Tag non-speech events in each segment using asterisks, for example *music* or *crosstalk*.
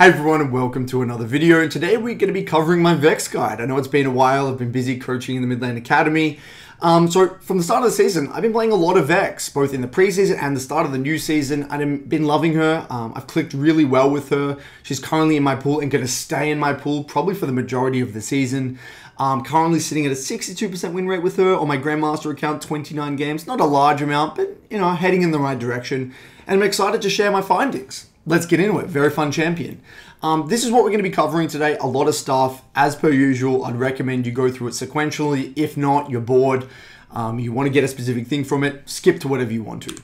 Hey everyone and welcome to another video and today we're going to be covering my Vex guide. I know it's been a while, I've been busy coaching in the Mid Lane Academy. Um, so from the start of the season, I've been playing a lot of Vex, both in the preseason and the start of the new season. I've been loving her. Um, I've clicked really well with her. She's currently in my pool and going to stay in my pool probably for the majority of the season. I'm currently sitting at a 62% win rate with her on my Grandmaster account, 29 games. Not a large amount, but you know, heading in the right direction. And I'm excited to share my findings let's get into it. Very fun champion. Um, this is what we're going to be covering today. A lot of stuff. As per usual, I'd recommend you go through it sequentially. If not, you're bored, um, you want to get a specific thing from it, skip to whatever you want to.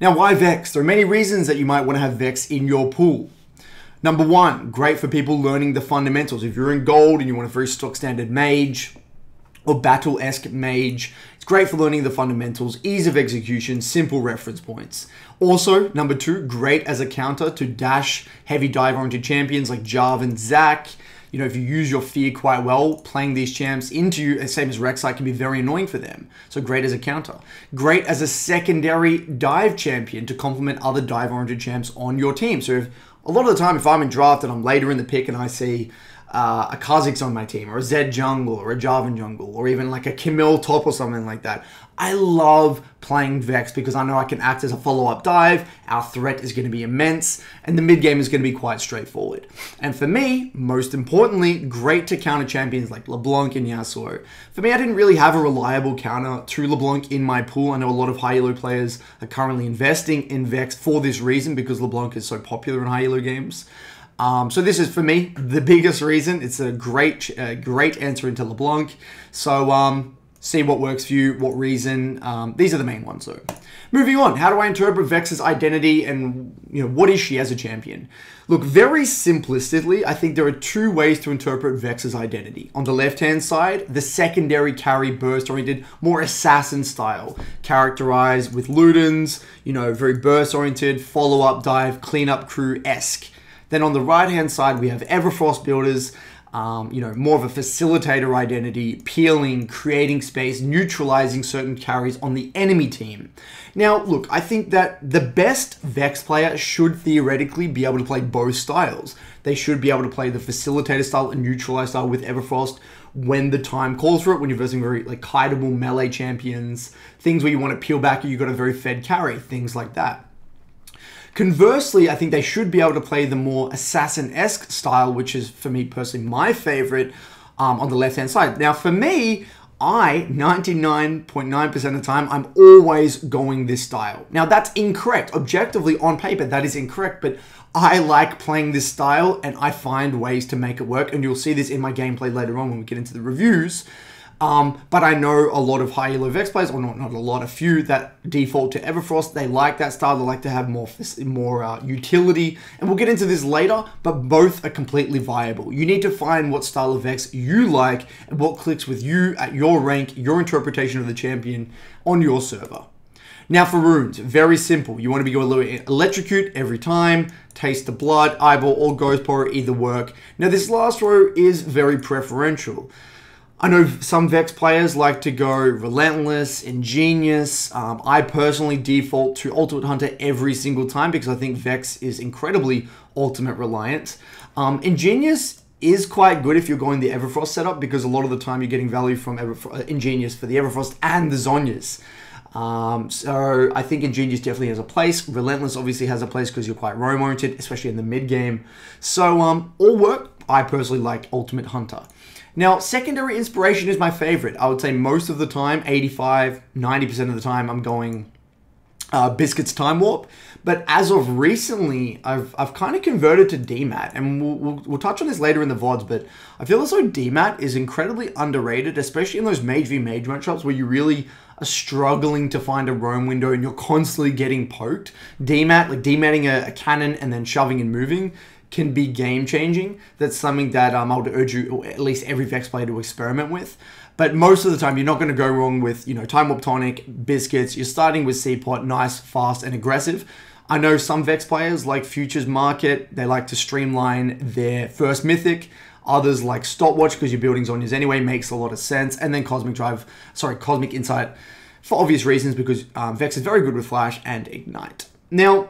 Now, why Vex? There are many reasons that you might want to have Vex in your pool. Number one, great for people learning the fundamentals. If you're in gold and you want a very stock standard mage or battle-esque mage, Great for learning the fundamentals, ease of execution, simple reference points. Also, number two, great as a counter to dash heavy dive oriented champions like Jarv and Zac. You know, if you use your fear quite well, playing these champs into you, uh, same as Rek'Sai, can be very annoying for them. So great as a counter. Great as a secondary dive champion to complement other dive oriented champs on your team. So if, a lot of the time, if I'm in draft and I'm later in the pick and I see uh, a Kha'Zix on my team, or a Zed jungle, or a Jarvan jungle, or even like a Camille top or something like that. I love playing Vex because I know I can act as a follow-up dive, our threat is going to be immense, and the mid-game is going to be quite straightforward. And for me, most importantly, great to counter champions like LeBlanc and Yasuo. For me, I didn't really have a reliable counter to LeBlanc in my pool. I know a lot of high elo players are currently investing in Vex for this reason because LeBlanc is so popular in high elo games. Um, so this is for me the biggest reason. It's a great, uh, great answer into LeBlanc. So um, see what works for you, what reason. Um, these are the main ones though. Moving on, how do I interpret Vex's identity and you know what is she as a champion? Look, very simplistically, I think there are two ways to interpret Vex's identity. On the left-hand side, the secondary carry burst-oriented, more assassin style, characterized with Ludens, you know, very burst-oriented, follow-up dive, cleanup crew-esque. Then on the right hand side, we have Everfrost builders, um, you know, more of a facilitator identity, peeling, creating space, neutralizing certain carries on the enemy team. Now, look, I think that the best Vex player should theoretically be able to play both styles. They should be able to play the facilitator style and neutralize style with Everfrost when the time calls for it, when you're versing very like kiteable melee champions, things where you want to peel back you've got a very fed carry, things like that. Conversely, I think they should be able to play the more assassin-esque style, which is, for me personally, my favorite um, on the left-hand side. Now, for me, I, 99.9% of the time, I'm always going this style. Now, that's incorrect. Objectively, on paper, that is incorrect, but I like playing this style, and I find ways to make it work, and you'll see this in my gameplay later on when we get into the reviews. Um, but I know a lot of high elo Vex players, or not, not a lot, a few that default to Everfrost. They like that style. They like to have more more uh, utility, and we'll get into this later. But both are completely viable. You need to find what style of Vex you like and what clicks with you at your rank, your interpretation of the champion on your server. Now for runes, very simple. You want to be going electrocute every time, taste the blood, eyeball, or Ghost Poro either work. Now this last row is very preferential. I know some Vex players like to go Relentless, Ingenious. Um, I personally default to Ultimate Hunter every single time because I think Vex is incredibly Ultimate reliant. Um, Ingenious is quite good if you're going the Everfrost setup because a lot of the time you're getting value from uh, Ingenious for the Everfrost and the Zhonya's. Um, so I think Ingenious definitely has a place. Relentless obviously has a place because you're quite roam oriented, especially in the mid game. So um, all work. I personally like Ultimate Hunter. Now, secondary inspiration is my favorite. I would say most of the time, 85, 90% of the time, I'm going uh, Biscuits Time Warp. But as of recently, I've, I've kind of converted to DMAT. And we'll, we'll, we'll, touch on this later in the VODs, but I feel as though DMAT is incredibly underrated, especially in those Mage v Mage matchups where you really are struggling to find a roam window and you're constantly getting poked. DMAT, like DMATting a, a cannon and then shoving and moving, can be game changing. That's something that um, I would urge you, at least every Vex player, to experiment with. But most of the time, you're not going to go wrong with, you know, Time Warp Tonic, Biscuits. You're starting with CPOT, nice, fast, and aggressive. I know some Vex players like Futures Market, they like to streamline their first Mythic. Others like Stopwatch because your building's Zhonya's anyway, makes a lot of sense. And then Cosmic Drive, sorry, Cosmic Insight for obvious reasons because um, Vex is very good with Flash and Ignite. Now,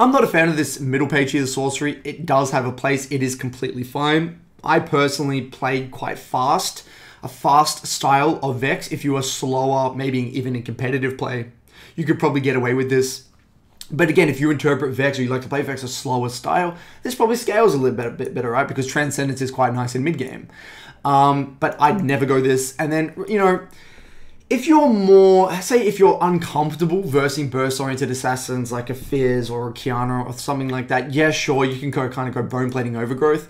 I'm not a fan of this middle page here, the sorcery. It does have a place. It is completely fine. I personally play quite fast, a fast style of Vex. If you are slower, maybe even in competitive play, you could probably get away with this. But again, if you interpret Vex or you like to play Vex a slower style, this probably scales a little bit, bit better, right? Because Transcendence is quite nice in mid game. Um, but I'd never go this. And then, you know, if you're more, say, if you're uncomfortable versing burst-oriented assassins like a Fizz or a Qiyana or something like that, yeah, sure, you can go kind of go bone plating overgrowth.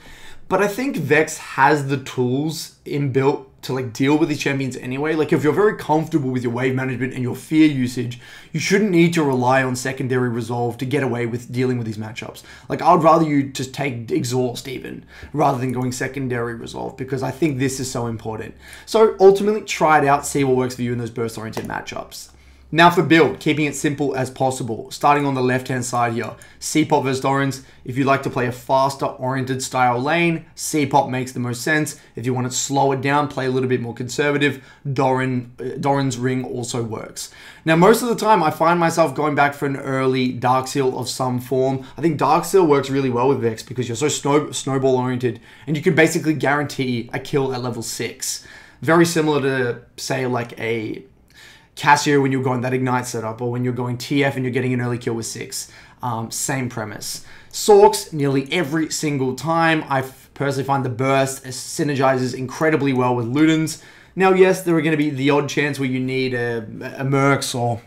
But I think Vex has the tools inbuilt to like deal with these champions anyway. Like if you're very comfortable with your wave management and your fear usage, you shouldn't need to rely on secondary resolve to get away with dealing with these matchups. Like I'd rather you just take exhaust even rather than going secondary resolve because I think this is so important. So ultimately try it out, see what works for you in those burst oriented matchups. Now for build, keeping it simple as possible. Starting on the left-hand side here, C-Pot versus Doran's. If you like to play a faster oriented style lane, C-Pot makes the most sense. If you want to slow it down, play a little bit more conservative, Doran, uh, Doran's Ring also works. Now most of the time, I find myself going back for an early Dark Seal of some form. I think Dark Seal works really well with Vex because you're so snow, snowball oriented and you can basically guarantee a kill at level 6. Very similar to, say, like a Cassio when you're going that Ignite setup, or when you're going TF and you're getting an early kill with six. Um, same premise. Sorks nearly every single time. I personally find the burst synergizes incredibly well with Ludens. Now, yes, there are going to be the odd chance where you need a, a Mercs or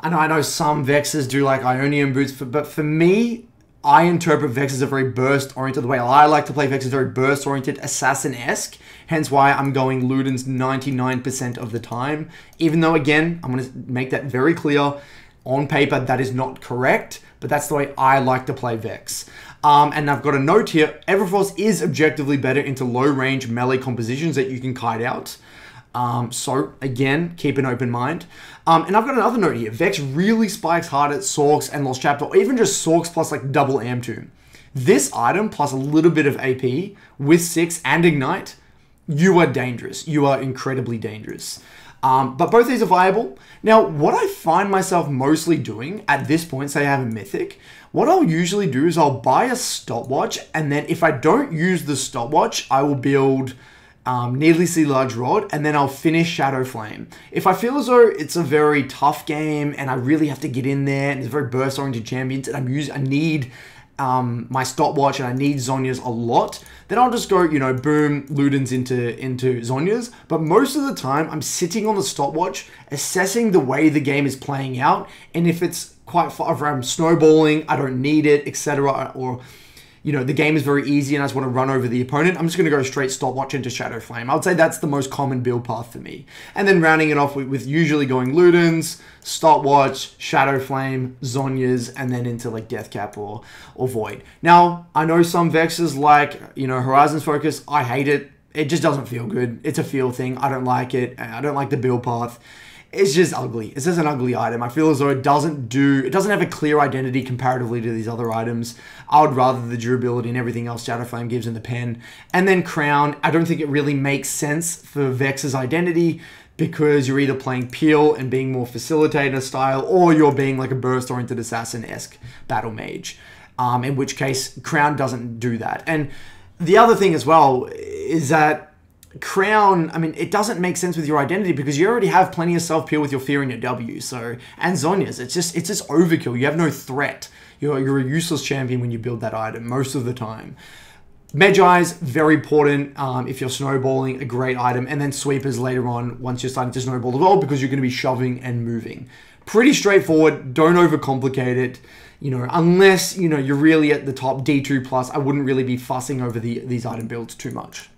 I know I know some Vexes do like Ionian boots, but for me, I interpret Vex as a very burst oriented. Way I like to play Vex is very burst oriented, assassin esque. Hence why I'm going Ludens 99% of the time. Even though, again, I'm going to make that very clear. On paper, that is not correct, but that's the way I like to play Vex. Um, and I've got a note here Everfrost is objectively better into low range melee compositions that you can kite out. Um, so again, keep an open mind. Um, and I've got another note here. Vex really spikes hard at Sorks and Lost Chapter, or even just Sorks plus like double Amp Tome. This item plus a little bit of AP with 6 and Ignite, you are dangerous. You are incredibly dangerous. Um, but both these are viable. Now, what I find myself mostly doing at this point, say I have a Mythic, what I'll usually do is I'll buy a stopwatch, and then if I don't use the stopwatch, I will build um, needlessly large rod, and then I'll finish Shadow Flame. If I feel as though it's a very tough game and I really have to get in there, and it's very burst oriented champions, and I'm using, I need um, my stopwatch and I need Zhonya's a lot, then I'll just go, you know, boom, Ludens into, into Zhonya's. But most of the time, I'm sitting on the stopwatch, assessing the way the game is playing out, and if it's quite far, if I'm snowballing, I don't need it, etc., or you know, the game is very easy and I just want to run over the opponent, I'm just going to go straight stopwatch into Shadow Flame. I would say that's the most common build path for me. And then rounding it off with, with usually going Ludens, stopwatch, Shadow Flame, Zhonya's, and then into like Deathcap or, or Void. Now, I know some Vexes like, you know, Horizons Focus, I hate it. It just doesn't feel good. It's a feel thing. I don't like it. I don't like the build path it's just ugly. It's just an ugly item. I feel as though it doesn't do, it doesn't have a clear identity comparatively to these other items. I would rather the durability and everything else Shadowflame gives in the pen. And then Crown, I don't think it really makes sense for Vex's identity because you're either playing Peel and being more facilitator style, or you're being like a burst-oriented assassin-esque battle mage. Um, in which case, Crown doesn't do that. And the other thing as well is that Crown, I mean, it doesn't make sense with your identity because you already have plenty of self-peel with your fear and your W. So, and Zhonya's, it's just it's just overkill. You have no threat. You're, you're a useless champion when you build that item most of the time. Mejai's very important um, if you're snowballing, a great item. And then sweepers later on once you're starting to snowball as well because you're going to be shoving and moving. Pretty straightforward. Don't overcomplicate it. You know, unless, you know, you're really at the top D2+, plus, I wouldn't really be fussing over the, these item builds too much.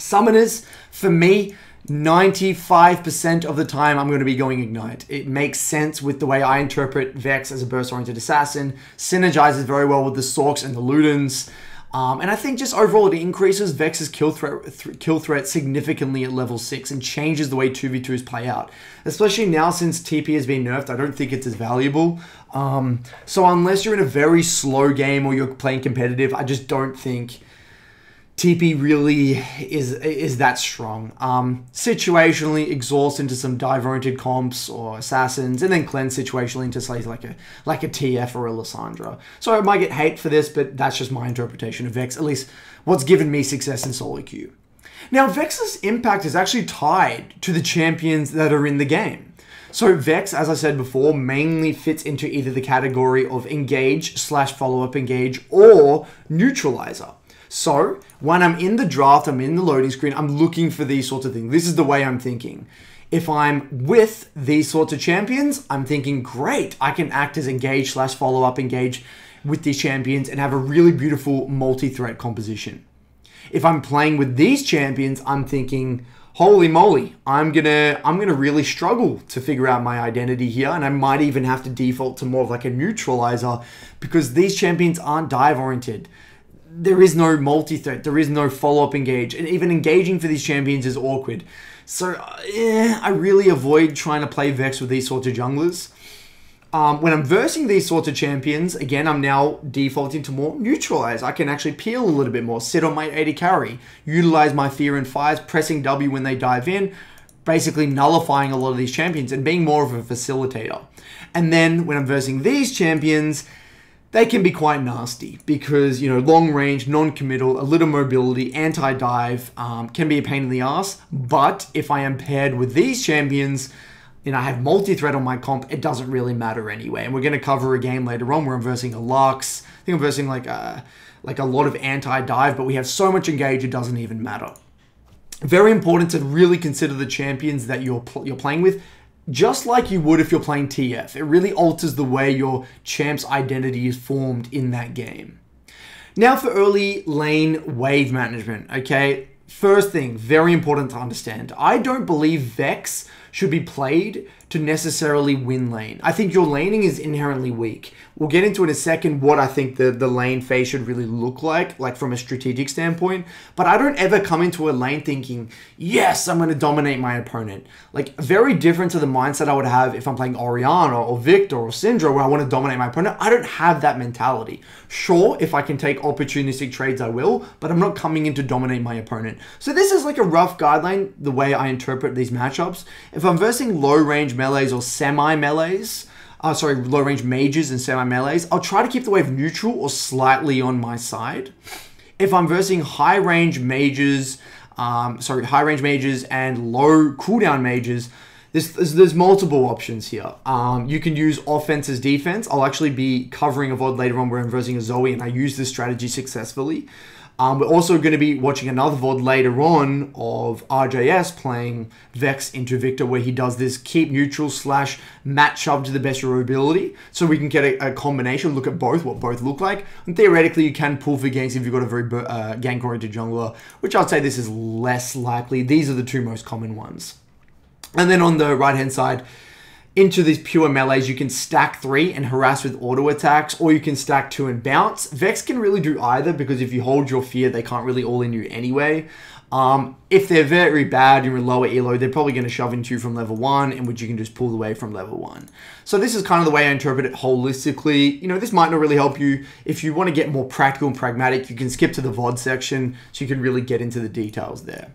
Summoners, for me, 95% of the time I'm going to be going Ignite. It makes sense with the way I interpret Vex as a burst-oriented assassin, synergizes very well with the Sorks and the Ludens, um, and I think just overall it increases Vex's kill threat, th kill threat significantly at level 6 and changes the way 2v2s play out. Especially now since TP has been nerfed, I don't think it's as valuable. Um, so unless you're in a very slow game or you're playing competitive, I just don't think TP really is is that strong. Um, situationally, exhaust into some dive-oriented comps or assassins, and then cleanse situationally into say like a like a TF or a Lissandra. So I might get hate for this, but that's just my interpretation of Vex. At least what's given me success in solo queue. Now Vex's impact is actually tied to the champions that are in the game. So Vex, as I said before, mainly fits into either the category of engage slash follow-up engage or neutralizer. So when I'm in the draft, I'm in the loading screen, I'm looking for these sorts of things. This is the way I'm thinking. If I'm with these sorts of champions, I'm thinking, great, I can act as engage slash follow up engage with these champions and have a really beautiful multi threat composition. If I'm playing with these champions, I'm thinking, holy moly, I'm gonna I'm gonna really struggle to figure out my identity here, and I might even have to default to more of like a neutralizer because these champions aren't dive oriented there is no multi-threat, there is no follow-up engage, and even engaging for these champions is awkward. So, yeah, I really avoid trying to play Vex with these sorts of junglers. Um, when I'm versing these sorts of champions, again, I'm now defaulting to more neutralize. I can actually peel a little bit more, sit on my AD carry, utilize my fear and fires, pressing W when they dive in, basically nullifying a lot of these champions and being more of a facilitator. And then when I'm versing these champions, they can be quite nasty because you know long range, non-committal, a little mobility, anti-dive um, can be a pain in the ass. But if I am paired with these champions, and I have multi-threat on my comp, it doesn't really matter anyway. And we're going to cover a game later on where I'm versing a Lux. I think I'm versing like a like a lot of anti-dive, but we have so much engage it doesn't even matter. Very important to really consider the champions that you're you're playing with just like you would if you're playing TF. It really alters the way your champ's identity is formed in that game. Now for early lane wave management, okay? First thing, very important to understand. I don't believe Vex should be played to necessarily win lane. I think your laning is inherently weak. We'll get into in a second what I think the, the lane phase should really look like, like from a strategic standpoint. But I don't ever come into a lane thinking, yes, I'm going to dominate my opponent. Like, very different to the mindset I would have if I'm playing Orianna or Viktor or Syndra where I want to dominate my opponent. I don't have that mentality. Sure, if I can take opportunistic trades, I will, but I'm not coming in to dominate my opponent. So this is like a rough guideline, the way I interpret these matchups. If I'm versing low range melees or semi melees, uh, sorry, low range mages and semi melees, I'll try to keep the wave neutral or slightly on my side. If I'm versing high range mages, um, sorry, high range mages and low cooldown mages, there's, there's, multiple options here. Um, you can use offense as defense. I'll actually be covering a VOD later on where I'm versing a Zoe and I use this strategy successfully. Um, we're also going to be watching another VOD later on of RJS playing Vex into Viktor, where he does this keep neutral slash match up to the best of your ability. So we can get a, a, combination, look at both, what both look like. And theoretically, you can pull for ganks if you've got a very uh, gank-oriented jungler, which I'd say this is less likely. These are the two most common ones. And then on the right-hand side, into these pure melees, you can stack three and harass with auto attacks, or you can stack two and bounce. Vex can really do either because if you hold your fear, they can't really all in you anyway. Um, if they're very bad, you're in lower elo, they're probably going to shove into you from level 1, in which you can just pull away from level 1. So this is kind of the way I interpret it holistically. You know, this might not really help you. If you want to get more practical and pragmatic, you can skip to the VOD section so you can really get into the details there.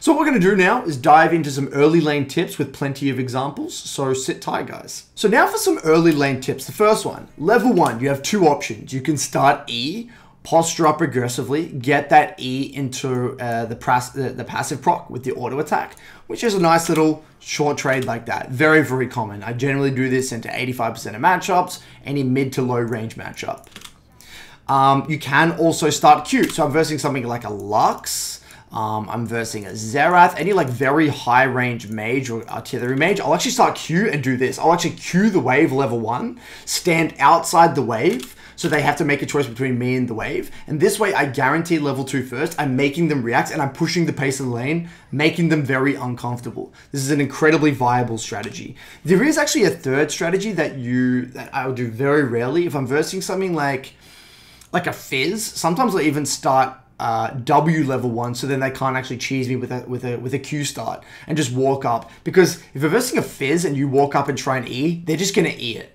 So what we're going to do now is dive into some early lane tips with plenty of examples, so sit tight guys. So now for some early lane tips. The first one, level one, you have two options. You can start E, posture up aggressively, get that E into uh, the, the, the passive proc with the auto attack, which is a nice little short trade like that. Very, very common. I generally do this into 85% of matchups, any mid to low range matchup. Um, you can also start Q. So I'm versing something like a Lux, um, I'm versing a Xerath, any like very high range mage or artillery mage. I'll actually start Q and do this. I'll actually Q the wave level one, stand outside the wave, so they have to make a choice between me and the wave. And this way I guarantee level two first. I'm making them react and I'm pushing the pace of the lane, making them very uncomfortable. This is an incredibly viable strategy. There is actually a third strategy that you that I'll do very rarely. If I'm versing something like like a Fizz, sometimes I'll even start uh, W level one, so then they can't actually cheese me with a with a with a Q start and just walk up. Because if you're versing a Fizz and you walk up and try an E, they're just gonna E it.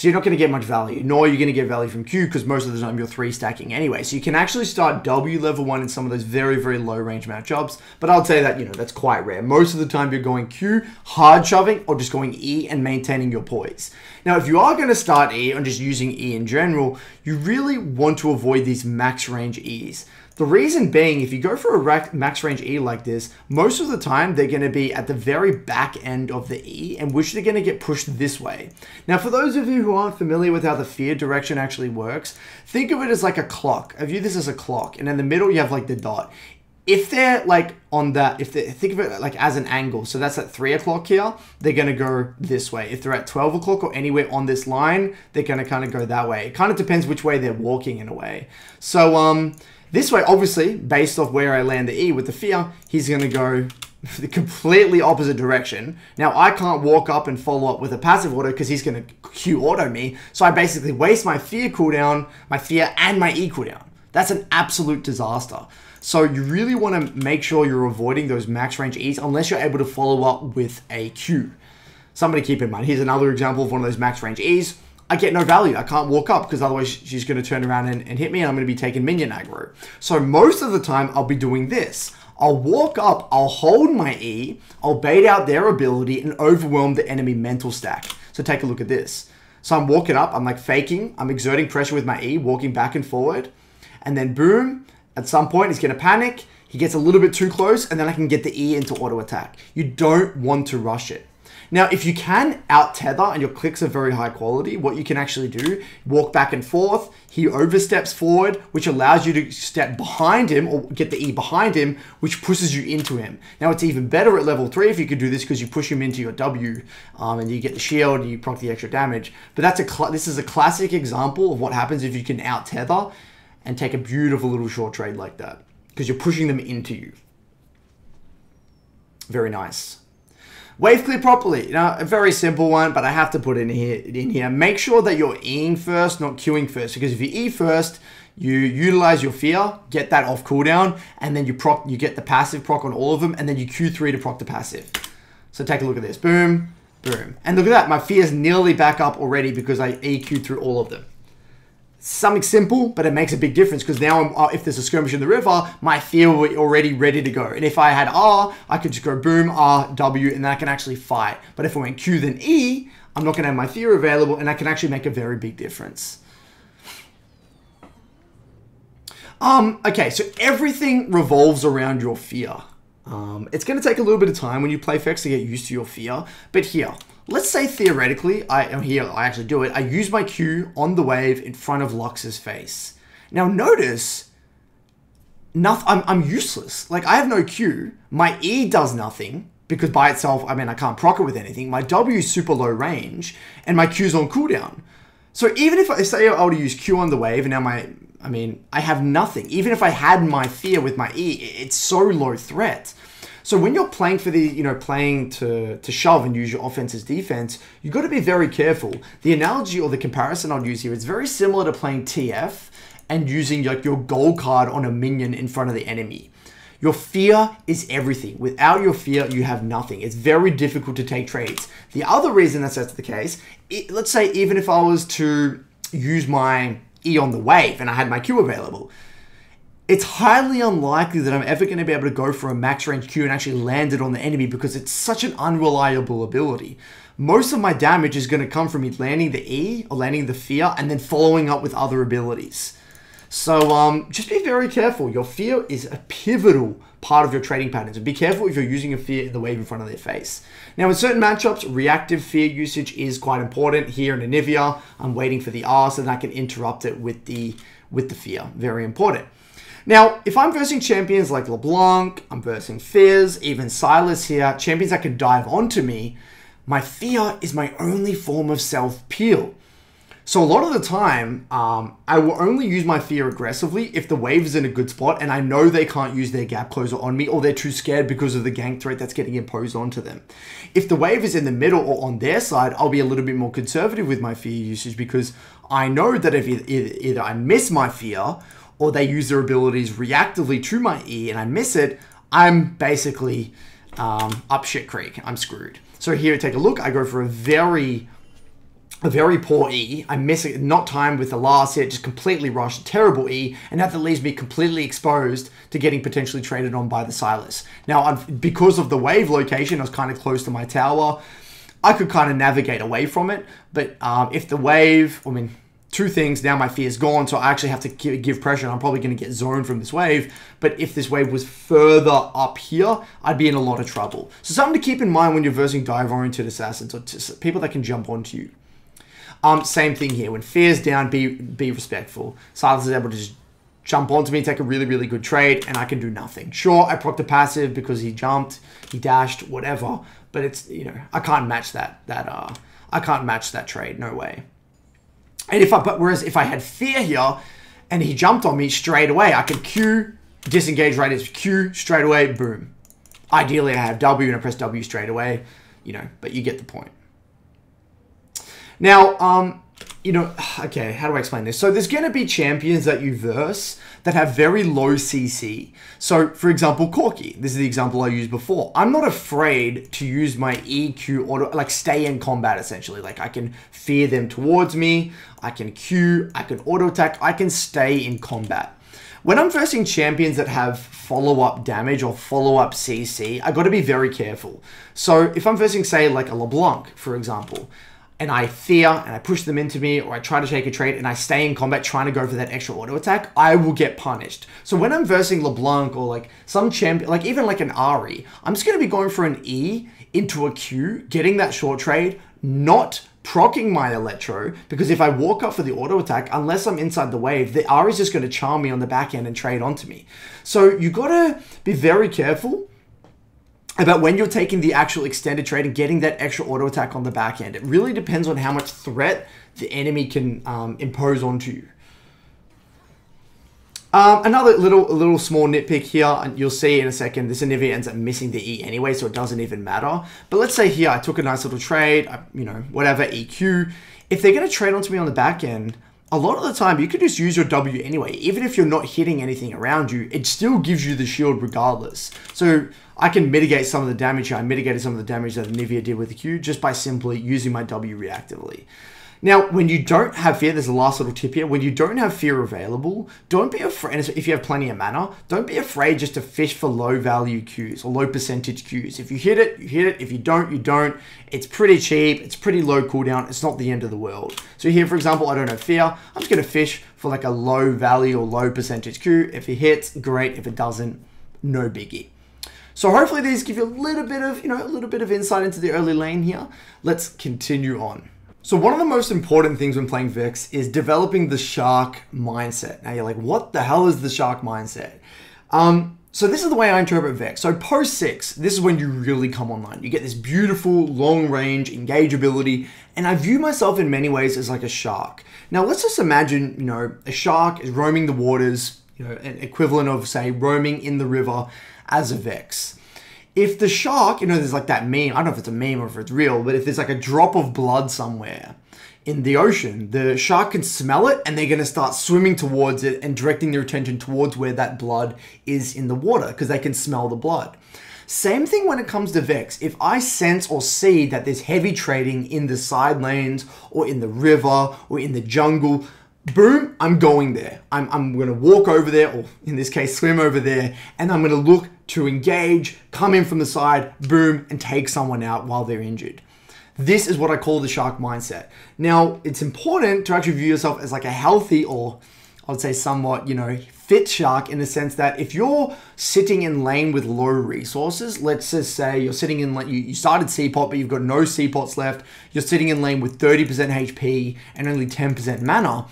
So you're not to get much value, nor are you to get value from Q because most of the time you're three stacking anyway. So you can actually start W level one in some of those very, very low range matchups. But I'll say that, you know, that's quite rare. Most of the time you're going Q, hard shoving, or just going E and maintaining your poise. Now, if you are going to start E and just using E in general, you really want to avoid these max range E's. The reason being, if you go for a max range E like this, most of the time they're going to be at the very back end of the E, and which they're going to get pushed this way. Now, for those of you who aren't familiar with how the fear direction actually works, think of it as like a clock. I view this as a clock, and in the middle you have like the dot. If they're like on that, if they think of it like as an angle, so that's at three o'clock here, they're gonna go this way. If they're at 12 o'clock or anywhere on this line, they're gonna kind of go that way. It kind of depends which way they're walking in a way. So, um, this way, obviously, based off where I land the E with the fear, he's going to go *laughs* the completely opposite direction. Now, I can't walk up and follow up with a passive auto because he's going to Q auto me. So I basically waste my fear cooldown, my fear, and my E cooldown. That's an absolute disaster. So you really want to make sure you're avoiding those max range E's unless you're able to follow up with a Q. Somebody keep in mind, here's another example of one of those max range E's. I get no value. I can't walk up because otherwise she's going to turn around and, and hit me and I'm going to be taking minion aggro. So most of the time I'll be doing this. I'll walk up, I'll hold my E, I'll bait out their ability and overwhelm the enemy mental stack. So take a look at this. So I'm walking up, I'm like faking, I'm exerting pressure with my E, walking back and forward. And then boom, at some point he's going to panic, he gets a little bit too close, and then I can get the E into auto attack. You don't want to rush it. Now, if you can out tether and your clicks are very high quality, what you can actually do, walk back and forth, he oversteps forward, which allows you to step behind him or get the E behind him, which pushes you into him. Now, it's even better at level three if you could do this because you push him into your W um, and you get the shield and you proc the extra damage. But that's a this is a classic example of what happens if you can out tether and take a beautiful little short trade like that because you're pushing them into you. Very nice. Wave clear properly. Now, a very simple one, but I have to put it in here. In here. Make sure that you're Eing first, not queuing first. Because if you E first, you utilize your fear, get that off cooldown, and then you proc, you get the passive proc on all of them, and then you Q3 to proc the passive. So take a look at this. Boom, boom. And look at that. My fear is nearly back up already because I EQ through all of them something simple, but it makes a big difference because now uh, if there's a skirmish in the river, my fear will be already ready to go. And if I had R, I could just go boom, R, W, and then I can actually fight. But if I went Q then E, I'm not going to have my fear available, and I can actually make a very big difference. Um, okay, so everything revolves around your fear. Um, it's going to take a little bit of time when you play Vex to get used to your fear, but here, Let's say theoretically, I am here, I actually do it. I use my Q on the wave in front of Lux's face. Now notice, nothing, I'm, I'm useless. Like I have no Q. My E does nothing because by itself, I mean, I can't proc it with anything. My W is super low range and my Q's on cooldown. So even if I say I were to use Q on the wave and now my, I mean, I have nothing. Even if I had my fear with my E, it's so low threat. So when you're playing for the, you know, playing to, to shove and use your offense as defense, you've got to be very careful. The analogy or the comparison I'd use here is very similar to playing TF and using like your gold card on a minion in front of the enemy. Your fear is everything. Without your fear, you have nothing. It's very difficult to take trades. The other reason that that's the case, it, let's say even if I was to use my E on the wave and I had my Q available, it's highly unlikely that I'm ever going to be able to go for a max range Q and actually land it on the enemy because it's such an unreliable ability. Most of my damage is going to come from me landing the E or landing the fear and then following up with other abilities. So um, just be very careful. Your fear is a pivotal part of your trading patterns. And be careful if you're using a fear in the wave in front of their face. Now, in certain matchups, reactive fear usage is quite important. Here in Anivia, I'm waiting for the R so that I can interrupt it with the with the fear. Very important. Now, if I'm versing champions like LeBlanc, I'm versing Fizz, even Sylas here, champions that can dive onto me, my fear is my only form of self-peel. So a lot of the time, um, I will only use my fear aggressively if the wave is in a good spot and I know they can't use their gap closer on me or they're too scared because of the gank threat that's getting imposed onto them. If the wave is in the middle or on their side, I'll be a little bit more conservative with my fear usage because I know that if either, either I miss my fear or they use their abilities reactively to my E and I miss it, I'm basically um, up shit creek. I'm screwed. So here, take a look. I go for a very a very poor E. I miss it, not timed with the last hit, just completely rushed, terrible E, and that leaves me completely exposed to getting potentially traded on by the Sylas. Now, because of the wave location, I was kind of close to my tower. I could kind of navigate away from it, but um, if the wave, I mean, two things. Now my fear is gone, so I actually have to give pressure. I'm probably going to get zoned from this wave. But if this wave was further up here, I'd be in a lot of trouble. So something to keep in mind when you're versing dive-oriented assassins or people that can jump onto you. Um, same thing here. When fear's down, be be respectful. Sylas is able to just jump onto me, take a really, really good trade, and I can do nothing. Sure, I procced a passive because he jumped, he dashed, whatever. But it's you know I can't match that that uh I can't match that trade. No way. And if I, but whereas if I had fear here and he jumped on me straight away, I could Q, disengage right as Q, straight away, boom. Ideally, I have W and I press W straight away, you know, but you get the point. Now, um, you know, *sighs* okay, how do I explain this? So there's going to be champions that you verse that have very low CC. So, for example, Corki. This is the example I used before. I'm not afraid to use my EQ or like stay in combat essentially. Like I can fear them towards me. I can Q. I can auto attack. I can stay in combat. When I'm versing champions that have follow-up damage or follow-up CC, I got to be very careful. So if I'm versing, say, like a LeBlanc, for example, and I fear and I push them into me or I try to take a trade and I stay in combat trying to go for that extra auto attack, I will get punished. So when I'm versing LeBlanc or like some champion, like even like an Ahri, I'm just going to be going for an E into a Q, getting that short trade, not procking my Electro, because if I walk up for the auto attack, unless I'm inside the wave, the Ahri is just going to charm me on the back end and trade onto me. So you got to be very careful about when you're taking the actual extended trade and getting that extra auto attack on the back end. It really depends on how much threat the enemy can um, impose onto you. Um, another little little small nitpick here, and you'll see in a second, this Anivia ends up missing the E anyway, so it doesn't even matter. But let's say here, I took a nice little trade, I, you know, whatever, EQ. If they're going to trade onto me on the back end, a lot of the time you could just use your W anyway. Even if you're not hitting anything around you, it still gives you the shield regardless. So I can mitigate some of the damage here. I mitigated some of the damage that Nivea did with the Q just by simply using my W reactively. Now, when you don't have fear, there's a last little tip here. When you don't have fear available, don't be afraid, if you have plenty of mana, don't be afraid just to fish for low value Qs or low percentage Qs. If you hit it, you hit it. If you don't, you don't. It's pretty cheap. It's pretty low cooldown. It's not the end of the world. So here, for example, I don't have fear. I'm just going to fish for like a low value or low percentage Q. If it hits, great. If it doesn't, no biggie. So hopefully these give you a little bit of, you know, a little bit of insight into the early lane here. Let's continue on. So one of the most important things when playing Vex is developing the shark mindset. Now you're like, what the hell is the shark mindset? Um, so this is the way I interpret Vex. So post 6, this is when you really come online. You get this beautiful long range engage ability, and I view myself in many ways as like a shark. Now let's just imagine, you know, a shark is roaming the waters, you know, an equivalent of say roaming in the river as a Vex if the shark, you know, there's like that meme, I don't know if it's a meme or if it's real, but if there's like a drop of blood somewhere in the ocean, the shark can smell it and they're going to start swimming towards it and directing their attention towards where that blood is in the water because they can smell the blood. Same thing when it comes to Vex. If I sense or see that there's heavy trading in the side lanes or in the river or in the jungle, boom, I'm going there. I'm, I'm going to walk over there, or in this case, swim over there, and I'm going to look to engage, come in from the side, boom, and take someone out while they're injured. This is what I call the shark mindset. Now, it's important to actually view yourself as like a healthy or I would say somewhat, you know, fit shark in the sense that if you're sitting in lane with low resources, let's just say you're sitting in, you, you started CPOT, but you've got no CPOTs left, you're sitting in lane with 30% HP and only 10% mana,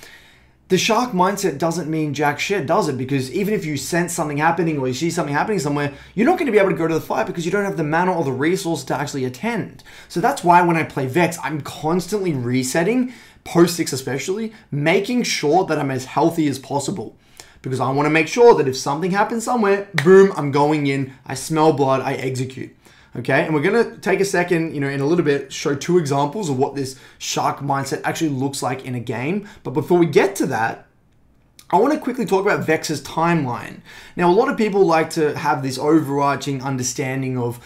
the shark mindset doesn't mean jack shit, does it? Because even if you sense something happening or you see something happening somewhere, you're not going to be able to go to the fight because you don't have the mana or the resource to actually attend. So that's why when I play Vex, I'm constantly resetting, post 6 especially, making sure that I'm as healthy as possible. Because I want to make sure that if something happens somewhere, boom, I'm going in, I smell blood, I execute. Okay, and we're gonna take a second, you know, in a little bit, show two examples of what this shark mindset actually looks like in a game. But before we get to that, I want to quickly talk about Vex's timeline. Now, a lot of people like to have this overarching understanding of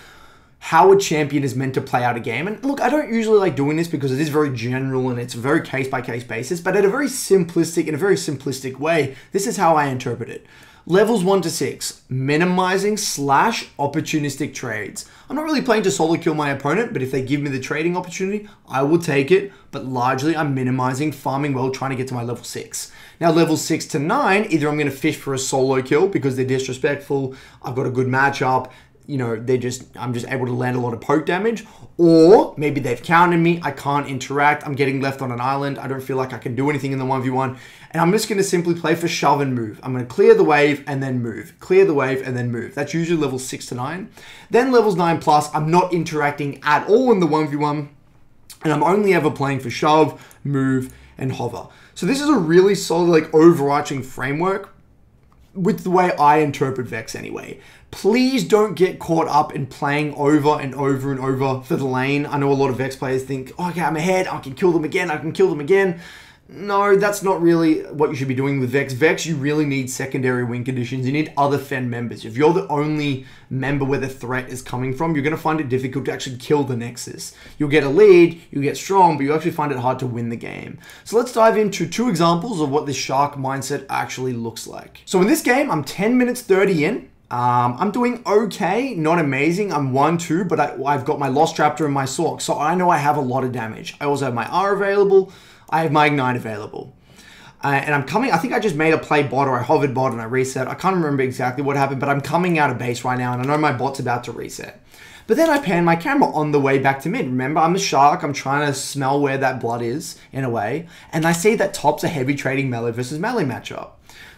how a champion is meant to play out a game. And look, I don't usually like doing this because it is very general and it's a very case by case basis, but at a very simplistic, in a very simplistic way, this is how I interpret it. Levels 1 to 6, minimizing slash opportunistic trades. I'm not really playing to solo kill my opponent, but if they give me the trading opportunity, I will take it. But largely, I'm minimizing, farming well, trying to get to my level 6. Now, level 6 to 9, either I'm going to fish for a solo kill because they're disrespectful, I've got a good matchup, you know, they're just, I'm just able to land a lot of poke damage. Or maybe they've countered me, I can't interact, I'm getting left on an island, I don't feel like I can do anything in the 1v1. And I'm just going to simply play for shove and move. I'm going to clear the wave and then move. Clear the wave and then move. That's usually level 6 to 9. Then levels 9 plus, I'm not interacting at all in the 1v1. And I'm only ever playing for shove, move, and hover. So this is a really solid, like, overarching framework with the way I interpret Vex anyway. Please don't get caught up in playing over and over and over for the lane. I know a lot of Vex players think, oh, okay, I'm ahead, I can kill them again, I can kill them again. No, that's not really what you should be doing with Vex. Vex, you really need secondary win conditions. You need other Fen members. If you're the only member where the threat is coming from, you're going to find it difficult to actually kill the Nexus. You'll get a lead, you'll get strong, but you actually find it hard to win the game. So let's dive into two examples of what this Shark mindset actually looks like. So in this game, I'm 10 minutes 30 in. Um, I'm doing okay, not amazing. I'm 1-2, but I, have got my Lost Chapter and my Sork, so I know I have a lot of damage. I also have my R available. I have my Ignite available. Uh, and I'm coming, I think I just made a play bot or I hovered bot and I reset. I can't remember exactly what happened, but I'm coming out of base right now and I know my bot's about to reset. But then I pan my camera on the way back to mid. Remember, I'm a shark. I'm trying to smell where that blood is in a way. And I see that top's a heavy trading melee versus melee matchup.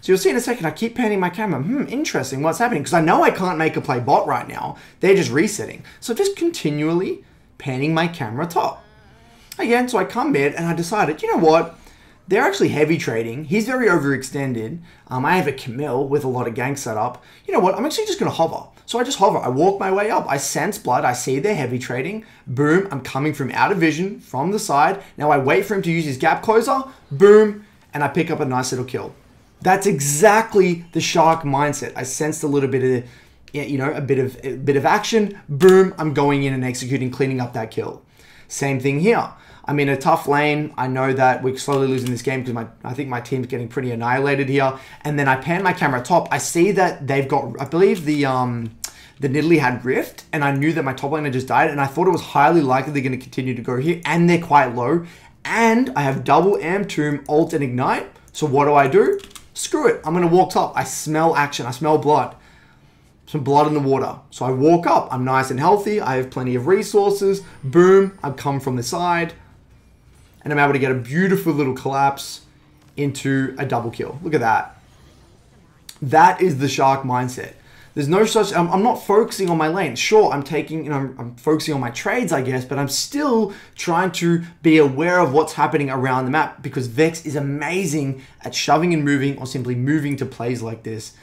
So you'll see in a second, I keep panning my camera. Hmm, interesting. What's happening? Because I know I can't make a play bot right now. They're just resetting. So just continually panning my camera top. Again, so I come mid and I decided, you know what? They're actually heavy trading. He's very overextended. Um, I have a Camille with a lot of gank set up. You know what? I'm actually just going to hover. So I just hover. I walk my way up. I sense blood. I see they're heavy trading. Boom. I'm coming from out of vision from the side. Now I wait for him to use his gap closer. Boom. And I pick up a nice little kill. That's exactly the shark mindset. I sensed a little bit of, you know, a bit of a bit of action. Boom. I'm going in and executing, cleaning up that kill. Same thing here. I'm in a tough lane. I know that we're slowly losing this game because I think my team's getting pretty annihilated here. And then I pan my camera top. I see that they've got, I believe the um, the Nidalee had Rift, and I knew that my top laner just died, and I thought it was highly likely they're going to continue to go here, and they're quite low. And I have double Amp Tome, Alt, and Ignite. So what do I do? Screw it. I'm going to walk top. I smell action. I smell blood some blood in the water. So I walk up, I'm nice and healthy, I have plenty of resources, boom, I've come from the side, and I'm able to get a beautiful little collapse into a double kill. Look at that. That is the shark mindset. There's no such, I'm, I'm, not focusing on my lane. Sure, I'm taking, you know, I'm, I'm focusing on my trades, I guess, but I'm still trying to be aware of what's happening around the map because Vex is amazing at shoving and moving or simply moving to plays like this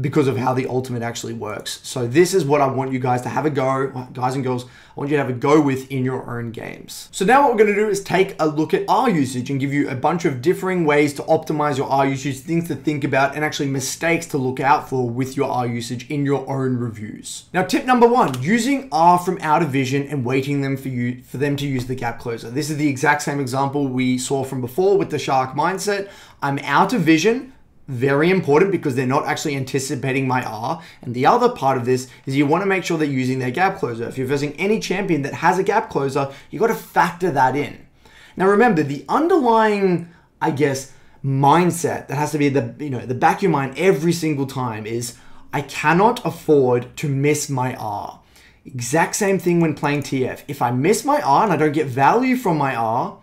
because of how the ultimate actually works. So this is what I want you guys to have a go, guys and girls, I want you to have a go with in your own games. So now what we're gonna do is take a look at R usage and give you a bunch of differing ways to optimize your R usage, things to think about, and actually mistakes to look out for with your R usage in your own reviews. Now tip number one, using R from out of vision and waiting them for you for them to use the gap closer. This is the exact same example we saw from before with the shark mindset. I'm out of vision, very important because they're not actually anticipating my R. And the other part of this is you want to make sure they're using their gap closer. If you're versing any champion that has a gap closer, you got to factor that in. Now remember, the underlying, I guess, mindset that has to be the you know the back of your mind every single time is I cannot afford to miss my R. Exact same thing when playing TF. If I miss my R and I don't get value from my R,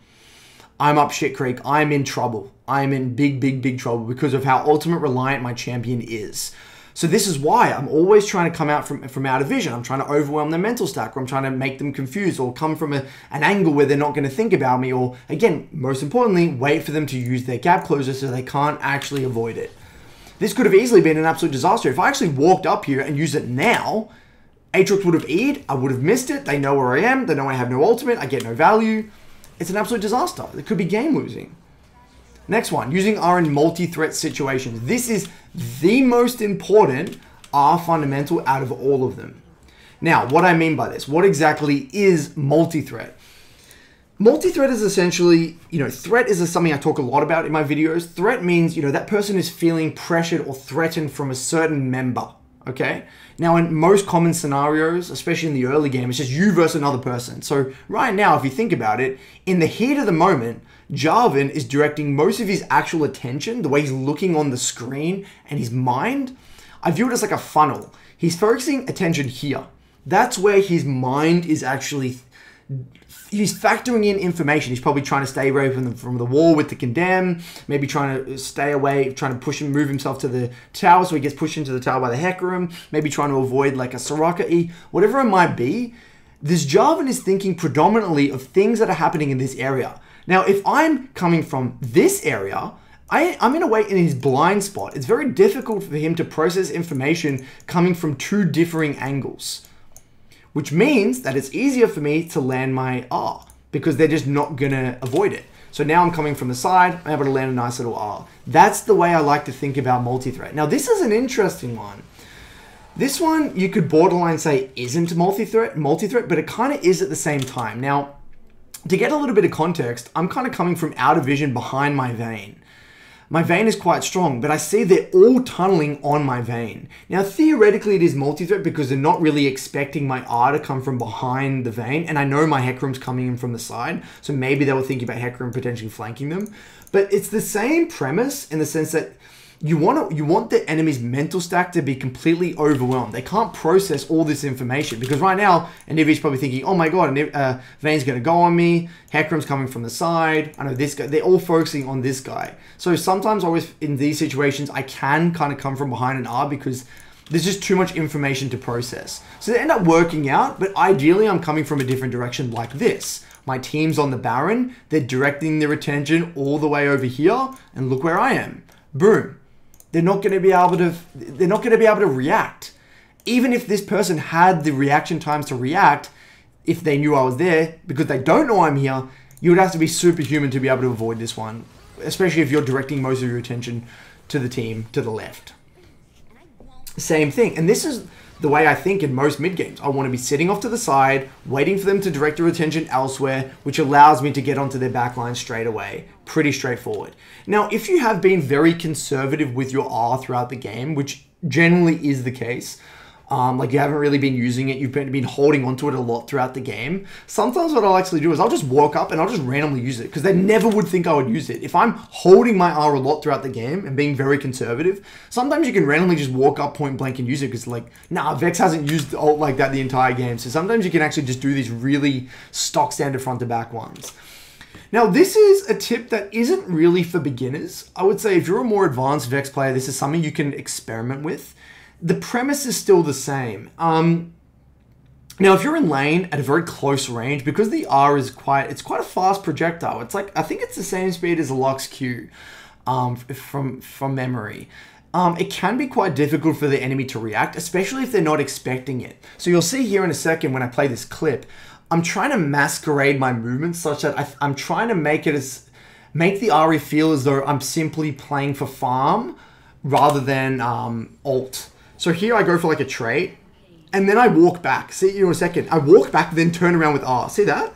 I'm up shit creek. I'm in trouble. I'm in big, big, big trouble because of how ultimate reliant my champion is. So this is why I'm always trying to come out from, from out of vision. I'm trying to overwhelm their mental stack or I'm trying to make them confused or come from a, an angle where they're not going to think about me or, again, most importantly, wait for them to use their gap closer so they can't actually avoid it. This could have easily been an absolute disaster. If I actually walked up here and used it now, Aatrox would have E'd, I would have missed it, they know where I am, they know I have no ultimate, I get no value. It's an absolute disaster. It could be game losing. Next one, using R in multi-threat situations. This is the most important R fundamental out of all of them. Now, what I mean by this, what exactly is multi-threat? Multi-threat is essentially, you know, threat is something I talk a lot about in my videos. Threat means, you know, that person is feeling pressured or threatened from a certain member, okay? Now, in most common scenarios, especially in the early game, it's just you versus another person. So right now, if you think about it, in the heat of the moment, Jarvan is directing most of his actual attention, the way he's looking on the screen and his mind. I view it as like a funnel. He's focusing attention here. That's where his mind is actually he's factoring in information. He's probably trying to stay away from the, from the wall with the condemn, maybe trying to stay away, trying to push and move himself to the tower so he gets pushed into the tower by the Hecarim, maybe trying to avoid like a Soraka E, whatever it might be. This Jarvan is thinking predominantly of things that are happening in this area. Now, if I'm coming from this area, I, am in a way in his blind spot. It's very difficult for him to process information coming from two differing angles which means that it's easier for me to land my R because they're just not gonna avoid it. So now I'm coming from the side, I'm able to land a nice little R. That's the way I like to think about multi-threat. Now this is an interesting one. This one you could borderline say isn't multi-threat, multi-threat, but it kind of is at the same time. Now, to get a little bit of context, I'm kind of coming from outer vision behind my Vayne. My Vayne is quite strong, but I see they're all tunneling on my Vayne. Now, theoretically, it is multi-threat because they're not really expecting my R to come from behind the Vayne, and I know my Hecarim's coming in from the side, so maybe they were thinking about Hecarim potentially flanking them. But it's the same premise in the sense that you want to you want the enemy's mental stack to be completely overwhelmed. They can't process all this information because right now Anivia's probably thinking, "Oh my god, uh, Vayne's going to go on me. Hecarim's coming from the side. I know this guy." They're all focusing on this guy. So sometimes, always in these situations, I can kind of come from behind an R because there's just too much information to process. So they end up working out, but ideally, I'm coming from a different direction like this. My team's on the Baron. They're directing their attention all the way over here, and look where I am. Boom they're not going to be able to they're not going to be able to react even if this person had the reaction times to react if they knew I was there because they don't know I'm here you would have to be superhuman to be able to avoid this one especially if you're directing most of your attention to the team to the left same thing and this is the way I think in most mid games. I want to be sitting off to the side, waiting for them to direct their attention elsewhere, which allows me to get onto their backline straight away. Pretty straightforward. Now, if you have been very conservative with your R throughout the game, which generally is the case, um, like you haven't really been using it, you've been, been holding onto it a lot throughout the game. Sometimes what I'll actually do is I'll just walk up and I'll just randomly use it because they never would think I would use it. If I'm holding my R a lot throughout the game and being very conservative, sometimes you can randomly just walk up point blank and use it because like, nah, Vex hasn't used like that the entire game. So sometimes you can actually just do these really stock standard front to back ones. Now, this is a tip that isn't really for beginners. I would say if you're a more advanced Vex player, this is something you can experiment with the premise is still the same. Um, now, if you're in lane at a very close range, because the R is quite, it's quite a fast projectile. It's like, I think it's the same speed as a Lux Q um, from, from memory. Um, it can be quite difficult for the enemy to react, especially if they're not expecting it. So you'll see here in a second when I play this clip, I'm trying to masquerade my movements such that I, I'm trying to make it as, make the Ahri feel as though I'm simply playing for farm rather than um, ult. So here I go for like a trait, and then I walk back. See you in a second. I walk back, then turn around with R. See that?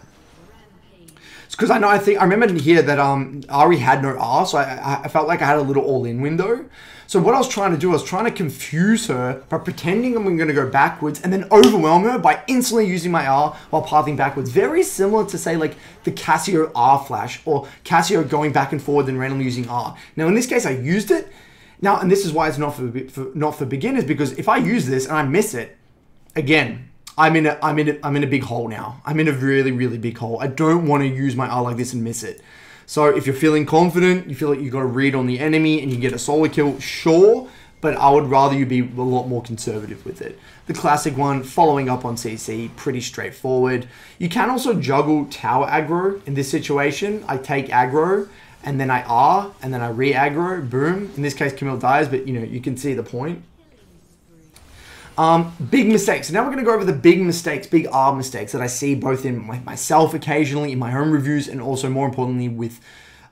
It's because I know, I think, I remember here that um Ahri had no R, so I, I felt like I had a little all-in window. So what I was trying to do, I was trying to confuse her by pretending I'm going to go backwards and then overwhelm her by instantly using my R while pathing backwards. Very similar to say like the Cassio R flash or Cassio going back and forward and randomly using R. Now in this case, I used it now, and this is why it's not for, for not for beginners because if I use this and I miss it, again, I'm in a I'm in a, I'm in a big hole now. I'm in a really really big hole. I don't want to use my R like this and miss it. So if you're feeling confident, you feel like you've got a read on the enemy and you get a solo kill, sure, but I would rather you be a lot more conservative with it. The classic one, following up on CC, pretty straightforward. You can also juggle tower aggro in this situation. I take aggro and then I R, and then I re-aggro, boom. In this case, Camille dies, but you know, you can see the point. Um, big mistakes. So now we're going to go over the big mistakes, big R mistakes that I see both in myself occasionally, in my own reviews, and also more importantly with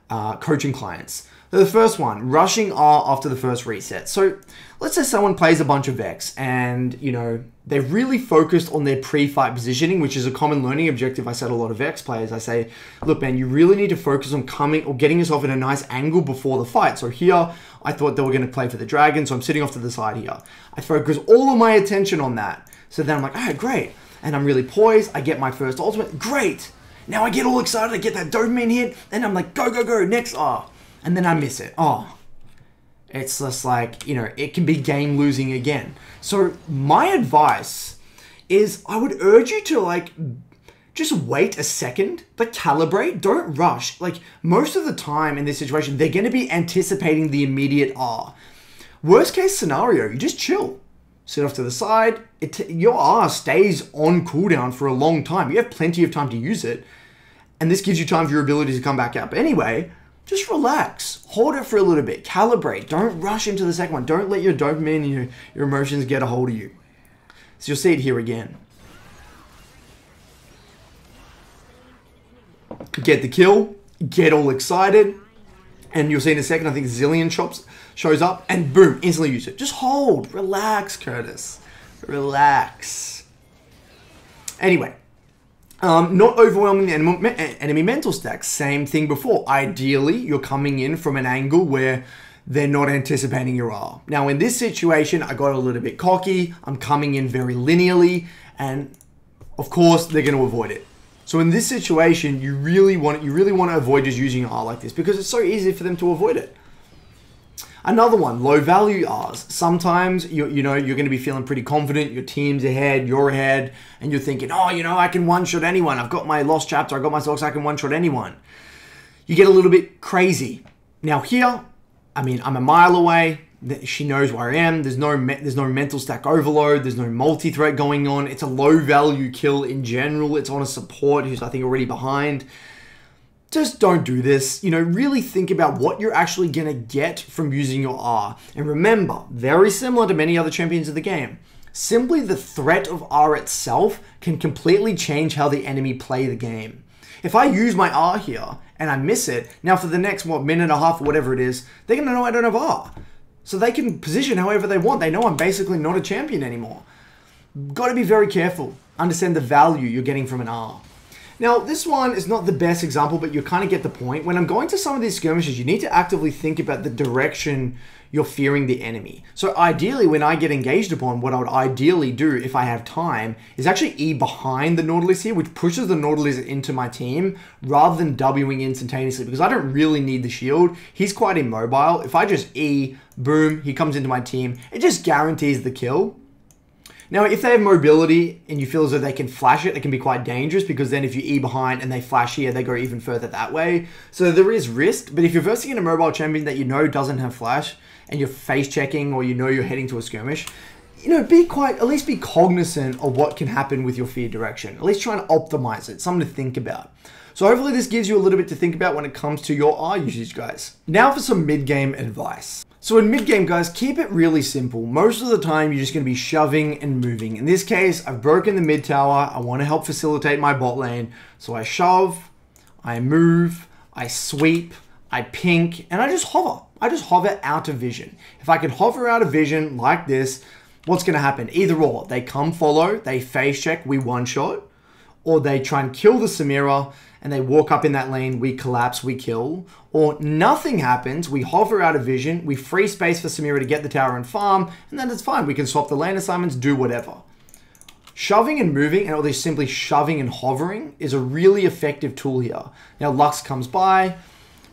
uh, coaching clients. The first one, rushing R after the first reset. So let's say someone plays a bunch of Vex and, you know, they're really focused on their pre-fight positioning, which is a common learning objective I said a lot of Vex players. I say, look, man, you really need to focus on coming or getting yourself in a nice angle before the fight. So here, I thought they were going to play for the dragon, so I'm sitting off to the side here. I focus all of my attention on that. So then I'm like, all right, great. And I'm really poised. I get my first ultimate. Great. Now I get all excited. I get that dopamine hit. And I'm like, go, go, go. Next. R. Oh and then I miss it. Oh, it's just like, you know, it can be game losing again. So, my advice is I would urge you to like just wait a second, but calibrate. Don't rush. Like, most of the time in this situation, they're going to be anticipating the immediate R. Worst case scenario, you just chill. Sit off to the side. It your R stays on cooldown for a long time. You have plenty of time to use it. And this gives you time for your ability to come back up anyway just relax. Hold it for a little bit. Calibrate. Don't rush into the second one. Don't let your dopamine and your, your emotions get a hold of you. So you'll see it here again. Get the kill. Get all excited. And you'll see in a second, I think Zillion Chops shows up. And boom, instantly use it. Just hold. Relax, Curtis. Relax. Anyway, um, not overwhelming the enemy, mental stack. Same thing before. Ideally, you're coming in from an angle where they're not anticipating your R. Now, in this situation, I got a little bit cocky. I'm coming in very linearly, and of course, they're going to avoid it. So in this situation, you really want you really want to avoid just using your R like this because it's so easy for them to avoid it. Another one, low value R's. Sometimes you you know you're going to be feeling pretty confident. Your team's ahead, you're ahead, and you're thinking, oh, you know, I can one shot anyone. I've got my lost chapter. I've got my socks. I can one shot anyone. You get a little bit crazy. Now here, I mean, I'm a mile away. She knows where I am. There's no there's no mental stack overload. There's no multi threat going on. It's a low value kill in general. It's on a support who's I think already behind just don't do this. You know, really think about what you're actually going to get from using your R. And remember, very similar to many other champions of the game, simply the threat of R itself can completely change how the enemy play the game. If I use my R here and I miss it, now for the next what minute and a half or whatever it is, they're going to know I don't have R. So they can position however they want. They know I'm basically not a champion anymore. Got to be very careful. Understand the value you're getting from an R. Now, this one is not the best example, but you kind of get the point. When I'm going to some of these skirmishes, you need to actively think about the direction you're fearing the enemy. So ideally, when I get engaged upon, what I would ideally do if I have time is actually E behind the Nautilus here, which pushes the Nautilus into my team rather than Wing instantaneously because I don't really need the shield. He's quite immobile. If I just E, boom, he comes into my team, it just guarantees the kill. Now, if they have mobility and you feel as though they can flash it, it can be quite dangerous because then if you E behind and they flash here, they go even further that way. So there is risk, but if you're versing in a mobile champion that you know doesn't have flash and you're face checking or you know you're heading to a skirmish, you know, be quite, at least be cognizant of what can happen with your fear direction. At least try and optimize it, something to think about. So hopefully this gives you a little bit to think about when it comes to your R usage, guys. Now for some mid-game advice. So in mid-game, guys, keep it really simple. Most of the time, you're just going to be shoving and moving. In this case, I've broken the mid tower. I want to help facilitate my bot lane. So I shove, I move, I sweep, I pink, and I just hover. I just hover out of vision. If I can hover out of vision like this, what's going to happen? Either or, they come follow, they face check, we one-shot, or they try and kill the Samira, and they walk up in that lane, we collapse, we kill, or nothing happens, we hover out of vision, we free space for Samira to get the tower and farm, and then it's fine. We can swap the lane assignments, do whatever. Shoving and moving, and all this simply shoving and hovering, is a really effective tool here. Now Lux comes by,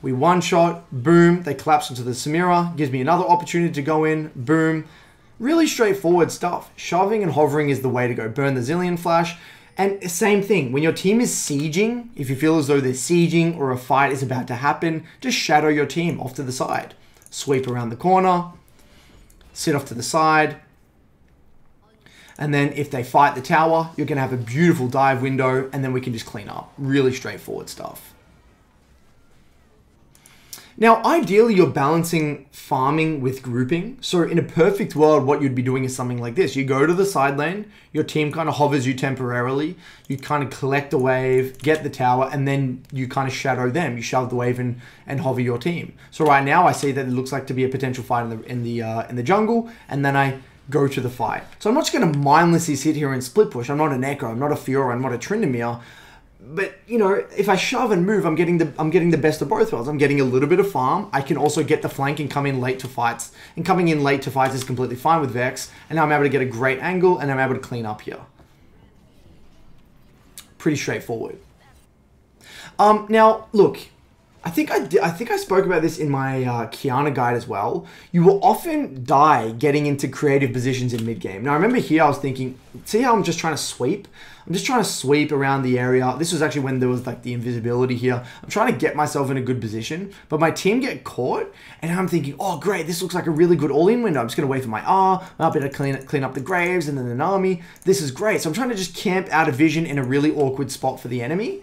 we one shot, boom, they collapse into the Samira, gives me another opportunity to go in, boom. Really straightforward stuff. Shoving and hovering is the way to go. Burn the Zilean Flash, and same thing, when your team is sieging, if you feel as though they're sieging or a fight is about to happen, just shadow your team off to the side. Sweep around the corner, sit off to the side, and then if they fight the tower, you're going to have a beautiful dive window, and then we can just clean up. Really straightforward stuff. Now, ideally, you're balancing farming with grouping. So, in a perfect world, what you'd be doing is something like this. You go to the side lane, your team kind of hovers you temporarily, you kind of collect the wave, get the tower, and then you kind of shadow them. You shove the wave and, and hover your team. So, right now, I see that it looks like to be a potential fight in the, in the, uh, in the jungle, and then I go to the fight. So, I'm not just going to mindlessly sit here and split push. I'm not an Ekko, I'm not a Fiora, I'm not a Tryndamere but you know, if I shove and move, I'm getting the I'm getting the best of both worlds. I'm getting a little bit of farm. I can also get the flank and come in late to fights. And coming in late to fights is completely fine with Vex. And now I'm able to get a great angle and I'm able to clean up here. Pretty straightforward. Um, now, look, I think I, did, I think I spoke about this in my uh, Qiyana guide as well. You will often die getting into creative positions in mid game. Now I remember here I was thinking, see how I'm just trying to sweep? I'm just trying to sweep around the area. This was actually when there was like the invisibility here. I'm trying to get myself in a good position, but my team get caught, and I'm thinking, oh great, this looks like a really good all-in window. I'm just gonna wait for my R. I'll be able to clean clean up the graves and then an army. This is great. So I'm trying to just camp out of vision in a really awkward spot for the enemy.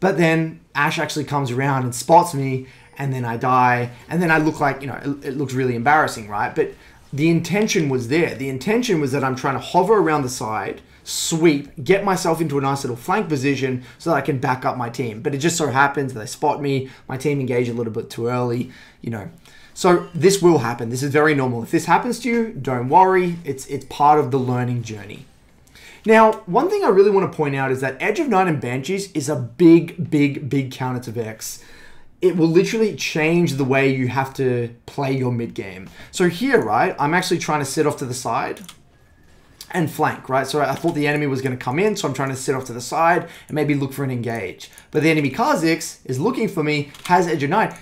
But then Ashe actually comes around and spots me, and then I die, and then I look like, you know, it, it, looks really embarrassing, right? But the intention was there. The intention was that I'm trying to hover around the side, sweep, get myself into a nice little flank position so that I can back up my team. But it just so happens that they spot me, my team engage a little bit too early, you know. So this will happen. This is very normal. If this happens to you, don't worry. It's it's part of the learning journey. Now, one thing I really want to point out is that Edge of Night and Banshees is a big, big, big counter to Vex. It will literally change the way you have to play your mid game. So here, right, I'm actually trying to sit off to the side and flank, right? So I thought the enemy was going to come in, so I'm trying to sit off to the side and maybe look for an engage. But the enemy Kha'Zix is looking for me, has Edge of Night.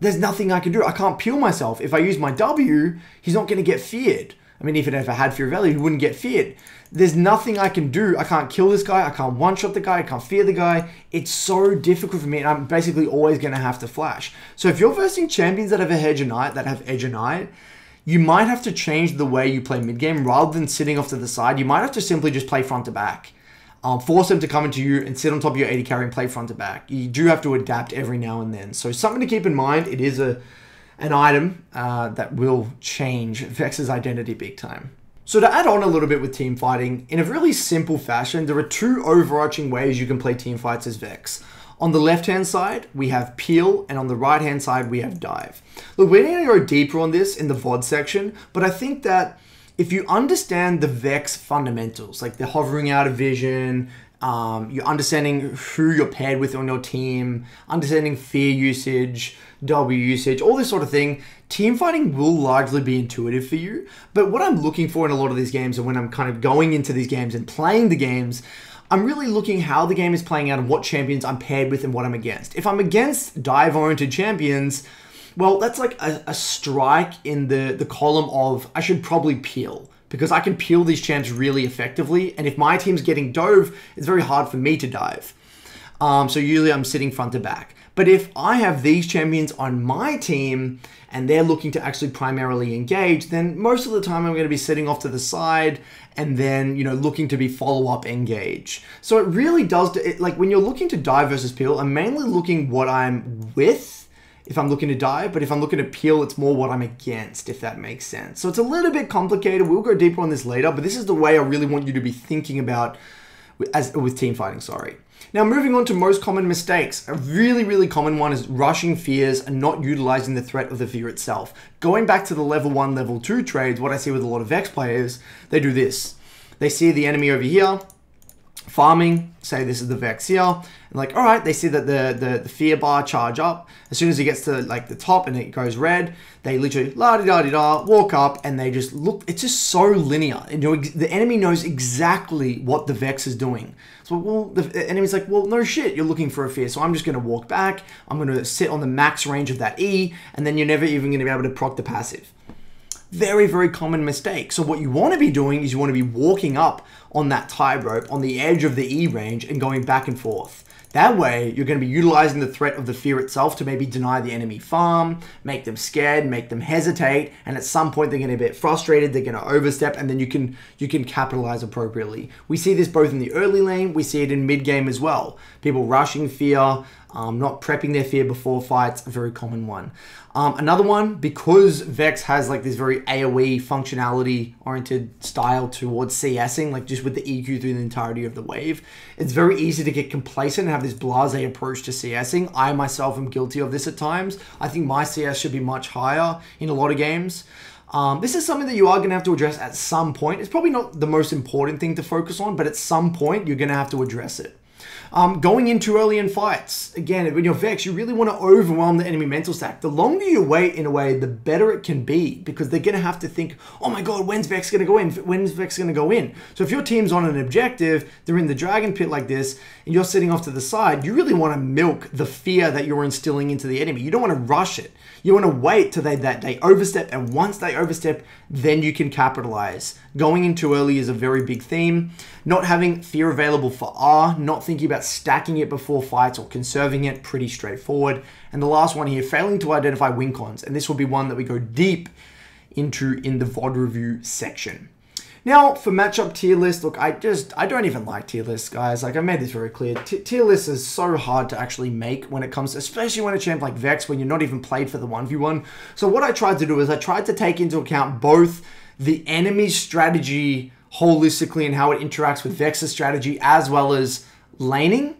There's nothing I can do. I can't peel myself. If I use my W, he's not going to get feared. I mean, if it ever had Fear Value, he wouldn't get feared. There's nothing I can do. I can't kill this guy. I can't one-shot the guy. I can't fear the guy. It's so difficult for me, and I'm basically always going to have to flash. So if you're versing champions that have a Edge of Night, that have Edge of Night, you might have to change the way you play mid-game. Rather than sitting off to the side, you might have to simply just play front to back. Um, force them to come into you and sit on top of your AD carry and play front to back. You do have to adapt every now and then. So something to keep in mind. It is a an item uh, that will change Vex's identity big time. So to add on a little bit with team fighting, in a really simple fashion, there are two overarching ways you can play team fights as Vex. On the left hand side, we have peel, and on the right hand side, we have dive. Look, we're to go deeper on this in the VOD section, but I think that if you understand the Vex fundamentals, like the hovering out of vision, um, you're understanding who you're paired with on your team, understanding fear usage, W usage, all this sort of thing. Team fighting will largely be intuitive for you, but what I'm looking for in a lot of these games, and when I'm kind of going into these games and playing the games, I'm really looking how the game is playing out and what champions I'm paired with and what I'm against. If I'm against dive-oriented champions, well, that's like a, a strike in the, the column of I should probably peel because I can peel these champs really effectively. And if my team's getting dove, it's very hard for me to dive. Um, so usually I'm sitting front to back. But if I have these champions on my team and they're looking to actually primarily engage, then most of the time I'm going to be sitting off to the side and then, you know, looking to be follow-up engage. So it really does, it, like when you're looking to dive versus peel, I'm mainly looking what I'm with if I'm looking to die, but if I'm looking to peel, it's more what I'm against, if that makes sense. So it's a little bit complicated. We'll go deeper on this later, but this is the way I really want you to be thinking about as with team fighting, sorry. Now moving on to most common mistakes. A really, really common one is rushing fears and not utilizing the threat of the fear itself. Going back to the level 1, level 2 trades, what I see with a lot of Vex players, they do this. They see the enemy over here, farming, say this is the Vex here, and like, all right, they see that the, the, the fear bar charge up. As soon as it gets to like the top and it goes red, they literally la di da di da walk up and they just look. It's just so linear. You know, the enemy knows exactly what the Vex is doing. So, well, the enemy's like, well, no shit, you're looking for a fear, so I'm just gonna walk back. I'm gonna sit on the max range of that E, and then you're never even gonna be able to proc the passive. Very, very common mistake. So what you want to be doing is you want to be walking up on that tie rope on the edge of the E range and going back and forth. That way, you're going to be utilizing the threat of the fear itself to maybe deny the enemy farm, make them scared, make them hesitate, and at some point they're going to get frustrated, they're going to overstep, and then you can you can capitalize appropriately. We see this both in the early lane, we see it in mid game as well. People rushing fear, Um, not prepping their fear before fights, a very common one. Um, another one, because Vex has like this very AoE functionality oriented style towards CSing, like just with the EQ through the entirety of the wave, it's very easy to get complacent and have this blase approach to CSing. I myself am guilty of this at times. I think my CS should be much higher in a lot of games. Um, this is something that you are going to have to address at some point. It's probably not the most important thing to focus on, but at some point you're going to have to address it. Um, going in too early in fights. Again, when you're Vex, you really want to overwhelm the enemy mental stack. The longer you wait, in a way, the better it can be because they're going to have to think, oh my god, when's Vex going to go in? When's Vex going to go in? So if your team's on an objective, they're in the Dragon Pit like this, and you're sitting off to the side, you really want to milk the fear that you're instilling into the enemy. You don't want to rush it. You want to wait till they that they overstep, and once they overstep, then you can capitalize. Going in too early is a very big theme. Not having fear available for R, not thinking about stacking it before fights or conserving it, pretty straightforward. And the last one here, failing to identify win cons, and this will be one that we go deep into in the VOD review section. Now, for matchup tier list, look, I just, I don't even like tier lists, guys. Like, I made this very clear. T tier lists is so hard to actually make when it comes, especially when a champ like Vex, when you're not even played for the 1v1. So what I tried to do is I tried to take into account both the enemy strategy holistically and how it interacts with Vex's strategy, as well as laning.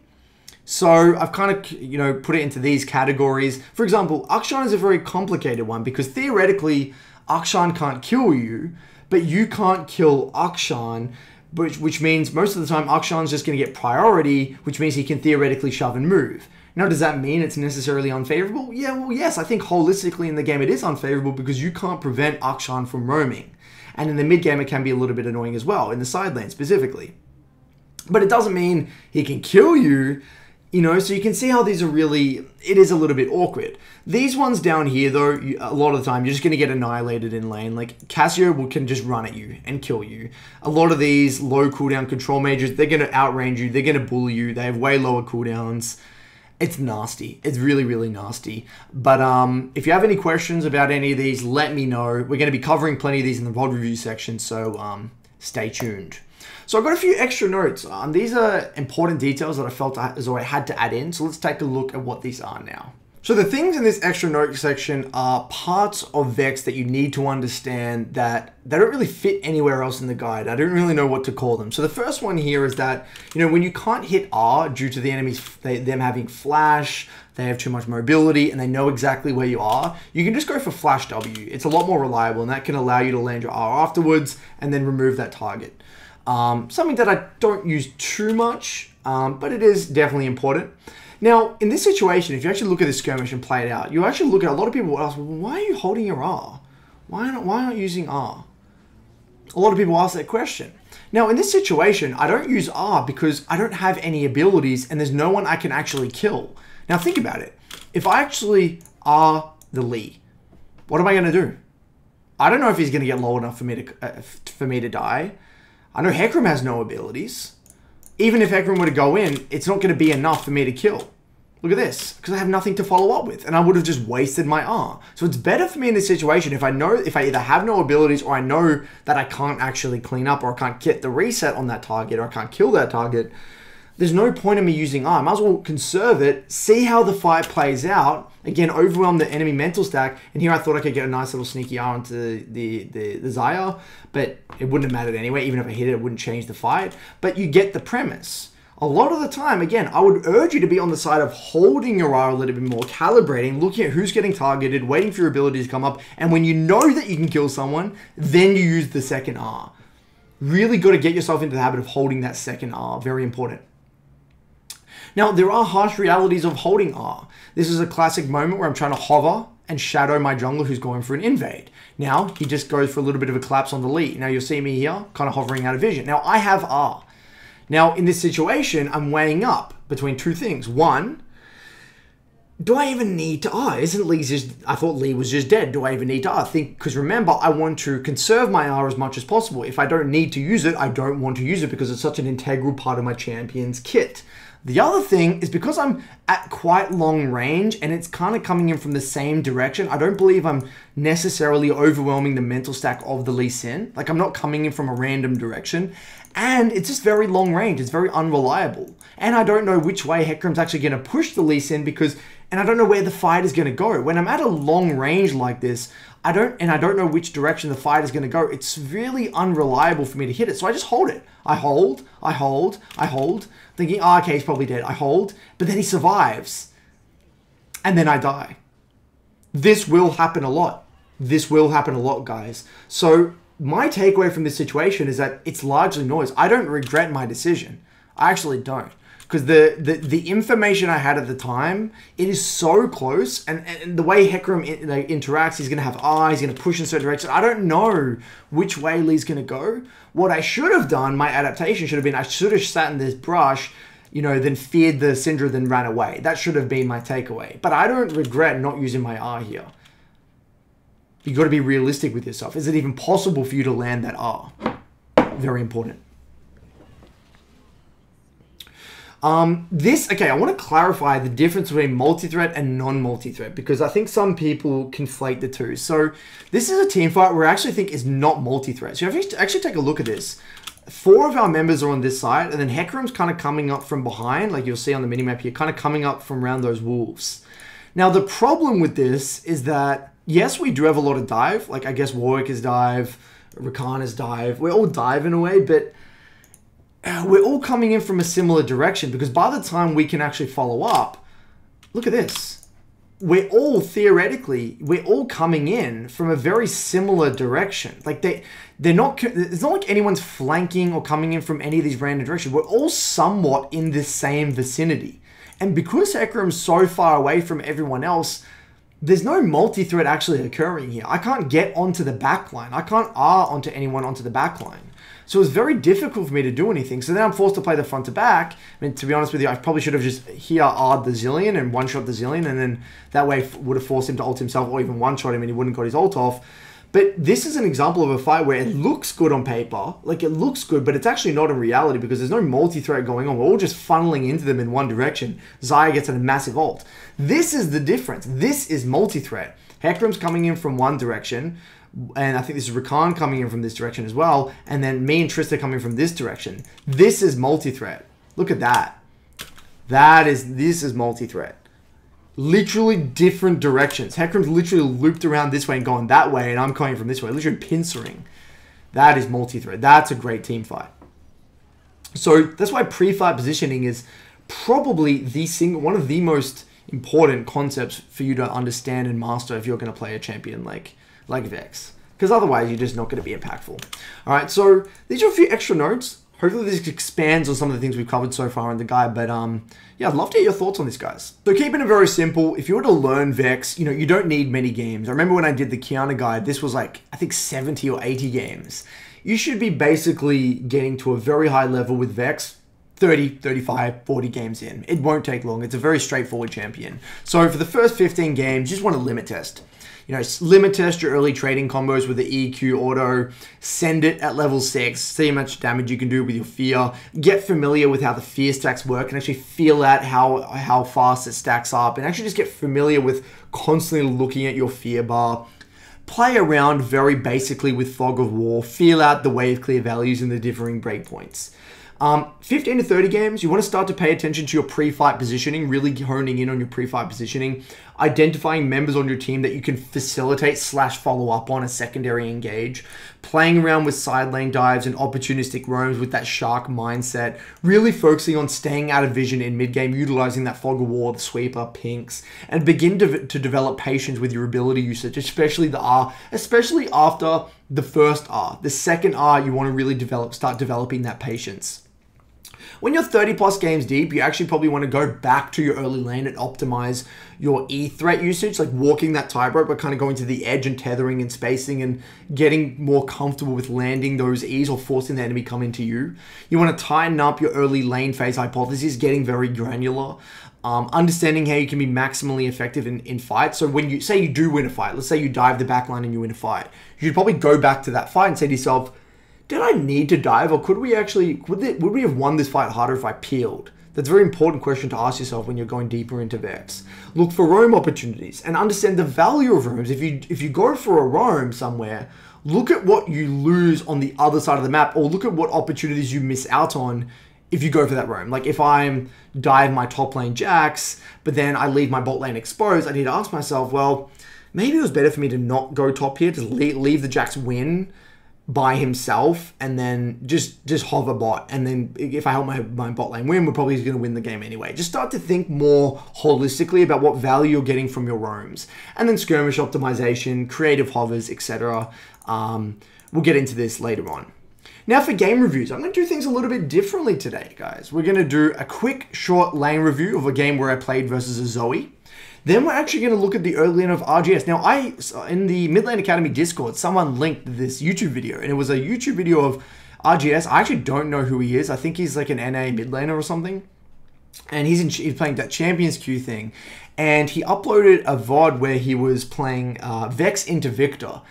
So I've kind of, you know, put it into these categories. For example, Akshan is a very complicated one because theoretically, Akshan can't kill you, but you can't kill Akshan, which, which means most of the time Akshan's just going to get priority, which means he can theoretically shove and move. Now, does that mean it's necessarily unfavorable? Yeah, well, yes, I think holistically in the game it is unfavorable because you can't prevent Akshan from roaming. And in the mid game, it can be a little bit annoying as well, in the side lane specifically. But it doesn't mean he can kill you you know, so you can see how these are really, it is a little bit awkward. These ones down here, though, you, a lot of the time, you're just going to get annihilated in lane. Like, Cassio will, can just run at you and kill you. A lot of these low cooldown control mages, they're going to outrange you. They're going to bully you. They have way lower cooldowns. It's nasty. It's really, really nasty. But um, if you have any questions about any of these, let me know. We're going to be covering plenty of these in the VOD review section, so um, stay tuned. So I've got a few extra notes. and these are important details that I felt as though I had to add in. So let's take a look at what these are now. So the things in this extra note section are parts of Vex that you need to understand that they don't really fit anywhere else in the guide. I don't really know what to call them. So the first one here is that, you know, when you can't hit R due to the enemies, they, them having flash, they have too much mobility, and they know exactly where you are, you can just go for flash W. It's a lot more reliable, and that can allow you to land your R afterwards and then remove that target. Um, something that I don't use too much, um, but it is definitely important. Now, in this situation, if you actually look at this skirmish and play it out, you actually look at a lot of people will ask, why are you holding your R? Why not, why you using R? A lot of people ask that question. Now, in this situation, I don't use R because I don't have any abilities and there's no one I can actually kill. Now, think about it. If I actually R the Lee, what am I going to do? I don't know if he's going to get low enough for me to uh, for me to die. I know Hecarim has no abilities. Even if Hecarim were to go in, it's not going to be enough for me to kill. Look at this, because I have nothing to follow up with, and I would have just wasted my R. So it's better for me in this situation if I know, if I either have no abilities or I know that I can't actually clean up or I can't get the reset on that target or I can't kill that target, there's no point in me using R. I might as well conserve it, see how the fight plays out. Again, overwhelm the enemy mental stack. And here I thought I could get a nice little sneaky R onto the, the, the but it wouldn't have mattered anyway. Even if I hit it, it wouldn't change the fight. But you get the premise. A lot of the time, again, I would urge you to be on the side of holding your R a little bit more, calibrating, looking at who's getting targeted, waiting for your ability to come up, and when you know that you can kill someone, then you use the second R. Really got to get yourself into the habit of holding that second R. Very important. Now, there are harsh realities of holding R. This is a classic moment where I'm trying to hover and shadow my jungler who's going for an invade. Now, he just goes for a little bit of a collapse on the lead. Now, you'll see me here, kind of hovering out of vision. Now, I have R. Now, in this situation, I'm weighing up between two things. One, do I even need to R? Isn't Lee just, I thought Lee was just dead. Do I even need to R? think, because remember, I want to conserve my R as much as possible. If I don't need to use it, I don't want to use it because it's such an integral part of my champion's kit. The other thing is because I'm at quite long range and it's kind of coming in from the same direction, I don't believe I'm necessarily overwhelming the mental stack of the Lee Sin. Like I'm not coming in from a random direction. And it's just very long range. It's very unreliable. And I don't know which way Hecarim's actually going to push the Lee Sin because, and I don't know where the fight is going to go. When I'm at a long range like this, I don't, and I don't know which direction the fight is going to go. It's really unreliable for me to hit it. So I just hold it. I hold, I hold, I hold, thinking, oh, okay, he's probably dead. I hold, but then he survives. And then I die. This will happen a lot. This will happen a lot, guys. So my takeaway from this situation is that it's largely noise. I don't regret my decision. I actually don't. Because the, the, the information I had at the time, it is so close, and, and the way Hecarim in, like, interacts, he's going to have eyes, he's going to push in certain directions. I don't know which way Lee's going to go. What I should have done, my adaptation should have been, I should have sat in this brush, you know, then feared the Syndra, then ran away. That should have been my takeaway. But I don't regret not using my R here. You got to be realistic with yourself. Is it even possible for you to land that R? Very important. Um, this, okay, I want to clarify the difference between multi-threat and non-multi-threat because I think some people conflate the two. So this is a team fight where I actually think is not multi-threat. So if you actually take a look at this, four of our members are on this side and then Hecarim's kind of coming up from behind, like you'll see on the minimap here, kind of coming up from around those wolves. Now the problem with this is that yes, we do have a lot of dive. Like I guess Warwick is dive, Rakan is dive. We're all dive in a way, but *sighs* we're all coming in from a similar direction because by the time we can actually follow up, look at this. We're all theoretically, we're all coming in from a very similar direction. Like they, they're not. It's not like anyone's flanking or coming in from any of these random directions. We're all somewhat in the same vicinity, and because Hecarim's so far away from everyone else, there's no multi-threat actually occurring here. I can't get onto the backline. I can't R onto anyone onto the backline. So it was very difficult for me to do anything. So then I'm forced to play the front to back. I mean, to be honest with you, I probably should have just here R'd the Zilean and one-shot the Zilean, and then that way would have forced him to ult himself or even one-shot him and he wouldn't got his ult off. But this is an example of a fight where it looks good on paper, like it looks good, but it's actually not in reality because there's no multi-threat going on. We're all just funneling into them in one direction. Xayah gets a massive ult. This is the difference. This is multi-threat. Hecarim's coming in from one direction, and I think this is Rakan coming in from this direction as well, and then me and Trista coming from this direction. This is multi-threat. Look at that. That is, this is multi-threat literally different directions. Hecarim's literally looped around this way and gone that way, and I'm coming from this way. Literally pincering. That is multi-threat. That's a great team fight. So that's why pre-fight positioning is probably the single one of the most important concepts for you to understand and master if you're going to play a champion like like Vex. Because otherwise, you're just not going to be impactful. All right, so these are a few extra notes hopefully this expands on some of the things we've covered so far in the guide. But um, yeah, I'd love to hear your thoughts on this, guys. So keeping it very simple, if you were to learn Vex, you know, you don't need many games. I remember when I did the Qiyana guide, this was like, I think 70 or 80 games. You should be basically getting to a very high level with Vex 30, 35, 40 games in. It won't take long. It's a very straightforward champion. So for the first 15 games, just want to limit test you know, limit test your early trading combos with the EQ auto, send it at level 6, see how much damage you can do with your fear, get familiar with how the fear stacks work, and actually feel out how, how fast it stacks up, and actually just get familiar with constantly looking at your fear bar. Play around very basically with Fog of War, feel out the wave clear values and the differing breakpoints. Um, 15 to 30 games, you want to start to pay attention to your pre-fight positioning, really honing in on your pre-fight positioning, identifying members on your team that you can facilitate slash follow up on a secondary engage, playing around with side lane dives and opportunistic roams with that shark mindset, really focusing on staying out of vision in mid game, utilizing that fog of war, the sweeper, pinks, and begin to, to develop patience with your ability usage, especially the R, especially after the first R. The second R, you want to really develop, start developing that patience. When you're 30 plus games deep, you actually probably want to go back to your early lane and optimize your E threat usage, like walking that tightrope, but kind of going to the edge and tethering and spacing and getting more comfortable with landing those E's or forcing the enemy come into you. You want to tighten up your early lane phase hypothesis, getting very granular. Um, understanding how you can be maximally effective in, in fights. So when you say you do win a fight, let's say you dive the backline and you win a fight, you should probably go back to that fight and say to yourself, did I need to dive, or could we actually would, they, would we have won this fight harder if I peeled? That's a very important question to ask yourself when you're going deeper into Vex. Look for roam opportunities and understand the value of roams. If you if you go for a roam somewhere, look at what you lose on the other side of the map, or look at what opportunities you miss out on if you go for that roam. Like if I'm dive my top lane Jax, but then I leave my bot lane exposed, I need to ask myself, well, maybe it was better for me to not go top here, to leave the Jax win by himself and then just just hover bot. And then if I help my, my bot lane win we're probably going to win the game anyway. Just start to think more holistically about what value you're getting from your roams and then skirmish optimization creative hovers etc um, we'll get into this later on. Now for game reviews, I'm going to do things a little bit differently today, guys. We're going to do a quick, short lane review of a game where I played versus a Zoe. Then we're actually going to look at the early lane of RGS. Now, I in the Mid Lane Academy Discord, someone linked this YouTube video, and it was a YouTube video of RGS. I actually don't know who he is. I think he's like an NA mid laner or something. And he's in, he's playing that Champions Queue thing, and he uploaded a VOD where he was playing uh, Vex into Viktor.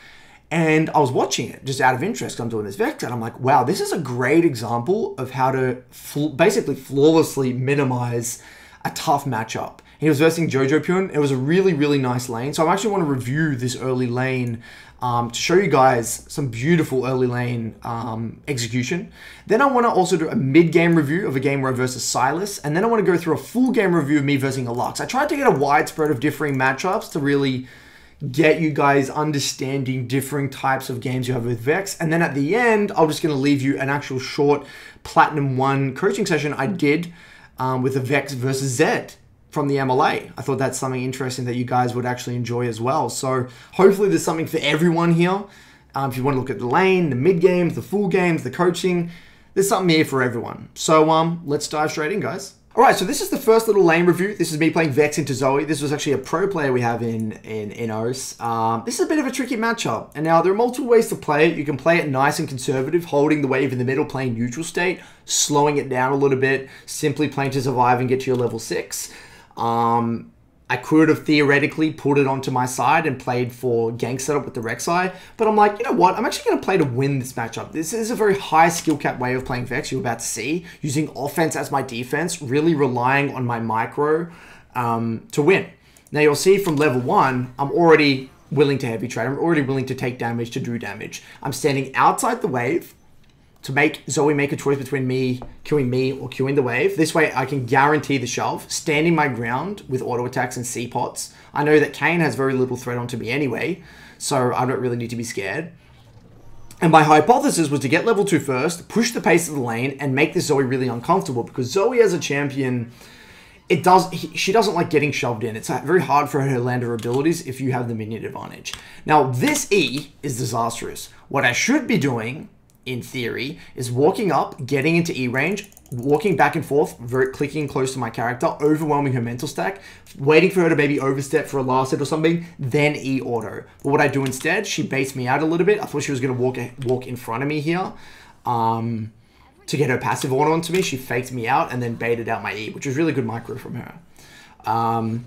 And I was watching it just out of interest. I'm doing this Vex, and I'm like, wow, this is a great example of how to fl basically flawlessly minimize a tough matchup. He was versing Jojopyun. It was a really, really nice lane. So I actually want to review this early lane um, to show you guys some beautiful early lane um, execution. Then I want to also do a mid-game review of a game where I versus Sylas. And then I want to go through a full game review of me versus a Lux. I tried to get a widespread of differing matchups to really get you guys understanding differing types of games you have with Vex. And then at the end, I'm just going to leave you an actual short Platinum 1 coaching session I did um, with the Vex versus Zed from the MLA. I thought that's something interesting that you guys would actually enjoy as well. So hopefully there's something for everyone here. Um, if you want to look at the lane, the mid games, the full games, the coaching, there's something here for everyone. So um, let's dive straight in, guys. All right, so this is the first little lane review. This is me playing Vex into Zoe. This was actually a pro player we have in in Inos. Um, this is a bit of a tricky matchup. And now there are multiple ways to play it. You can play it nice and conservative, holding the wave in the middle, playing neutral state, slowing it down a little bit, simply playing to survive and get to your level 6. Um, I could have theoretically put it onto my side and played for gank setup with the Rek'Sai, but I'm like, you know what? I'm actually going to play to win this matchup. This is a very high skill cap way of playing Vex you're about to see, using offense as my defense, really relying on my micro um, to win. Now you'll see from level 1, I'm already willing to heavy trade. I'm already willing to take damage to do damage. I'm standing outside the wave, to make Zoe make a choice between me queuing me or queuing the wave. This way I can guarantee the shove, standing my ground with auto attacks and C pots. I know that Kayn has very little threat onto me anyway, so I don't really need to be scared. And my hypothesis was to get level 2 first, push the pace of the lane, and make this Zoe really uncomfortable because Zoe as a champion, it does he, she doesn't like getting shoved in. It's very hard for her to land her abilities if you have the minion advantage. Now this E is disastrous. What I should be doing in theory, is walking up, getting into E range, walking back and forth, very clicking close to my character, overwhelming her mental stack, waiting for her to maybe overstep for a last hit or something, then E auto. But what I do instead, she baits me out a little bit. I thought she was going to walk walk in front of me here. Um, to get her passive auto onto me, she faked me out and then baited out my E, which was really good micro from her. Um,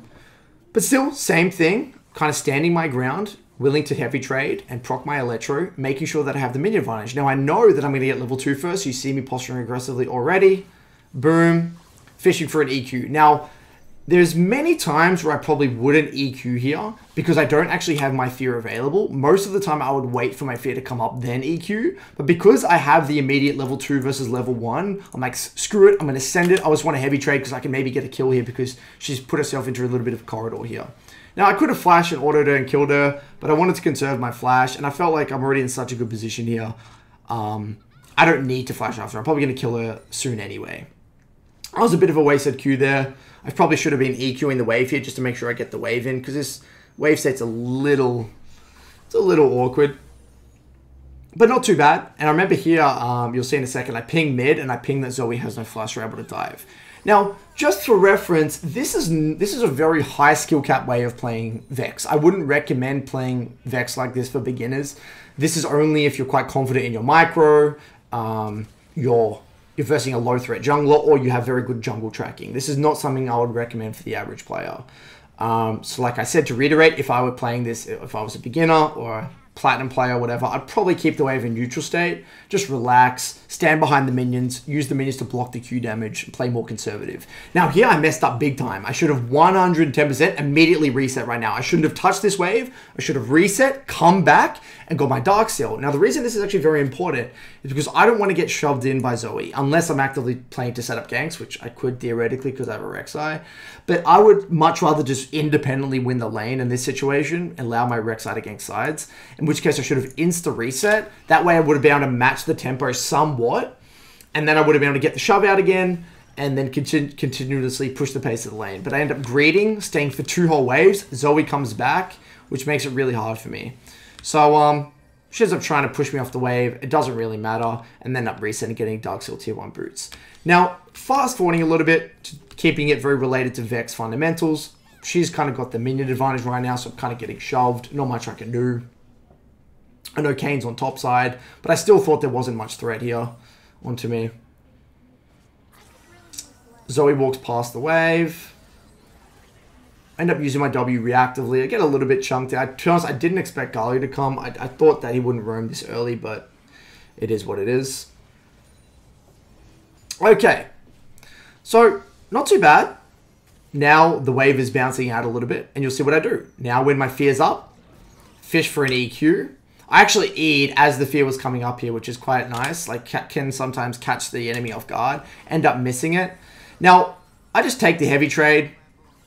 but still, same thing, kind of standing my ground, willing to heavy trade and proc my Electro, making sure that I have the minion advantage. Now I know that I'm going to get level 2 first. You see me posturing aggressively already. Boom. Fishing for an EQ. Now, there's many times where I probably wouldn't EQ here because I don't actually have my fear available. Most of the time I would wait for my fear to come up then EQ. But because I have the immediate level 2 versus level 1, I'm like, screw it, I'm going to send it. I just want a heavy trade because I can maybe get a kill here because she's put herself into a little bit of corridor here. Now, I could have flashed and autoed her and killed her, but I wanted to conserve my flash, and I felt like I'm already in such a good position here. Um, I don't need to flash after. I'm probably going to kill her soon anyway. I was a bit of a wasted Q there. I probably should have been EQing the wave here just to make sure I get the wave in, because this wave state's a little, it's a little awkward. But not too bad. And I remember here, um, you'll see in a second, I ping mid, and I ping that Zoe has no flash, we're able to dive. Now, just for reference, this is this is a very high skill cap way of playing Vex. I wouldn't recommend playing Vex like this for beginners. This is only if you're quite confident in your micro, um, you're you're versing a low threat jungler, or you have very good jungle tracking. This is not something I would recommend for the average player. Um, so, like I said, to reiterate, if I were playing this, if I was a beginner or a platinum player, whatever, I'd probably keep the wave in neutral state. Just relax, stand behind the minions, use the minions to block the Q damage, play more conservative. Now here I messed up big time. I should have 110% immediately reset right now. I shouldn't have touched this wave. I should have reset, come back, and got my Dark Seal. Now the reason this is actually very important is because I don't want to get shoved in by Zoe unless I'm actively playing to set up ganks, which I could theoretically because I have a Rek'Sai. But I would much rather just independently win the lane in this situation, allow my Rek'Sai to gank sides, in which case I should have insta reset. That way I would have been able to match the tempo somewhat, and then I would have been able to get the shove out again, and then continu- continuously push the pace of the lane. But I end up greeting, staying for two whole waves. Zoe comes back, which makes it really hard for me. So um, she ends up trying to push me off the wave. It doesn't really matter, and then up resetting, getting Dark Seal Tier 1 boots. Now, fast forwarding a little bit, keeping it very related to Vex fundamentals. She's kind of got the minion advantage right now, so I'm kind of getting shoved. Not much I can do. I know Kayn's on top side, but I still thought there wasn't much threat here onto me. Zoe walks past the wave. I end up using my W reactively. I get a little bit chunked out. To be honest, I didn't expect Galio to come. I, I thought that he wouldn't roam this early, but it is what it is. Okay. So, not too bad. Now the wave is bouncing out a little bit, and you'll see what I do. Now when my fear's up, fish for an EQ. I actually E'd as the fear was coming up here, which is quite nice. Like, can sometimes catch the enemy off guard, end up missing it. Now, I just take the heavy trade.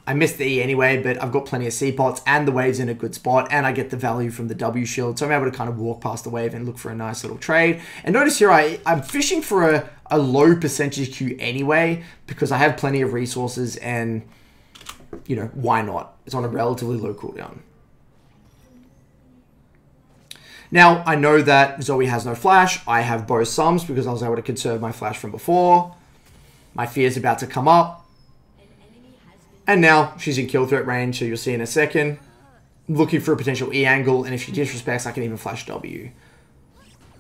I missed the E anyway, but I've got plenty of C pots and the wave's in a good spot and I get the value from the W shield. So I'm able to kind of walk past the wave and look for a nice little trade. And notice here, I, I'm fishing for a, a low percentage Q anyway because I have plenty of resources and, you know, why not? It's on a relatively low cooldown. Now, I know that Zoe has no flash. I have both sums because I was able to conserve my flash from before. My fear is about to come up. And now she's in kill threat range, so you'll see in a second. Looking for a potential E angle, and if she disrespects, I can even flash W.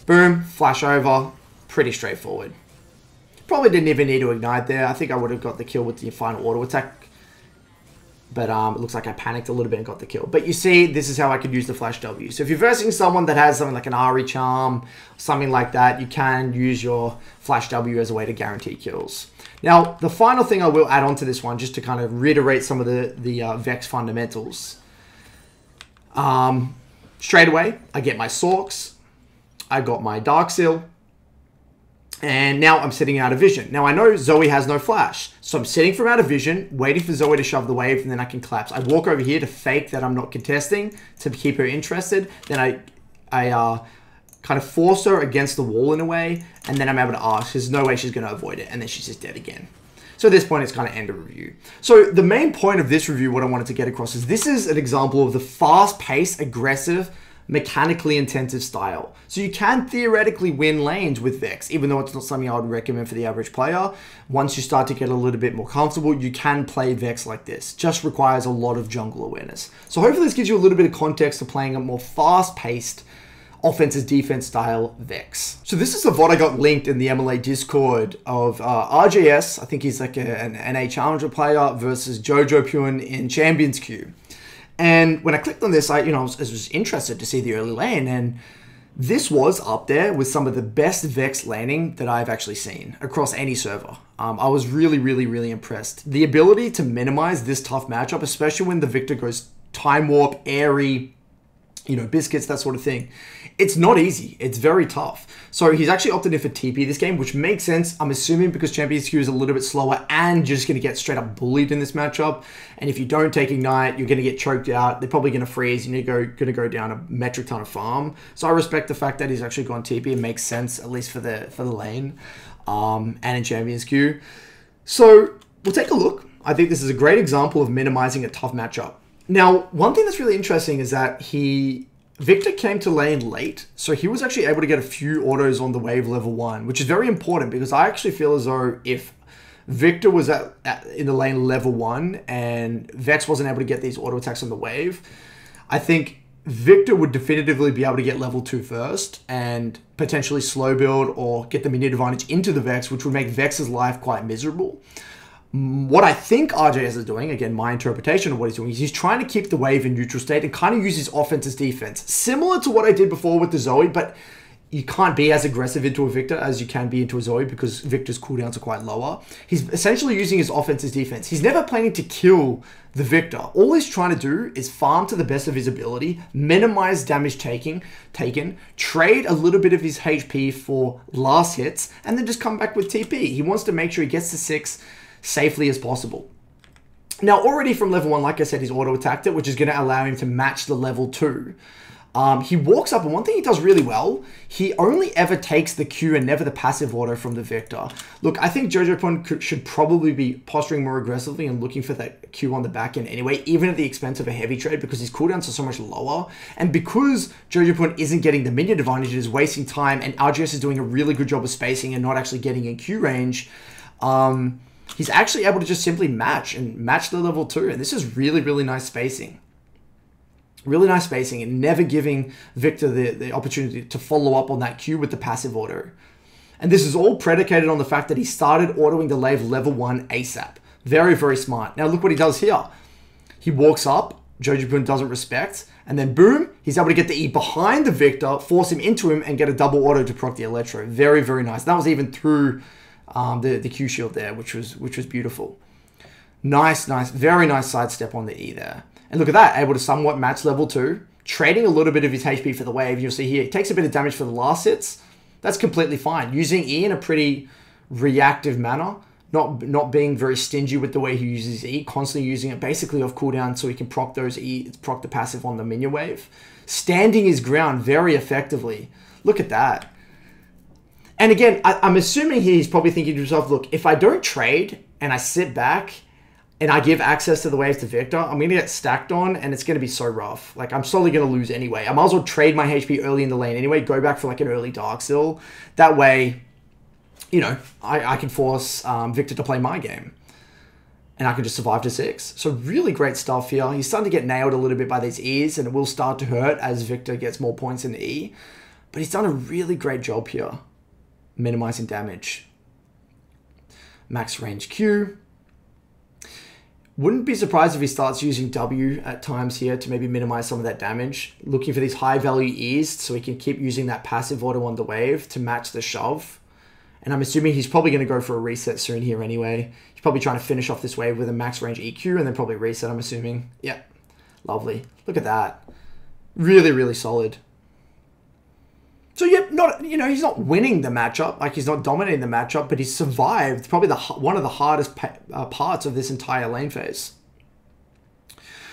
Boom, flash over. Pretty straightforward. Probably didn't even need to ignite there. I think I would have got the kill with the final auto attack. But um, it looks like I panicked a little bit and got the kill. But you see, this is how I could use the flash W. So if you're versing someone that has something like an Ahri charm, something like that, you can use your flash W as a way to guarantee kills. Now, the final thing I will add on to this one, just to kind of reiterate some of the, the uh, Vex fundamentals. Um, straight away, I get my Sorcs. I got my Dark Seal. And now I'm sitting out of vision. Now I know Zoe has no flash. So I'm sitting from out of vision, waiting for Zoe to shove the wave, and then I can collapse. I walk over here to fake that I'm not contesting, to keep her interested. Then I, I uh, kind of force her against the wall in a way, and then I'm able to ask, there's no way she's going to avoid it, and then she's just dead again. So at this point, it's kind of end of review. So the main point of this review, what I wanted to get across is this is an example of the fast-paced, aggressive, mechanically intensive style. So you can theoretically win lanes with Vex, even though it's not something I would recommend for the average player. Once you start to get a little bit more comfortable, you can play Vex like this. Just requires a lot of jungle awareness. So hopefully this gives you a little bit of context to playing a more fast-paced, offensive defense style Vex. So this is a VOD I got linked in the MLA Discord of uh, RJS, I think he's like a, an NA Challenger player, versus Jojopyun in Champions Queue. And when I clicked on this, I you know I was, I was interested to see the early lane, and this was up there with some of the best Vex landing that I've actually seen across any server. Um, I was really, really, really impressed. The ability to minimize this tough matchup, especially when the Viktor goes time warp, Aery, you know, biscuits, that sort of thing. It's not easy. It's very tough. So he's actually opted in for TP this game, which makes sense. I'm assuming because Champions Queue is a little bit slower and you're just going to get straight up bullied in this matchup. And if you don't take Ignite, you're going to get choked out. They're probably going to freeze and you're going to go down a metric ton of farm. So I respect the fact that he's actually gone TP. It makes sense, at least for the for the lane um, and in Champions Queue. So we'll take a look. I think this is a great example of minimizing a tough matchup. Now, one thing that's really interesting is that he Viktor came to lane late, so he was actually able to get a few autos on the wave level one, which is very important because I actually feel as though if Viktor was at, at, in the lane level one and Vex wasn't able to get these auto attacks on the wave, I think Viktor would definitively be able to get level two first and potentially slow build or get the minion advantage into the Vex, which would make Vex's life quite miserable what I think RJS is doing, again, my interpretation of what he's doing, is he's trying to keep the wave in neutral state and kind of use his offense as defense. Similar to what I did before with the Zoe, but you can't be as aggressive into a Viktor as you can be into a Zoe because Viktor's cooldowns are quite lower. He's essentially using his offense as defense. He's never planning to kill the Viktor. All he's trying to do is farm to the best of his ability, minimize damage taking, taken, trade a little bit of his HP for last hits, and then just come back with TP. He wants to make sure he gets to six safely as possible. Now, already from level one, like I said, he's auto attacked it, which is going to allow him to match the level two. Um, he walks up, and one thing he does really well, he only ever takes the Q and never the passive auto from the Viktor. Look, I think Jojopyun should probably be posturing more aggressively and looking for that Q on the back end anyway, even at the expense of a heavy trade, because his cooldowns are so much lower. And because Jojopyun isn't getting the minion advantage, it is wasting time, and RJS is doing a really good job of spacing and not actually getting in Q range. Um, he's actually able to just simply match and match the level 2, and this is really, really nice spacing. Really nice spacing and never giving Viktor the, the opportunity to follow up on that Q with the passive auto. And this is all predicated on the fact that he started autoing the Lave level 1 ASAP. Very, very smart. Now look what he does here. He walks up, Jojo doesn't respect, and then boom, he's able to get the E behind the Viktor, force him into him, and get a double auto to proc the Electro. Very, very nice. That was even through um, the, the Q shield there, which was which was beautiful. Nice, nice, very nice sidestep on the E there. And look at that, able to somewhat match level 2, trading a little bit of his HP for the wave. You'll see here, it takes a bit of damage for the last hits. That's completely fine. Using E in a pretty reactive manner, not not being very stingy with the way he uses E, constantly using it basically off cooldown so he can proc those E, proc the passive on the minion wave. Standing his ground very effectively. Look at that. And again, I, am assuming he's probably thinking to himself, look, if I don't trade and I sit back and I give access to the waves to Viktor, I'm going to get stacked on and it's going to be so rough. Like, I'm slowly going to lose anyway. I might as well trade my HP early in the lane anyway, go back for like an early Dark Seal. That way, you know, I, I can force um, Viktor to play my game. And I can just survive to six. So really great stuff here. He's starting to get nailed a little bit by these E's and it will start to hurt as Viktor gets more points in the E. But he's done a really great job here, minimizing damage. Max range Q, wouldn't be surprised if he starts using W at times here to maybe minimize some of that damage. Looking for these high value E's so he can keep using that passive auto on the wave to match the shove. And I'm assuming he's probably going to go for a reset soon here anyway. He's probably trying to finish off this wave with a max range EQ and then probably reset, I'm assuming. Yeah, lovely. Look at that. Really, really solid. So yeah, not you know he's not winning the matchup, like he's not dominating the matchup, but he's survived probably the one of the hardest uh, parts of this entire lane phase.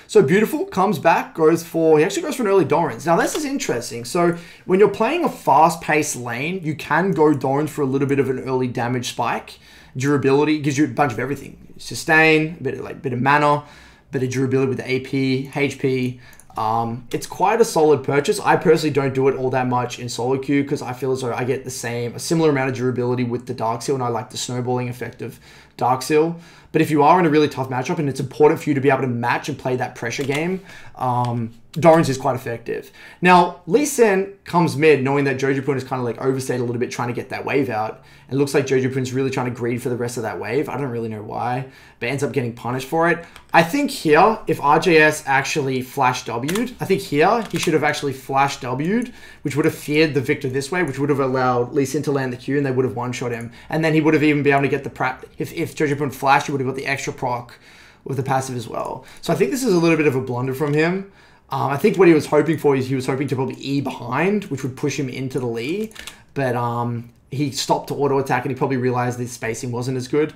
So beautiful comes back, goes for he actually goes for an early Doran's. Now this is interesting. So when you're playing a fast-paced lane, you can go Doran's for a little bit of an early damage spike. Durability gives you a bunch of everything: sustain, a bit of like bit of mana, bit of durability with the AP, HP, um, it's quite a solid purchase. I personally don't do it all that much in solo queue because I feel as though I get the same, a similar amount of durability with the Dark Seal, and I like the snowballing effect of Dark Seal. But if you are in a really tough matchup and it's important for you to be able to match and play that pressure game, um, Doran's is quite effective. Now, Lee Sin comes mid knowing that Jojopyun is kind of like overstayed a little bit trying to get that wave out. It looks like Jojopyun's really trying to greed for the rest of that wave. I don't really know why, but ends up getting punished for it. I think here, if RJS actually flash W'd, I think here he should have actually flash W'd, which would have feared the Viktor this way, which would have allowed Lee Sin to land the Q and they would have one-shot him. And then he would have even been able to get the prep. If, if Jojopyun flashed, he would have got the extra proc with the passive as well. So I think this is a little bit of a blunder from him. Um, I think what he was hoping for is he was hoping to probably E behind, which would push him into the Lee. But um, he stopped to auto attack and he probably realized the spacing wasn't as good.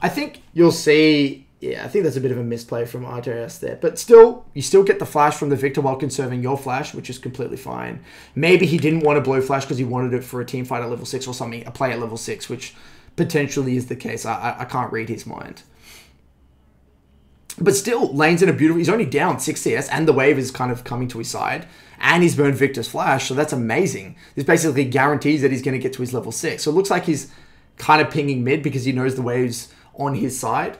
I think you'll see, yeah, I think that's a bit of a misplay from RJS there. But still, you still get the flash from the Viktor while conserving your flash, which is completely fine. Maybe he didn't want to blow flash because he wanted it for a team fight at level 6 or something, a play at level 6, which potentially is the case. I, I can't read his mind. But still, Lane's in a beautiful. He's only down 6 CS, and the wave is kind of coming to his side. And he's burned Viktor's Flash, so that's amazing. This basically guarantees that he's going to get to his level 6. So it looks like he's kind of pinging mid because he knows the wave's on his side.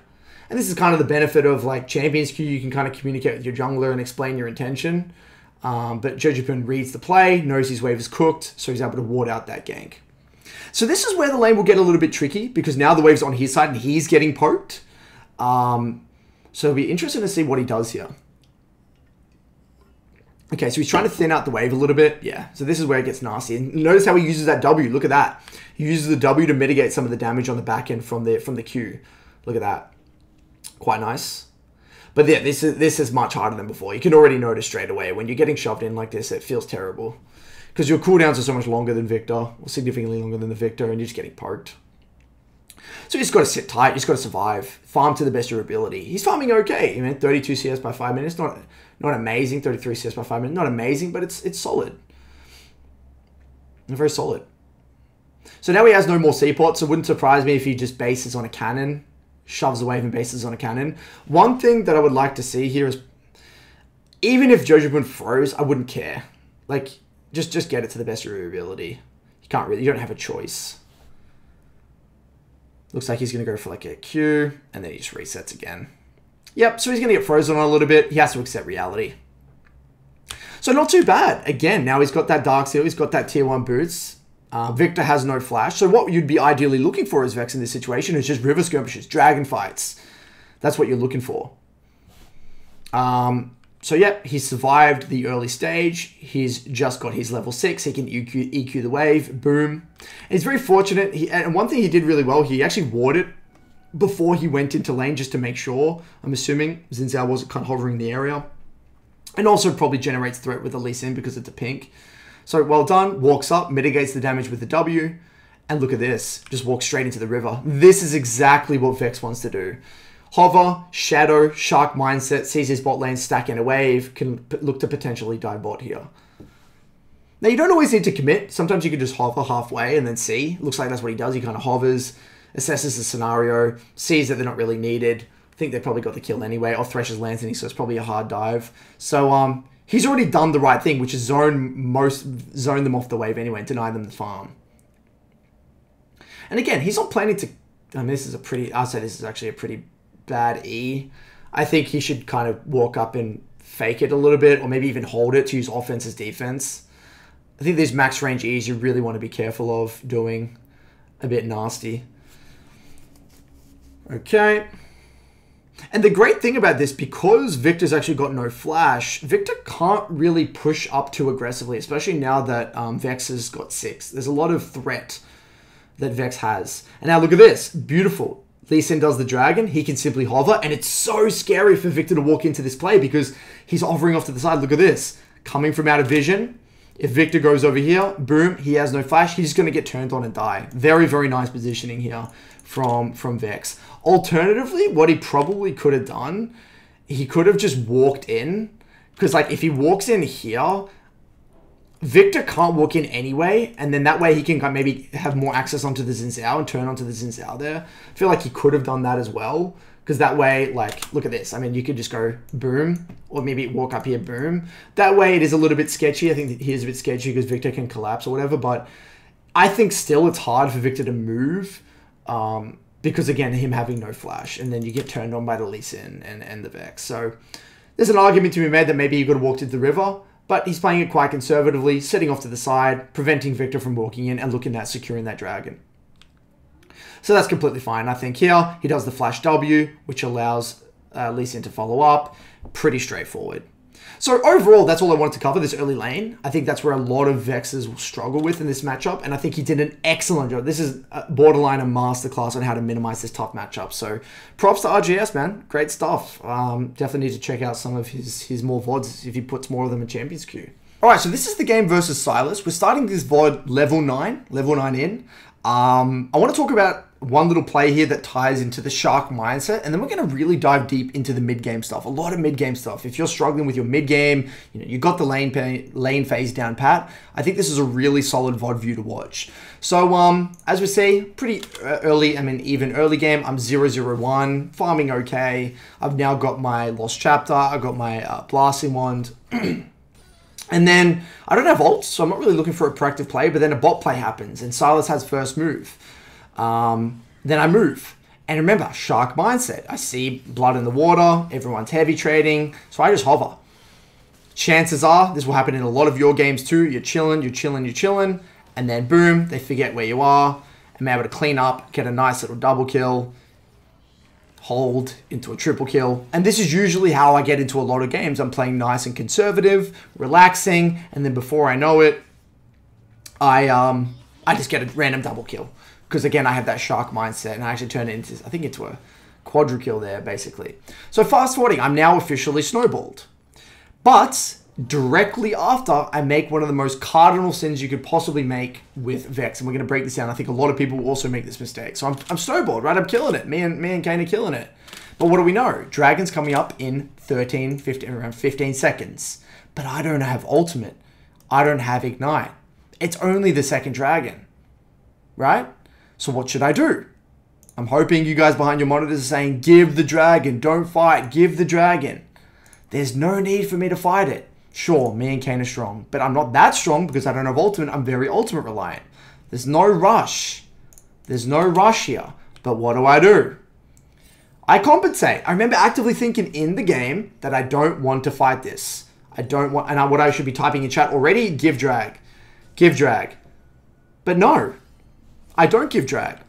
And this is kind of the benefit of like Champions Queue. You can kind of communicate with your jungler and explain your intention. Um, but Jojopyun reads the play, knows his wave is cooked, so he's able to ward out that gank. So this is where the lane will get a little bit tricky because now the wave's on his side and he's getting poked. Um, so it'll be interesting to see what he does here. Okay, so he's trying to thin out the wave a little bit. Yeah, so this is where it gets nasty. And notice how he uses that W. Look at that. He uses the W to mitigate some of the damage on the back end from the from the Q. Look at that. Quite nice. But yeah, this is this is much harder than before. You can already notice straight away when you're getting shoved in like this, it feels terrible. Because your cooldowns are so much longer than Viktor, or significantly longer than the Viktor, and you're just getting poked. So he's got to sit tight. He's got to survive. Farm to the best of your ability. He's farming okay. I mean, 32 CS by five minutes. Not not amazing. 33 CS by five minutes. Not amazing, but it's it's solid. Very solid. So now he has no more C-pots. So it wouldn't surprise me if he just bases on a cannon, shoves a wave and bases on a cannon. One thing that I would like to see here is, even if Jojopyun froze, I wouldn't care. Like, just just get it to the best of your ability. You can't really. You don't have a choice. Looks like he's going to go for like a Q, and then he just resets again. Yep, so he's going to get frozen on a little bit. He has to accept reality. So not too bad. Again, now he's got that Dark Seal, he's got that Tier 1 boots. Uh, Viktor has no flash. So what you'd be ideally looking for as Vex in this situation is just river skirmishes, dragon fights. That's what you're looking for. Um, so yeah, he survived the early stage. He's just got his level 6. He can EQ, EQ the wave. Boom. And he's very fortunate. He, and one thing he did really well, he actually warded it before he went into lane just to make sure. I'm assuming Xin Zhao wasn't kind of hovering the area. And also probably generates threat with the Lee Sin because it's a pink. So well done. Walks up, mitigates the damage with the W. And look at this. Just walks straight into the river. This is exactly what Vex wants to do. Hover, Shadow, Shark Mindset, sees his bot lane stack in a wave, can look to potentially die bot here. Now, you don't always need to commit. Sometimes you can just hover halfway and then see. Looks like that's what he does. He kind of hovers, assesses the scenario, sees that they're not really needed. I think they've probably got the kill anyway. Or Thresher's Lantern, so it's probably a hard dive. So, um, he's already done the right thing, which is zone most zone them off the wave anyway and deny them the farm. And again, he's not planning to. I mean, this is a pretty. I'll say this is actually a pretty bad E. I think he should kind of walk up and fake it a little bit, or maybe even hold it to use offense as defense. I think these max range E's you really want to be careful of doing a bit nasty. Okay. And the great thing about this, because Viktor's actually got no flash, Viktor can't really push up too aggressively, especially now that um, Vex has got six. There's a lot of threat that Vex has. And now look at this. Beautiful. Lee Sin does the dragon, he can simply hover, and it's so scary for Viktor to walk into this play because he's hovering off to the side. Look at this. Coming from out of vision. If Viktor goes over here, boom, he has no flash. He's going to get turned on and die. Very, very nice positioning here from, from Vex. Alternatively, what he probably could have done, he could have just walked in. Because, like, if he walks in here, Viktor can't walk in anyway, and then that way he can maybe have more access onto the Xin Zhao and turn onto the Xin Zhao there. I feel like he could have done that as well, because that way, like, look at this. I mean, you could just go boom, or maybe walk up here, boom. That way it is a little bit sketchy. I think he is a bit sketchy because Viktor can collapse or whatever, but I think still it's hard for Viktor to move, um, because again, him having no flash, and then you get turned on by the Lee Sin and, and the Vex. So there's an argument to be made that maybe you could have walked into the river, but he's playing it quite conservatively, setting off to the side, preventing Viktor from walking in and looking at securing that dragon. So that's completely fine. I think here he does the flash W, which allows uh, Lee Sin to follow up. Pretty straightforward. So overall, that's all I wanted to cover, this early lane. I think that's where a lot of Vexes will struggle with in this matchup, and I think he did an excellent job. This is borderline a masterclass on how to minimize this tough matchup. So props to RJS, man. Great stuff. Um, definitely need to check out some of his, his more VODs if he puts more of them in Champions Queue. Alright, so this is the game versus Sylas. We're starting this VOD level 9, level 9 in. Um, I want to talk about one little play here that ties into the shark mindset, and then we're going to really dive deep into the mid game stuff. A lot of mid game stuff. If you're struggling with your mid game, you know you got the lane pay, lane phase down pat. I think this is a really solid VOD view to watch. So um, as we see, pretty early. I mean, even early game, I'm 001, farming okay. I've now got my lost chapter. I got my uh, blasting wand. *clears throat* And then I don't have ults, so I'm not really looking for a proactive play, but then a bot play happens and Sylas has first move. Um, then I move. And remember, shark mindset. I see blood in the water, everyone's heavy trading, so I just hover. Chances are this will happen in a lot of your games too. You're chilling, you're chilling, you're chilling, and then boom, they forget where you are. I'm able to clean up, get a nice little double kill. Hold into a triple kill. And this is usually how I get into a lot of games. I'm playing nice and conservative, relaxing, and then before I know it, I um I just get a random double kill. Because again, I have that shark mindset and I actually turn it into I think into a quadra kill there basically. So fast forwarding, I'm now officially snowballed. But directly after I make one of the most cardinal sins you could possibly make with Vex. And we're going to break this down. I think a lot of people will also make this mistake. So I'm, I'm snowballed, right? I'm killing it. Me and, me and Kayn are killing it. But what do we know? Dragon's coming up in 13, 15, around 15 seconds. But I don't have ultimate. I don't have ignite. It's only the second dragon, right? So what should I do? I'm hoping you guys behind your monitors are saying, give the dragon, don't fight, give the dragon. There's no need for me to fight it. Sure, me and Kayn are strong, but I'm not that strong because I don't have ultimate. I'm very ultimate reliant. There's no rush. There's no rush here. But what do I do? I compensate. I remember actively thinking in the game that I don't want to fight this. I don't want, and I, what I should be typing in chat already, give drag. Give drag. But no, I don't give drag.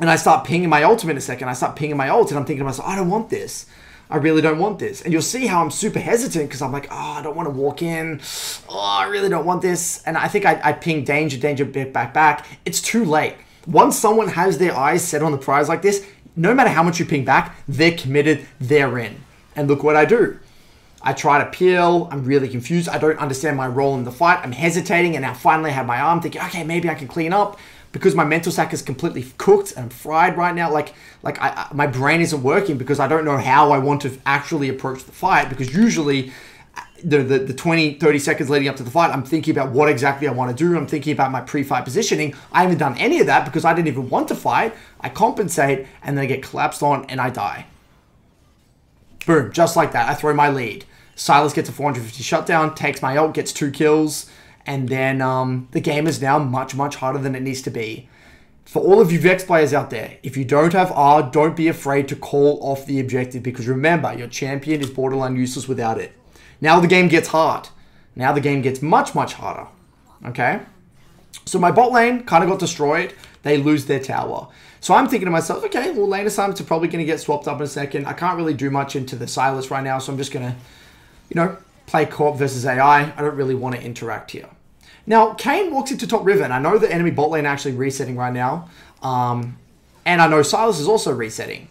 And I start pinging my ultimate in a second. I start pinging my ult, and I'm thinking to myself, I don't want this. I really don't want this. And you'll see how I'm super hesitant because I'm like, oh, I don't want to walk in. Oh, I really don't want this. And I think I, I ping danger, danger, bit back, back. It's too late. Once someone has their eyes set on the prize like this, no matter how much you ping back, they're committed, they're in. And look what I do. I try to peel. I'm really confused. I don't understand my role in the fight. I'm hesitating, and now finally I have my arm thinking, okay, maybe I can clean up because my mental sack is completely cooked and I'm fried right now. Like, like I, I, my brain isn't working because I don't know how I want to actually approach the fight. Because usually, uh, the, the, the 20, 30 seconds leading up to the fight, I'm thinking about what exactly I want to do. I'm thinking about my pre-fight positioning. I haven't done any of that because I didn't even want to fight. I compensate and then I get collapsed on and I die. Boom, just like that. I throw my lead. Sylas gets a 450 shutdown, takes my ult, gets two kills and then um, the game is now much, much harder than it needs to be. For all of you Vex players out there, if you don't have R, don't be afraid to call off the objective because remember, your champion is borderline useless without it. Now the game gets hard. Now the game gets much, much harder. Okay? So my bot lane kind of got destroyed. They lose their tower. So I'm thinking to myself, okay, well, lane assignments are probably going to get swapped up in a second. I can't really do much into the Sylas right now, so I'm just going to, you know, play co-op versus AI. I don't really want to interact here. Now, Kayn walks into top river, and I know the enemy bot lane actually resetting right now. Um, and I know Sylas is also resetting.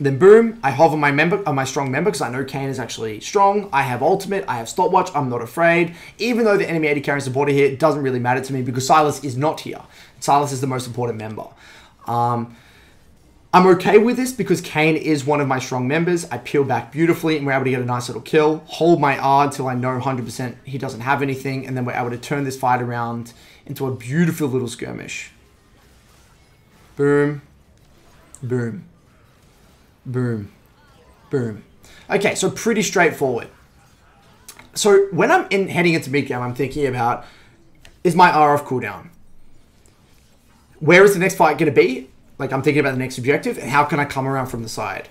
Then boom, I hover my member, uh, my strong member, because I know Kayn is actually strong. I have ultimate, I have stopwatch, I'm not afraid. Even though the enemy AD carry supporter here, it doesn't really matter to me because Sylas is not here. Sylas is the most important member. Um, I'm okay with this because Kayn is one of my strong members. I peel back beautifully and we're able to get a nice little kill. Hold my R until I know 100% he doesn't have anything. And then we're able to turn this fight around into a beautiful little skirmish. Boom. Boom. Boom. Boom. Okay, so pretty straightforward. So when I'm in heading into mid game, I'm thinking about, is my R off cooldown? Where is the next fight going to be? Like I'm thinking about the next objective and how can I come around from the side?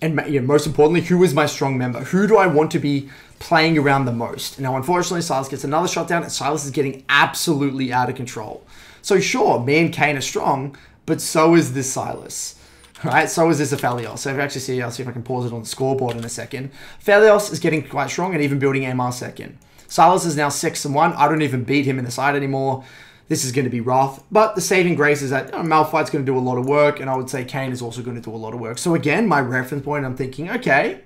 And you know, most importantly, who is my strong member? Who do I want to be playing around the most? Now, unfortunately, Sylas gets another shutdown and Sylas is getting absolutely out of control. So sure, me and Kayn are strong, but so is this Sylas. Right, so is this Aphelios. So if you actually see, I'll see if I can pause it on the scoreboard in a second. Aphelios is getting quite strong and even building MR second. Sylas is now 6 and 1. I don't even beat him in the side anymore this is going to be rough. But the saving grace is that you know, Malphite's going to do a lot of work, and I would say Kayn is also going to do a lot of work. So again, my reference point, I'm thinking, okay,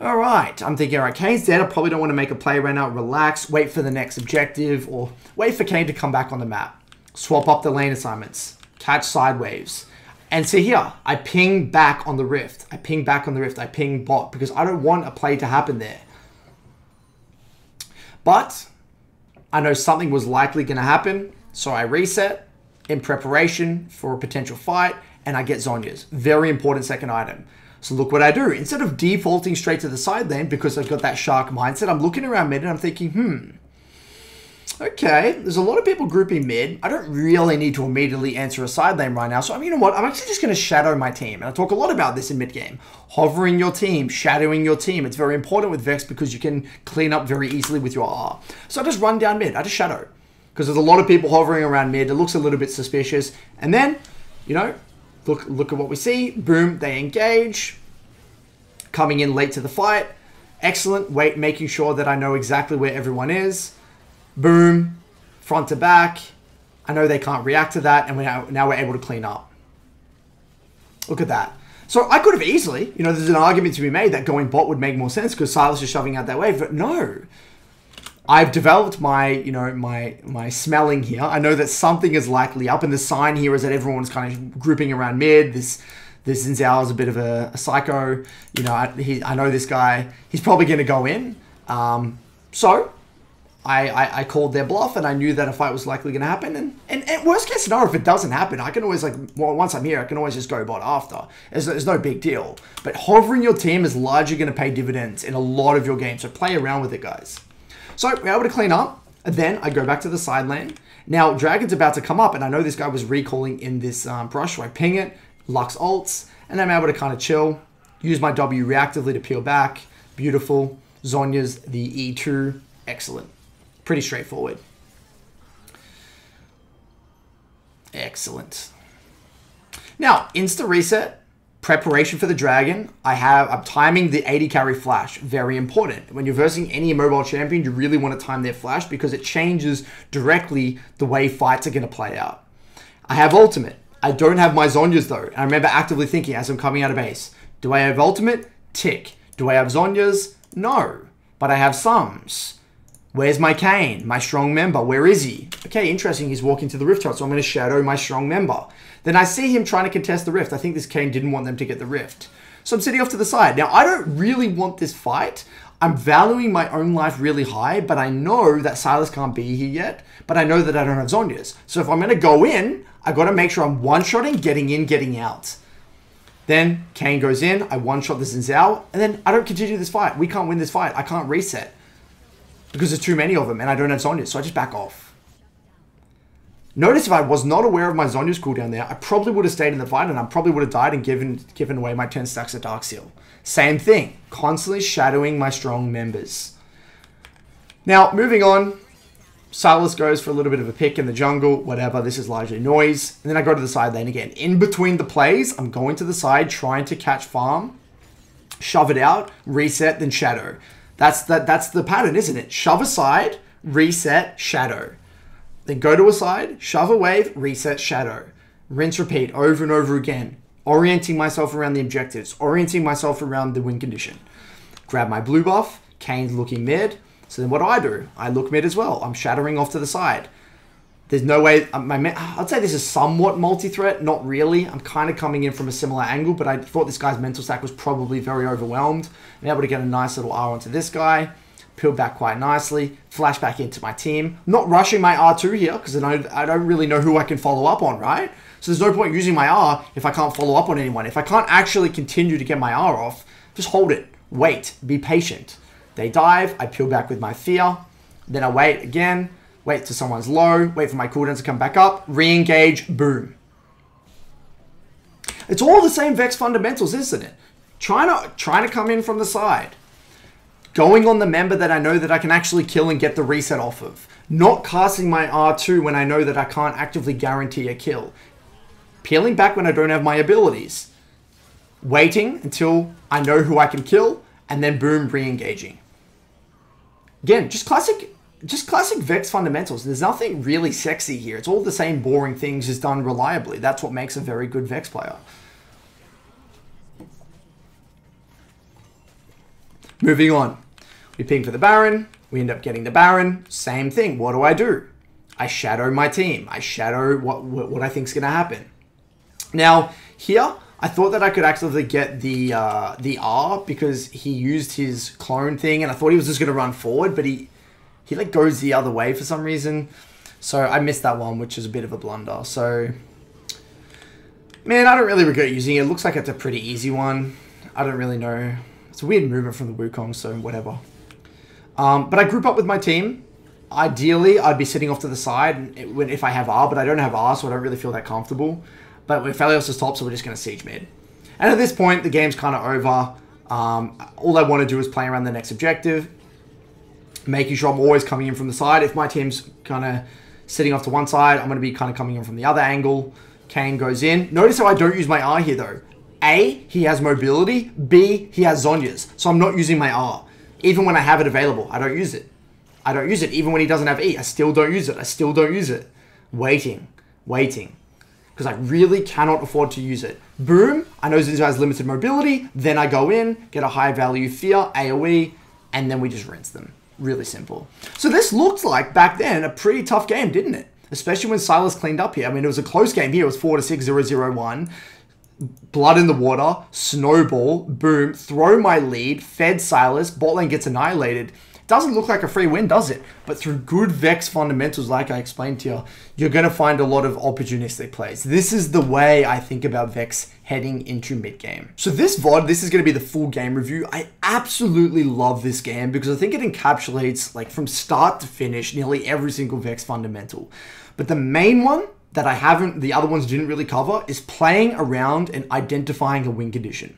all right. I'm thinking, all right, Kayn's dead. I probably don't want to make a play right now. Relax, wait for the next objective, or wait for Kayn to come back on the map. Swap up the lane assignments, catch sideways. And see here, I ping back on the rift. I ping back on the rift. I ping bot because I don't want a play to happen there. But I know something was likely going to happen, so I reset in preparation for a potential fight, and I get Zhonya's. Very important second item. So look what I do. Instead of defaulting straight to the side lane because I've got that shark mindset, I'm looking around mid and I'm thinking, hmm, Okay, there's a lot of people grouping mid. I don't really need to immediately answer a side lane right now. So, I mean, you know what? I'm actually just going to shadow my team. And I talk a lot about this in mid game. Hovering your team, shadowing your team. It's very important with Vex because you can clean up very easily with your R. So I just run down mid. I just shadow. Because there's a lot of people hovering around mid. It looks a little bit suspicious. And then, you know, look look at what we see. Boom, they engage. Coming in late to the fight. Excellent. Wait, making sure that I know exactly where everyone is. Boom, front to back. I know they can't react to that, and we now, now we're able to clean up. Look at that. So I could have easily, you know, there's an argument to be made that going bot would make more sense because Sylas is shoving out that wave, but no. I've developed my, you know, my my smelling here. I know that something is likely up, and the sign here is that everyone's kind of grouping around mid. This this Xin Zhao is a bit of a, a psycho. You know, I, he, I know this guy. He's probably going to go in. Um, so I, I, I, called their bluff, and I knew that a fight was likely going to happen. And, and, and, worst case scenario, if it doesn't happen, I can always like well, once I'm here, I can always just go bot after. It's, it's no big deal. But hovering your team is largely going to pay dividends in a lot of your games. So play around with it, guys. So we're able to clean up. And then I go back to the side lane. Now, Dragon's about to come up, and I know this guy was recalling in this um, brush, so I ping it, Lux ults, and I'm able to kind of chill, use my W reactively to peel back. Beautiful. Zhonya's the E2. Excellent. Pretty straightforward. Excellent. Now, insta reset preparation for the dragon. I have, I'm timing the AD carry flash. Very important. When you're versing any mobile champion, you really want to time their flash because it changes directly the way fights are going to play out. I have ultimate. I don't have my Zhonya's though. I remember actively thinking as I'm coming out of base, do I have ultimate? Tick. Do I have Zhonya's? No. But I have Sums. Where's my Kayn? My strong member. Where is he? Okay, interesting. He's walking to the rift so I'm going to shadow my strong member. Then I see him trying to contest the rift. I think this Kayn didn't want them to get the rift. So I'm sitting off to the side. Now, I don't really want this fight. I'm valuing my own life really high, but I know that Sylas can't be here yet. But I know that I don't have Zhonya's. So if I'm going to go in, I got to make sure I'm one-shotting, getting in, getting out. Then Kayn goes in, I one-shot the Xin Zhao, and then I don't continue this fight. We can't win this fight. I can't reset because there's too many of them and I don't have Zhonya's, so I just back off. Notice if I was not aware of my Zhonya's cooldown there, I probably would have stayed in the fight and I probably would have died and given given away my 10 stacks of Dark Seal. Same thing, constantly shadowing my strong members. Now, moving on, Sylas goes for a little bit of a pick in the jungle, whatever, this is largely noise. And then I go to the side lane again. In between the plays, I'm going to the side, trying to catch farm, shove it out, reset, then shadow. That's the, that's the pattern, isn't it? Shove aside, reset, shadow. Then go to a side, shove a wave, reset, shadow. Rinse, repeat over and over again. Orienting myself around the objectives, orienting myself around the win condition. Grab my blue buff, Kayn's looking mid. So then what do I do? I look mid as well. I'm shattering off to the side. There's no way, uh, my, I'd say this is somewhat multi-threat, not really. I'm kind of coming in from a similar angle, but I thought this guy's mental stack was probably very overwhelmed. I'm able to get a nice little R onto this guy, peel back quite nicely, flash back into my team. Not rushing my R2 here, because I don't, I don't really know who I can follow up on, right? So there's no point using my R if I can't follow up on anyone. If I can't actually continue to get my R off, just hold it, wait, be patient. They dive, I peel back with my fear, then I wait again, wait till someone's low, wait for my cooldown to come back up, re-engage, boom. It's all the same Vex fundamentals, isn't it? Trying to, trying to come in from the side. Going on the member that I know that I can actually kill and get the reset off of. Not casting my R2 when I know that I can't actively guarantee a kill. Peeling back when I don't have my abilities. Waiting until I know who I can kill, and then boom, re-engaging. Again, just classic just classic Vex fundamentals. There's nothing really sexy here. It's all the same boring things just done reliably. That's what makes a very good Vex player. Moving on. We ping for the Baron. We end up getting the Baron. Same thing. What do I do? I shadow my team. I shadow what, what, what I think is going to happen. Now, here, I thought that I could actually get the uh, the R because he used his clone thing, and I thought he was just going to run forward, but he he like goes the other way for some reason. So I missed that one, which is a bit of a blunder. So, man, I don't really regret using it. It looks like it's a pretty easy one. I don't really know. It's a weird movement from the Wukong, so whatever. Um, but I group up with my team. Ideally, I'd be sitting off to the side if I have R, but I don't have R, so I don't really feel that comfortable. But with Phelios is top, so we're just going to siege mid. And at this point, the game's kind of over. Um, all I want to do is play around the next objective making sure I'm always coming in from the side. If my team's kind of sitting off to one side, I'm going to be kind of coming in from the other angle. Kayn goes in. Notice how I don't use my R here though. A, he has mobility. B, he has Zhonya's. So I'm not using my R. Even when I have it available, I don't use it. I don't use it. Even when he doesn't have E, I still don't use it. I still don't use it. Waiting, waiting. Because I really cannot afford to use it. Boom, I know Xin Zhao has limited mobility. Then I go in, get a high value fear, AoE, and then we just rinse them. Really simple. So this looked like, back then, a pretty tough game, didn't it? Especially when Sylas cleaned up here. I mean, it was a close game here. It was 4 to 6, 0 0 1 blood in the water, snowball, boom, throw my lead, fed Sylas, bot lane gets annihilated. Doesn't look like a free win, does it? But through good Vex fundamentals, like I explained to you, you're going to find a lot of opportunistic plays. This is the way I think about Vex heading into mid game. So this VOD, this is going to be the full game review. I absolutely love this game because I think it encapsulates, like from start to finish, nearly every single Vex fundamental. But the main one that I haven't, the other ones didn't really cover, is playing around and identifying a win condition.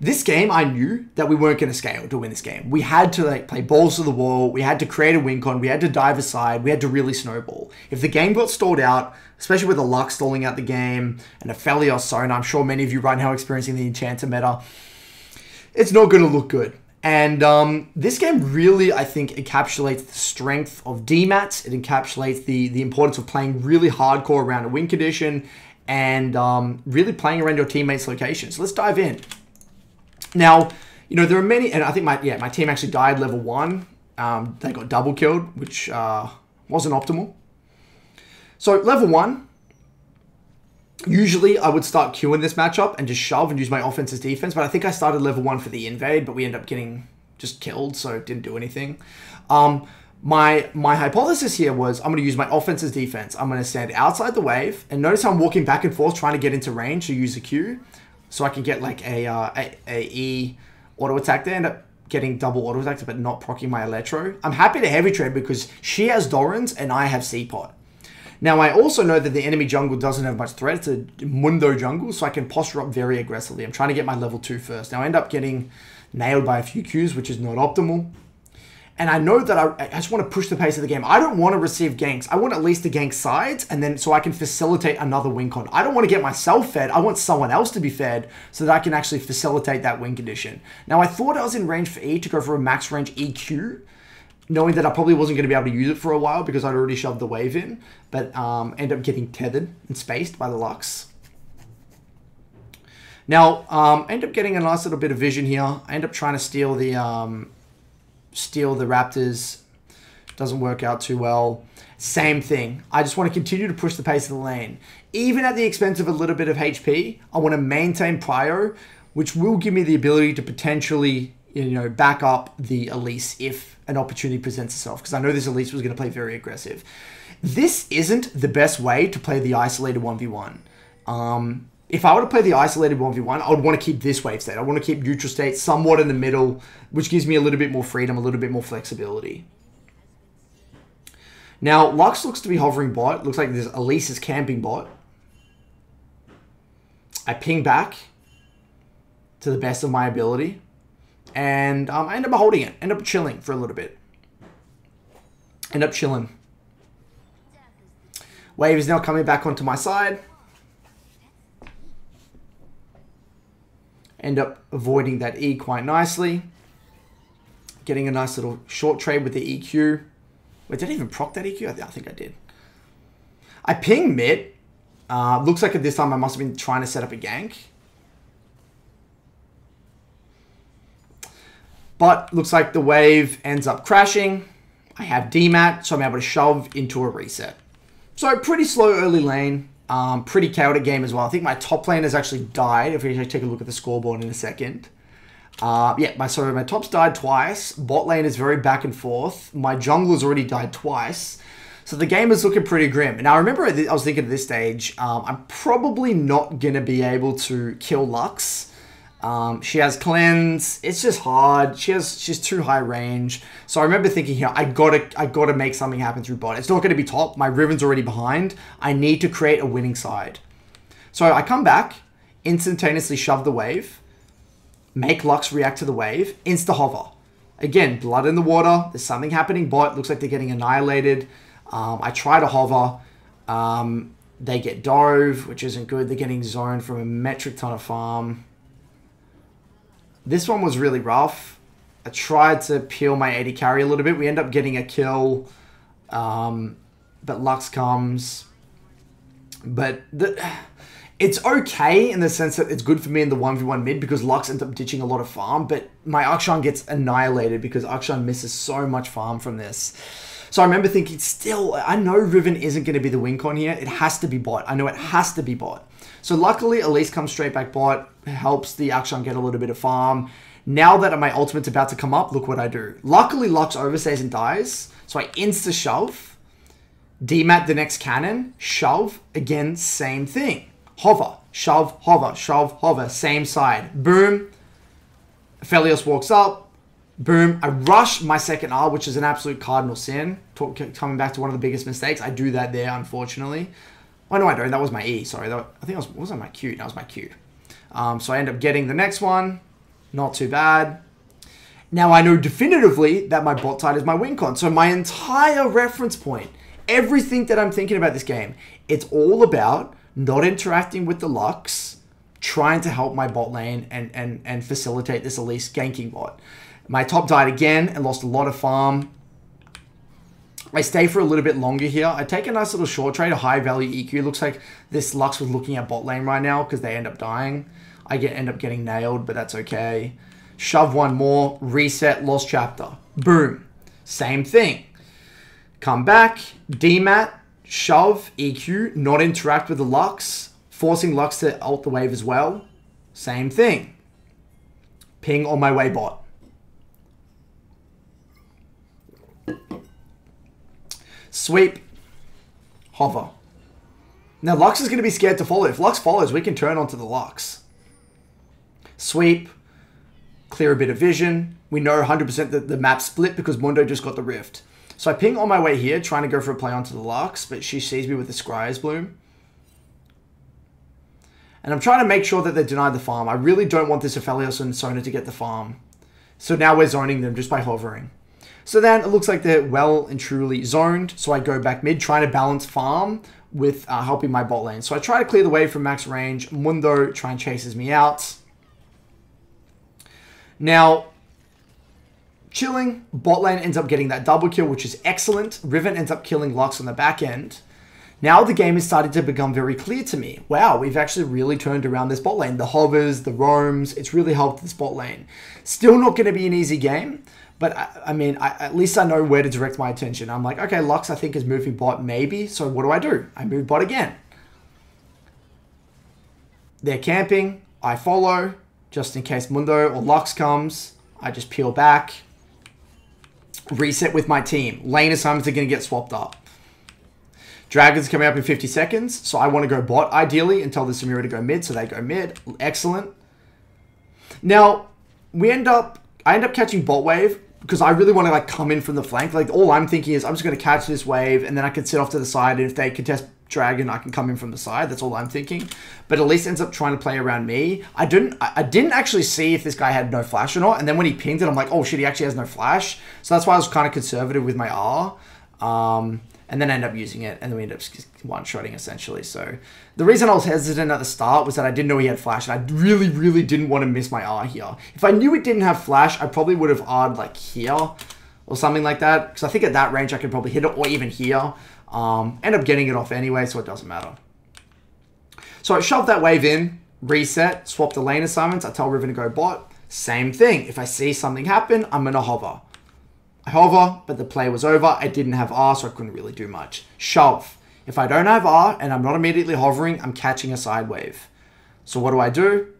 This game, I knew that we weren't going to scale to win this game. We had to like play balls to the wall. We had to create a win con. We had to dive aside. We had to really snowball. If the game got stalled out, especially with a Lux stalling out the game and a Felios zone, I'm sure many of you right now are experiencing the Enchanter meta, it's not going to look good. And um, this game really, I think, encapsulates the strength of DMATs. It encapsulates the, the importance of playing really hardcore around a win condition and um, really playing around your teammates' locations. So let's dive in. Now, you know, there are many, and I think my, yeah, my team actually died level one. Um, they got double killed, which uh, wasn't optimal. So level one, Usually, I would start queuing this matchup and just shove and use my offense as defense, but I think I started level 1 for the invade, but we ended up getting just killed, so it didn't do anything. Um, my my hypothesis here was I'm going to use my offense as defense. I'm going to stand outside the wave, and notice how I'm walking back and forth trying to get into range to use a Q, so I can get like a, uh, a, a E auto attack there. End up getting double auto attack, but not proccing my Electro. I'm happy to heavy trade because she has Doran's and I have C-Pot. Now, I also know that the enemy jungle doesn't have much threat. It's a Mundo jungle, so I can posture up very aggressively. I'm trying to get my level 2 first. Now, I end up getting nailed by a few Qs, which is not optimal. And I know that I, I, just want to push the pace of the game. I don't want to receive ganks. I want at least to gank sides, and then so I can facilitate another win con. I don't want to get myself fed. I want someone else to be fed so that I can actually facilitate that win condition. Now, I thought I was in range for E to go for a max range EQ, knowing that I probably wasn't going to be able to use it for a while because I'd already shoved the wave in, but um, end up getting tethered and spaced by the Lux. Now, um, end up getting a nice little bit of vision here. I end up trying to steal the um, steal the Raptors. Doesn't work out too well. Same thing. I just want to continue to push the pace of the lane. Even at the expense of a little bit of HP, I want to maintain prio, which will give me the ability to potentially, you know, back up the Elise if an opportunity presents itself because I know this Elise was going to play very aggressive. This isn't the best way to play the isolated 1v1. Um, if I were to play the isolated 1v1, I would want to keep this wave state. I want to keep neutral state somewhat in the middle, which gives me a little bit more freedom, a little bit more flexibility. Now, Lux looks to be hovering bot. Looks like there's Elise's camping bot. I ping back to the best of my ability and um, I end up holding it, end up chilling for a little bit. End up chilling. Wave is now coming back onto my side. End up avoiding that E quite nicely. Getting a nice little short trade with the EQ. Wait, did I even proc that EQ? I, think I did. I ping mid. Uh, looks like at this time I must have been trying to set up a gank. But looks like the wave ends up crashing. I have DMAT, so I'm able to shove into a reset. So pretty slow early lane. Um, pretty chaotic game as well. I think my top lane has actually died. If we take a look at the scoreboard in a second. Uh, yeah, my sorry, my top's died twice. Bot lane is very back and forth. My jungler's already died twice. So the game is looking pretty grim. Now, I remember I was thinking at this stage, um, I'm probably not going to be able to kill Lux um, she has cleanse. It's just hard. She has she's too high range. So I remember thinking here, I gotta I gotta make something happen through bot. It's not gonna be top. My Riven's already behind. I need to create a winning side. So I come back, instantaneously shove the wave, make Lux react to the wave, insta hover. Again, blood in the water. There's something happening. Bot looks like they're getting annihilated. Um, I try to hover. Um, They get dove, which isn't good. They're getting zoned from a metric ton of farm. This one was really rough. I tried to peel my AD carry a little bit. We end up getting a kill. Um, but Lux comes. But the, it's okay in the sense that it's good for me in the 1v1 mid because Lux ends up ditching a lot of farm. But my Akshan gets annihilated because Akshan misses so much farm from this. So I remember thinking, still, I know Riven isn't going to be the win con here. It has to be bot. I know it has to be bot. So luckily, Elise comes straight back bot, helps the Akshan get a little bit of farm. Now that my ultimate's about to come up, look what I do. Luckily, Lux overstays and dies, so I insta-shove. Demat the next cannon, shove, again, same thing. Hover, shove, hover, shove, hover, same side. Boom. Aphelios walks up, boom. I rush my second R, which is an absolute cardinal sin. Talk, coming back to one of the biggest mistakes. I do that there, unfortunately. Oh, no, I don't. That was my E. Sorry. That, I think it was, wasn't my Q. That was my Q. Um, so I end up getting the next one. Not too bad. Now I know definitively that my bot side is my win con. So my entire reference point, everything that I'm thinking about this game, it's all about not interacting with the Lux, trying to help my bot lane and, and, and facilitate this Elise ganking bot. My top died again and lost a lot of farm. I stay for a little bit longer here. I take a nice little short trade, a high value EQ. Looks like this Lux was looking at bot lane right now because they end up dying. I get end up getting nailed, but that's okay. Shove one more, reset, lost chapter. Boom. Same thing. Come back, demat, shove, EQ, not interact with the Lux, forcing Lux to alt the wave as well. Same thing. Ping on my way bot. Sweep. Hover. Now, Lux is going to be scared to follow. If Lux follows, we can turn onto the Lux. Sweep. Clear a bit of vision. We know 100% that the map split because Mundo just got the Rift. So I ping on my way here, trying to go for a play onto the Lux, but she sees me with the Scryer's Bloom. And I'm trying to make sure that they deny the farm. I really don't want this Aphelios and Sona to get the farm. So now we're zoning them just by hovering. So then it looks like they're well and truly zoned. So I go back mid, trying to balance farm with uh, helping my bot lane. So I try to clear the way from max range. Mundo try and chases me out. Now, chilling, bot lane ends up getting that double kill, which is excellent. Riven ends up killing Lux on the back end. Now the game is starting to become very clear to me. Wow, we've actually really turned around this bot lane. The hovers, the roams, it's really helped this bot lane. Still not going to be an easy game, but I, I mean, I, at least I know where to direct my attention. I'm like, okay, Lux I think is moving bot maybe. So what do I do? I move bot again. They're camping. I follow just in case Mundo or Lux comes. I just peel back. Reset with my team. Lane assignments are going to get swapped up. Dragons coming up in 50 seconds, so I want to go bot ideally and tell the Samira to go mid, so they go mid. Excellent. Now, we end up, I end up catching bot wave because I really want to like come in from the flank. Like all I'm thinking is I'm just going to catch this wave and then I can sit off to the side. And if they contest dragon, I can come in from the side. That's all I'm thinking. But at least ends up trying to play around me. I didn't. I didn't actually see if this guy had no flash or not. And then when he pinged it, I'm like, oh shit, he actually has no flash. So that's why I was kind of conservative with my R. Um, and then end up using it, and then we end up one-shotting essentially. So the reason I was hesitant at the start was that I didn't know he had flash, and I really, really didn't want to miss my R here. If I knew it didn't have flash, I probably would have R'd like here or something like that, because I think at that range I could probably hit it, or even here. Um, end up getting it off anyway, so it doesn't matter. So I shoved that wave in, reset, swap the lane assignments. I tell Riven to go bot. Same thing. If I see something happen, I'm to hover. I hover, but the play was over. I didn't have R, so I couldn't really do much. Shove. If I don't have R and I'm not immediately hovering, I'm catching a side wave. So what do I do?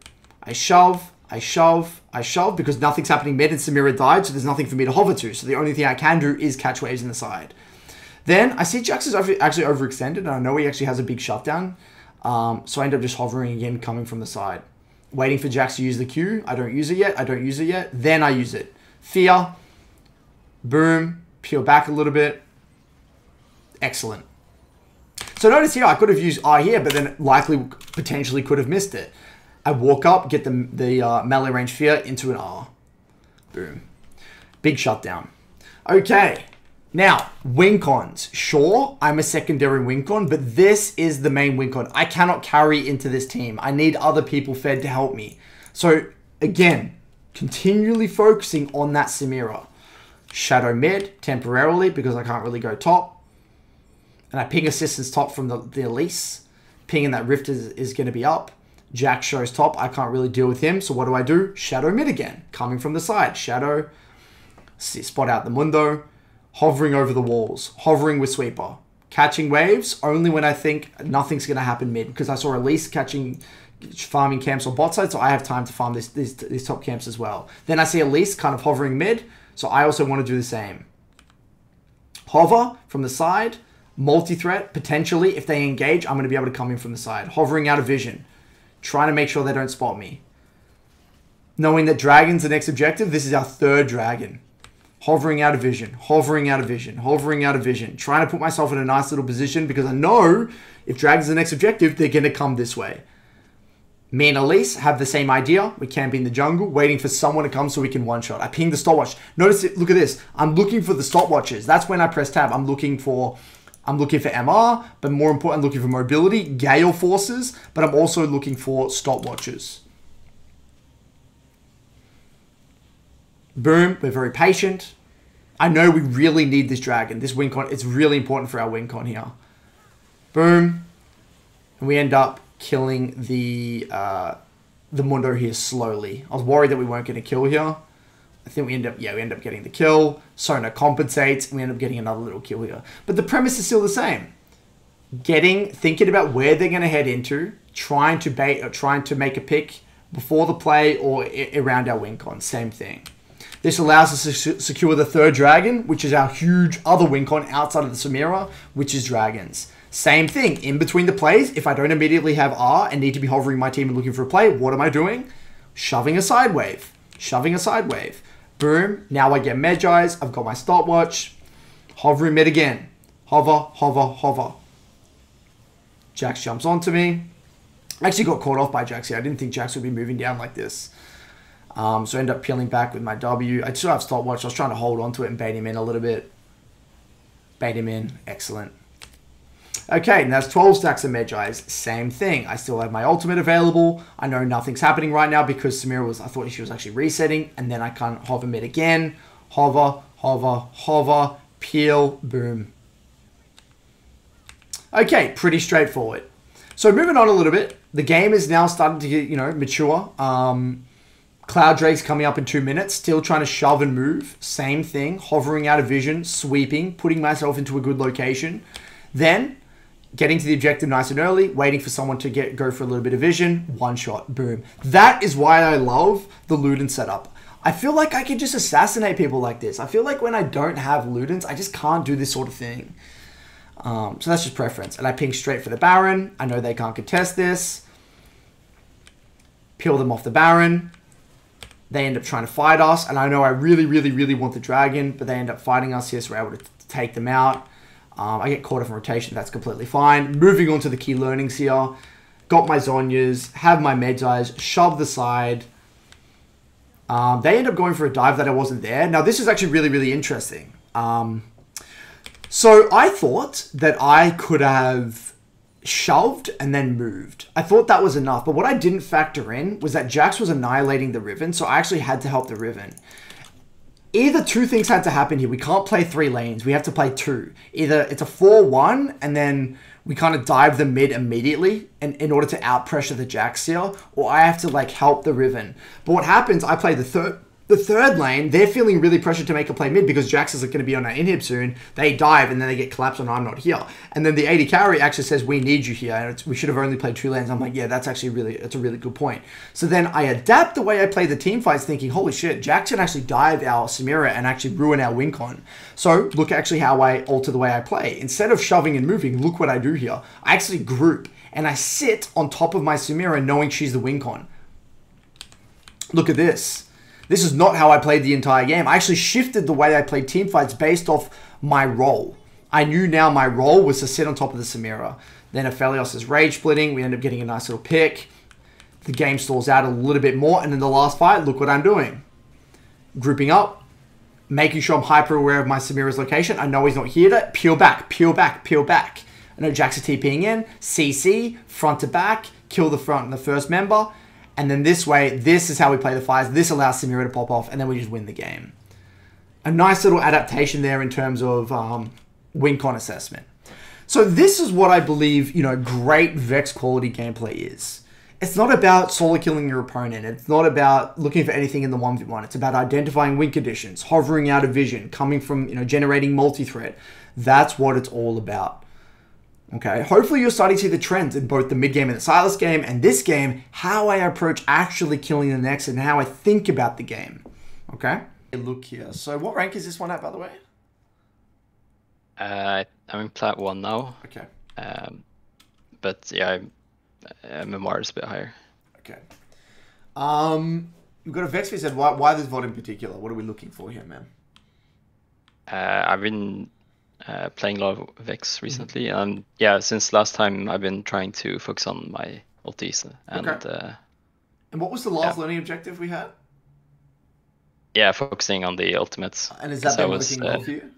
I shove, I shove, I shove, because nothing's happening mid and Samira died, so there's nothing for me to hover to. So the only thing I can do is catch waves in the side. Then I see Jax is actually overextended, and I know he actually has a big shutdown. Um, so I end up just hovering again, coming from the side. Waiting for Jax to use the Q. I don't use it yet. I don't use it yet. Then I use it. Fear. Boom. Peel back a little bit. Excellent. So notice here, I could have used I here, but then likely potentially could have missed it. I walk up, get the, the uh, melee range fear into an R. Boom. Big shutdown. Okay. Now, win cons. Sure, I'm a secondary win con, but this is the main win con. I cannot carry into this team. I need other people fed to help me. So, again, continually focusing on that Samira. Shadow mid temporarily because I can't really go top. And I ping assistance top from the, the Elise. Pinging that Rift is, is going to be up. Jax shows top. I can't really deal with him. So what do I do? Shadow mid again. Coming from the side. Shadow. Spot out the Mundo hovering over the walls, hovering with sweeper, catching waves only when I think nothing's going to happen mid because I saw Elise catching farming camps on bot side, so I have time to farm this, these, these top camps as well. Then I see Elise kind of hovering mid, so I also want to do the same. Hover from the side, multi-threat, potentially, if they engage, I'm going to be able to come in from the side. Hovering out of vision, trying to make sure they don't spot me. Knowing that Dragon's the next objective, this is our third Dragon hovering out of vision, hovering out of vision, hovering out of vision, trying to put myself in a nice little position because I know if Dragon's the next objective, they're going to come this way. Me and Elise have the same idea. We camp in the jungle, waiting for someone to come so we can one shot. I ping the stopwatch. Notice it. Look at this. I'm looking for the stopwatches. That's when I press tab. I'm looking for. I'm looking for MR, but more important, I'm looking for mobility, gale forces, but I'm also looking for stopwatches. Boom, we're very patient. I know we really need this dragon. This win con, it's really important for our win con here. Boom. And we end up killing the uh, the Mundo here slowly. I was worried that we weren't going to kill here. I think we end up, yeah, we end up getting the kill. Sona compensates, and we end up getting another little kill here. But the premise is still the same. Getting, thinking about where they're going to head into, trying to bait, or trying to make a pick before the play or around our win con. Same thing. This allows us to secure the third dragon, which is our huge other win con outside of the Samira, which is dragons. Same thing, in between the plays, if I don't immediately have R and need to be hovering my team and looking for a play, what am I doing? Shoving a side wave. Shoving a side wave. Boom, now I get Mejai's, I've got my stopwatch. Hovering mid again. Hover, hover, hover. Jax jumps onto me. I actually got caught off by Jax here. I didn't think Jax would be moving down like this. Um, so I end up peeling back with my W. I still have stopwatch. I was trying to hold on to it and bait him in a little bit. Bait him in. Excellent. Okay, and that's 12 stacks of Mejai's. Same thing. I still have my ultimate available. I know nothing's happening right now because Samira was, I thought she was actually resetting. And then I can't hover mid again. Hover, hover, hover, peel, boom. Okay, pretty straightforward. So moving on a little bit, the game is now starting to get, you know, mature. Um, Cloud Drake's coming up in two minutes, still trying to shove and move. Same thing, hovering out of vision, sweeping, putting myself into a good location. Then getting to the objective nice and early, waiting for someone to get go for a little bit of vision, one shot, boom. That is why I love the Luden setup. I feel like I can just assassinate people like this. I feel like when I don't have Ludens, I just can't do this sort of thing. Um, so that's just preference. And I ping straight for the Baron. I know they can't contest this. Peel them off the Baron. They end up trying to fight us, and I know I really, really, really want the dragon, but they end up fighting us here, so we're able to take them out. Um, I get caught off in rotation, that's completely fine. Moving on to the key learnings here. Got my Zhonya's, have my Mejai's, shove the side. Um, they end up going for a dive that I wasn't there. Now, this is actually really, really interesting. Um, so I thought that I could have shoved and then moved. I thought that was enough, but what I didn't factor in was that Jax was annihilating the Riven, so I actually had to help the Riven. Either two things had to happen here. We can't play three lanes. We have to play two. Either it's a 4-1 and then we kind of dive the mid immediately in, in order to out pressure the Jax here, or I have to like help the Riven. But what happens, I play the third the third lane, they're feeling really pressured to make a play mid because Jax is going to be on that inhib soon. They dive and then they get collapsed on I'm not here. And then the AD carry actually says, we need you here. And we should have only played two lanes. I'm like, yeah, that's actually really, that's a really good point. So then I adapt the way I play the team fights thinking, holy shit, Jax can actually dive our Samira and actually ruin our win con. So look actually how I alter the way I play. Instead of shoving and moving, look what I do here. I actually group and I sit on top of my Samira knowing she's the win con. Look at this. This is not how I played the entire game. I actually shifted the way I played team fights based off my role. I knew now my role was to sit on top of the Samira. Then Aphelios is rage splitting. We end up getting a nice little pick. The game stalls out a little bit more. And in the last fight, look what I'm doing. Grouping up, making sure I'm hyper aware of my Samira's location. I know he's not here to peel back, peel back, peel back. I know Jax is TPing in, CC, front to back, kill the front and the first member. And then this way, this is how we play the fires. This allows Samira to pop off, and then we just win the game. A nice little adaptation there in terms of um, win con assessment. So this is what I believe, you know, great Vex quality gameplay is. It's not about solo killing your opponent. It's not about looking for anything in the 1v1. It's about identifying win conditions, hovering out of vision, coming from, you know, generating multi-threat. That's what it's all about. Okay, hopefully you're starting to see the trends in both the mid game and the Sylas game and this game, how I approach actually killing the next and how I think about the game. Okay? Look here. So what rank is this one at, by the way? Uh, I'm in plat one now. Okay. Um, but yeah, I'm, MMR is a bit higher. Okay. Um, we've got a Vex said, why, why this VOD in particular? What are we looking for here, man? Uh, I've been uh, playing a lot of Vex recently, mm-hmm. and yeah, since last time I've been trying to focus on my ultis and. Okay. Uh, and what was the last yeah. learning objective we had? Yeah, focusing on the ultimates. And is that been was, working well uh, for you?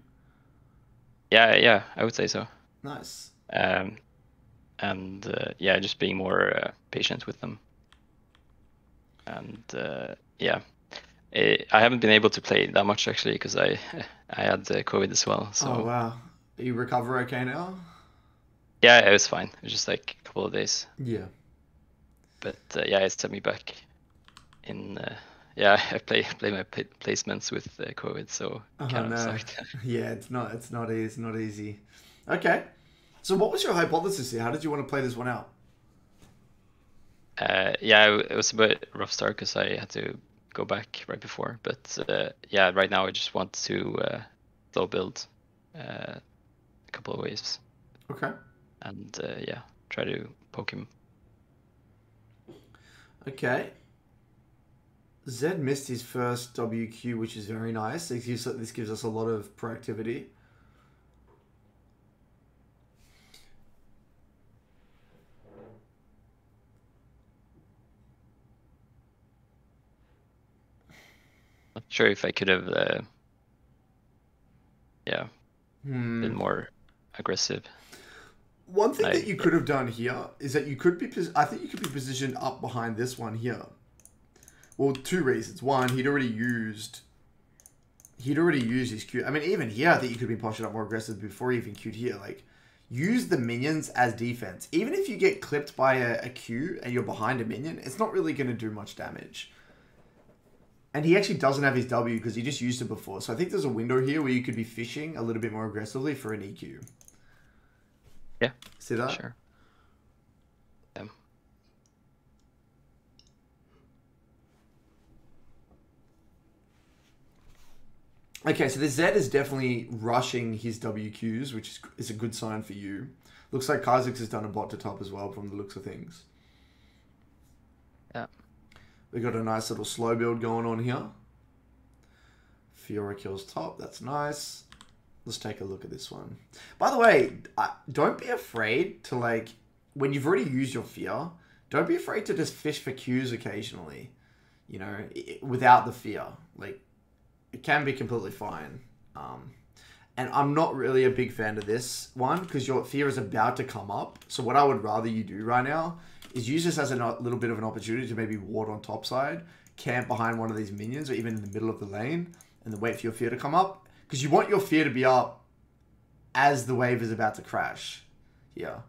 Yeah, yeah, I would say so. Nice. Um, and uh, yeah, just being more uh, patient with them. And uh, yeah, I haven't been able to play that much actually because I I had COVID as well. So. Oh wow! Are you recover okay now? Yeah, it was fine. It was just like a couple of days. Yeah. But uh, yeah, it set me back. In uh, yeah, *laughs* I play play my placements with uh, COVID, so oh, kind of sucked. *laughs* yeah, it's not it's not easy. It's not easy. Okay. So what was your hypothesis here? How did you want to play this one out? Uh, yeah, it was a bit rough start because I had to go back right before. But uh, yeah, right now I just want to uh, slow build uh, a couple of waves. Okay. And uh, yeah, try to poke him. Okay. Zed missed his first WQ, which is very nice. This gives, this gives us a lot of proactivity. Not sure if I could have, uh, yeah, hmm. been more aggressive. One thing I, that you could have done here is that you could be, I think you could be positioned up behind this one here. Well, two reasons. One, he'd already used, he'd already used his Q. I mean, even here, I think you could be posted up more aggressive before he even Q'd here. Like, use the minions as defense. Even if you get clipped by a, a Q and you're behind a minion, it's not really going to do much damage. And he actually doesn't have his W because he just used it before. So I think there's a window here where you could be fishing a little bit more aggressively for an EQ. Yeah. See that? Sure. Yeah. Okay, so the Zed is definitely rushing his WQs, which is, is a good sign for you. Looks like Kha'Zix has done a bot to top as well from the looks of things. Yeah. We got a nice little slow build going on here. Fiora kills top. That's nice. Let's take a look at this one. By the way, don't be afraid to like when you've already used your fear. Don't be afraid to just fish for cues occasionally. You know, without the fear. Like it can be completely fine. Um, and I'm not really a big fan of this one because your fear is about to come up. So what I would rather you do right now is use this as a little bit of an opportunity to maybe ward on top side, camp behind one of these minions or even in the middle of the lane and then wait for your fear to come up. Because you want your fear to be up as the wave is about to crash here.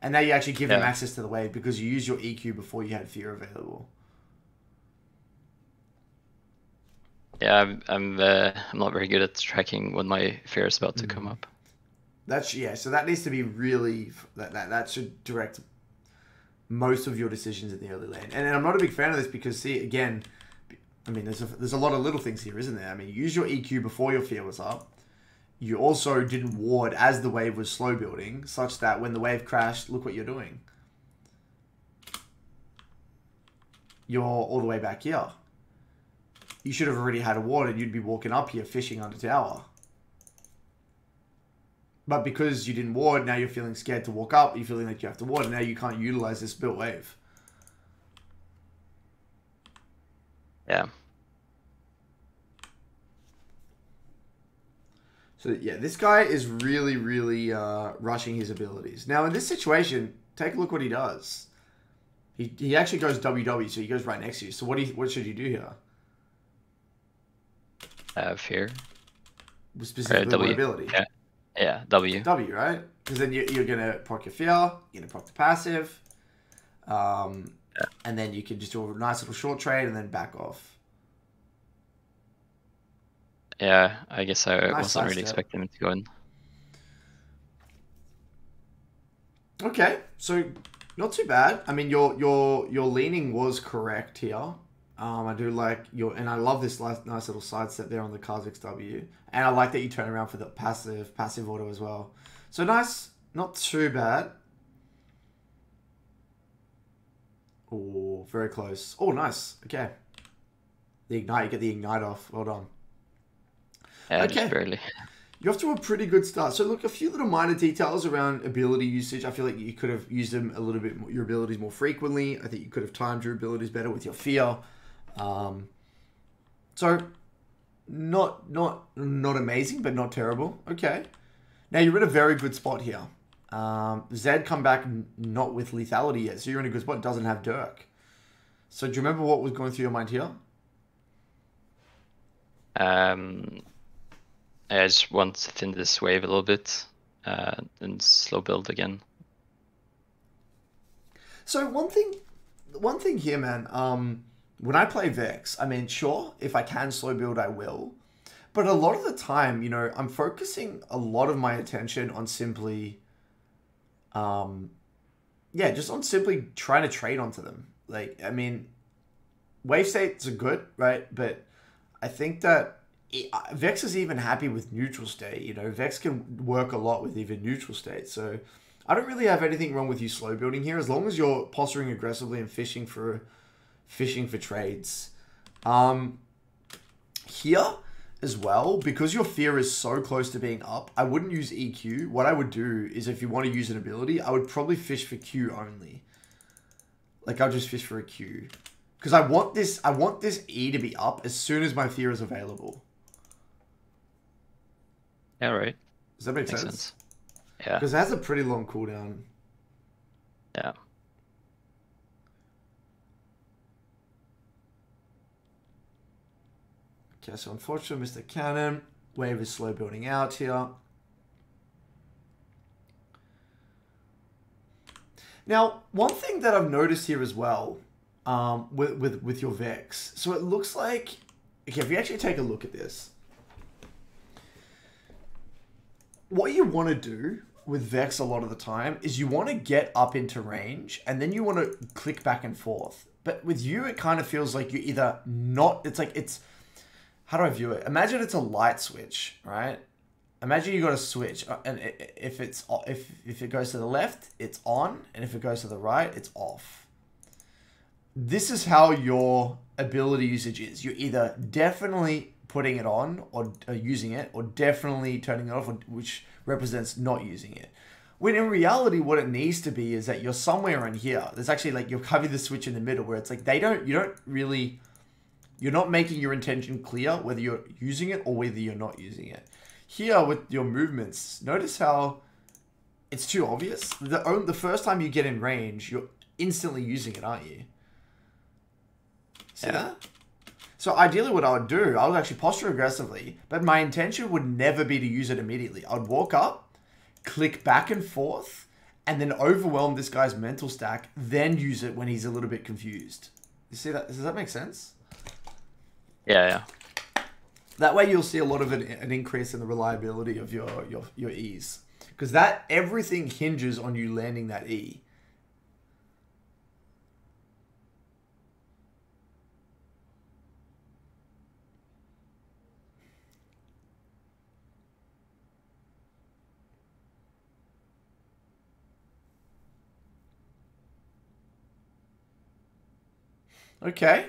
And now you actually give yeah. them access to the wave because you use your EQ before you had fear available. Yeah, I'm I'm, uh, I'm not very good at tracking when my fear is about to mm. come up. That's yeah. So that needs to be really that that, that should direct most of your decisions in the early lane. And, I'm not a big fan of this because, see, again, I mean, there's a, there's a lot of little things here, isn't there? I mean, use your EQ before your fear was up. You also didn't ward as the wave was slow building, such that when the wave crashed, look what you're doing. You're all the way back here. You should have already had a ward and you'd be walking up here fishing under tower. But because you didn't ward, now you're feeling scared to walk up. You're feeling like you have to ward, and now you can't utilize this built wave. Yeah. So yeah, this guy is really, really uh, rushing his abilities. Now in this situation, take a look what he does. He, he actually goes WW, so he goes right next to you. So what do you, what should you do here? Uh, fear. Specifically, W. ability? Yeah. Yeah, W. W, right? Because then you, you're gonna proc your fear, you're gonna proc the passive, um, Yeah. and then you can just do a nice little short trade and then back off. Yeah, I guess I Nice wasn't really sidestep. expecting him to go in. Okay, so not too bad. I mean, your your your leaning was correct here. Um, I do like your, and I love this last, nice little side step there on the Kha'Zix W, and I like that you turn around for the passive passive auto as well. So nice, not too bad. Oh, very close. Oh, nice. Okay. The ignite, you get the ignite off. Well done. Yeah, Okay. barely. You're off to a pretty good start. So look, a few little minor details around ability usage. I feel like you could have used them a little bit more, your abilities more frequently. I think you could have timed your abilities better with your fear. Um, so not not not amazing, but not terrible. Okay. Now you're in a very good spot here. Um, Zed come back not with lethality yet, so you're in a good spot. Doesn't have Dirk. So do you remember what was going through your mind here? Um, I just want to thin this wave a little bit uh, and slow build again. So one thing, one thing here, man. Um, when I play Vex, I mean, sure, if I can slow build, I will. But a lot of the time, you know, I'm focusing a lot of my attention on simply, um, yeah, just on simply trying to trade onto them. Like, I mean, wave states are good, right? But I think that it, uh, Vex is even happy with neutral state. You know, Vex can work a lot with even neutral state. So I don't really have anything wrong with you slow building here, as long as you're posturing aggressively and fishing for fishing for trades. Um, here as well, because your fear is so close to being up, I wouldn't use EQ. What I would do is if you want to use an ability, I would probably fish for Q only. Like I'll just fish for a Q. Because I want this I want this E to be up as soon as my fear is available. Yeah, right. Does that make Makes sense? sense. Yeah, Because it has a pretty long cooldown. yeah. Okay, so unfortunately, Mr. Cannon, wave is slow building out here. Now, one thing that I've noticed here as well, um, with, with with your Vex, so it looks like, okay, if you actually take a look at this, what you want to do with Vex a lot of the time is you want to get up into range and then you want to click back and forth. But with you, it kind of feels like you're either not. It's like it's how do I view it? Imagine it's a light switch, right? Imagine you got a switch, uh, and if it's if if it goes to the left, it's on, and if it goes to the right, it's off. This is how your ability usage is. You're either definitely putting it on or, using it, or definitely turning it off, which represents not using it. When in reality, what it needs to be is that you're somewhere in here. There's actually like you're having the switch in the middle where it's like they don't, you don't really you're not making your intention clear whether you're using it or whether you're not using it. Here with your movements, notice how it's too obvious. The the first time you get in range, you're instantly using it, aren't you? See Yeah. that? So ideally, what I would do, I would actually posture aggressively, but my intention would never be to use it immediately. I'd walk up, click back and forth, and then overwhelm this guy's mental stack, then use it when he's a little bit confused. You see that? Does that make sense? Yeah, yeah. That way, you'll see a lot of an, an increase in the reliability of your your your E's, because that everything hinges on you landing that E. Okay.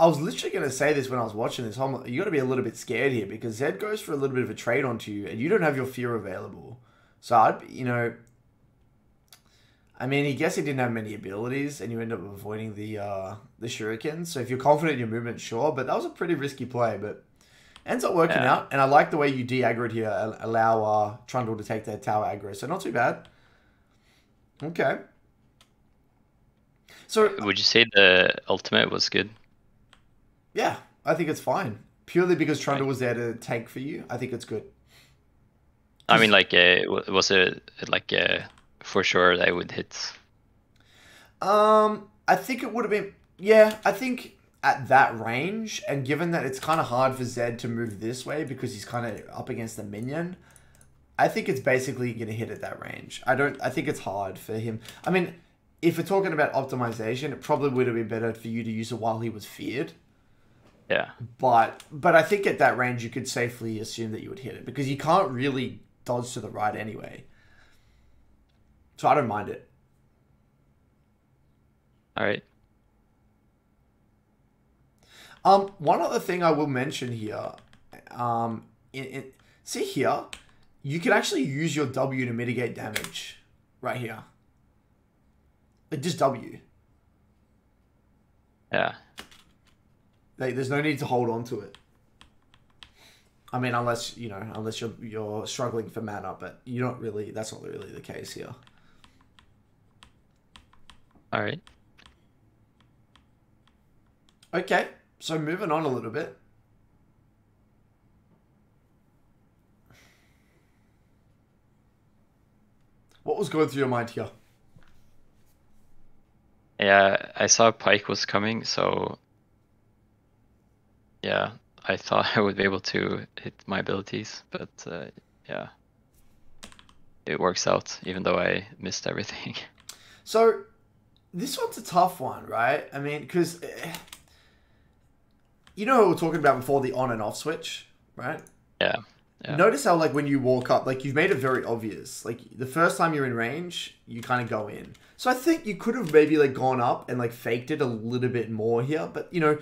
I was literally going to say this when I was watching this. I'm, you got to be a little bit scared here because Zed goes for a little bit of a trade onto you, and you don't have your fear available. So I'd, you know, I mean, he guess he didn't have many abilities, and you end up avoiding the uh, the shuriken. So if you're confident in your movement, sure, but that was a pretty risky play. But Ends up working Yeah. out, and I like the way you de-aggroed here, allow uh, Trundle to take their tower aggro, so not too bad. Okay. So, Would you say the ultimate was good? Yeah, I think it's fine. Purely because Trundle was there to tank for you, I think it's good. I mean, like, uh, was it like uh, for sure they would hit? Um, I think it would have been. Yeah, I think at that range, and given that it's kind of hard for Zed to move this way because he's kind of up against the minion, I think it's basically going to hit at that range. I don't. I think it's hard for him. I mean, if we're talking about optimization, it probably would have been better for you to use it while he was feared. Yeah, But but I think at that range, you could safely assume that you would hit it because you can't really dodge to the right anyway. So I don't mind it. all right. Um, one other thing I will mention here, um, in, in, see here, you can actually use your W to mitigate damage, right here. Like just W. Yeah, Like there's no need to hold on to it. I mean, unless you know, unless you're you're struggling for mana, but you're not really. That's not really the case here. all right. Okay, so moving on a little bit. What was going through your mind here? Yeah, I saw Pyke was coming, so yeah, I thought *laughs* I would be able to hit my abilities, but uh, yeah, it works out even though I missed everything. *laughs* So, this one's a tough one, right? I mean, because you know what we were talking about before the on and off switch, right? Yeah, yeah. Notice how, like, when you walk up, like, you've made it very obvious. Like, the first time you're in range, you kind of go in. So, I think you could have maybe, like, gone up and, like, faked it a little bit more here. But, you know,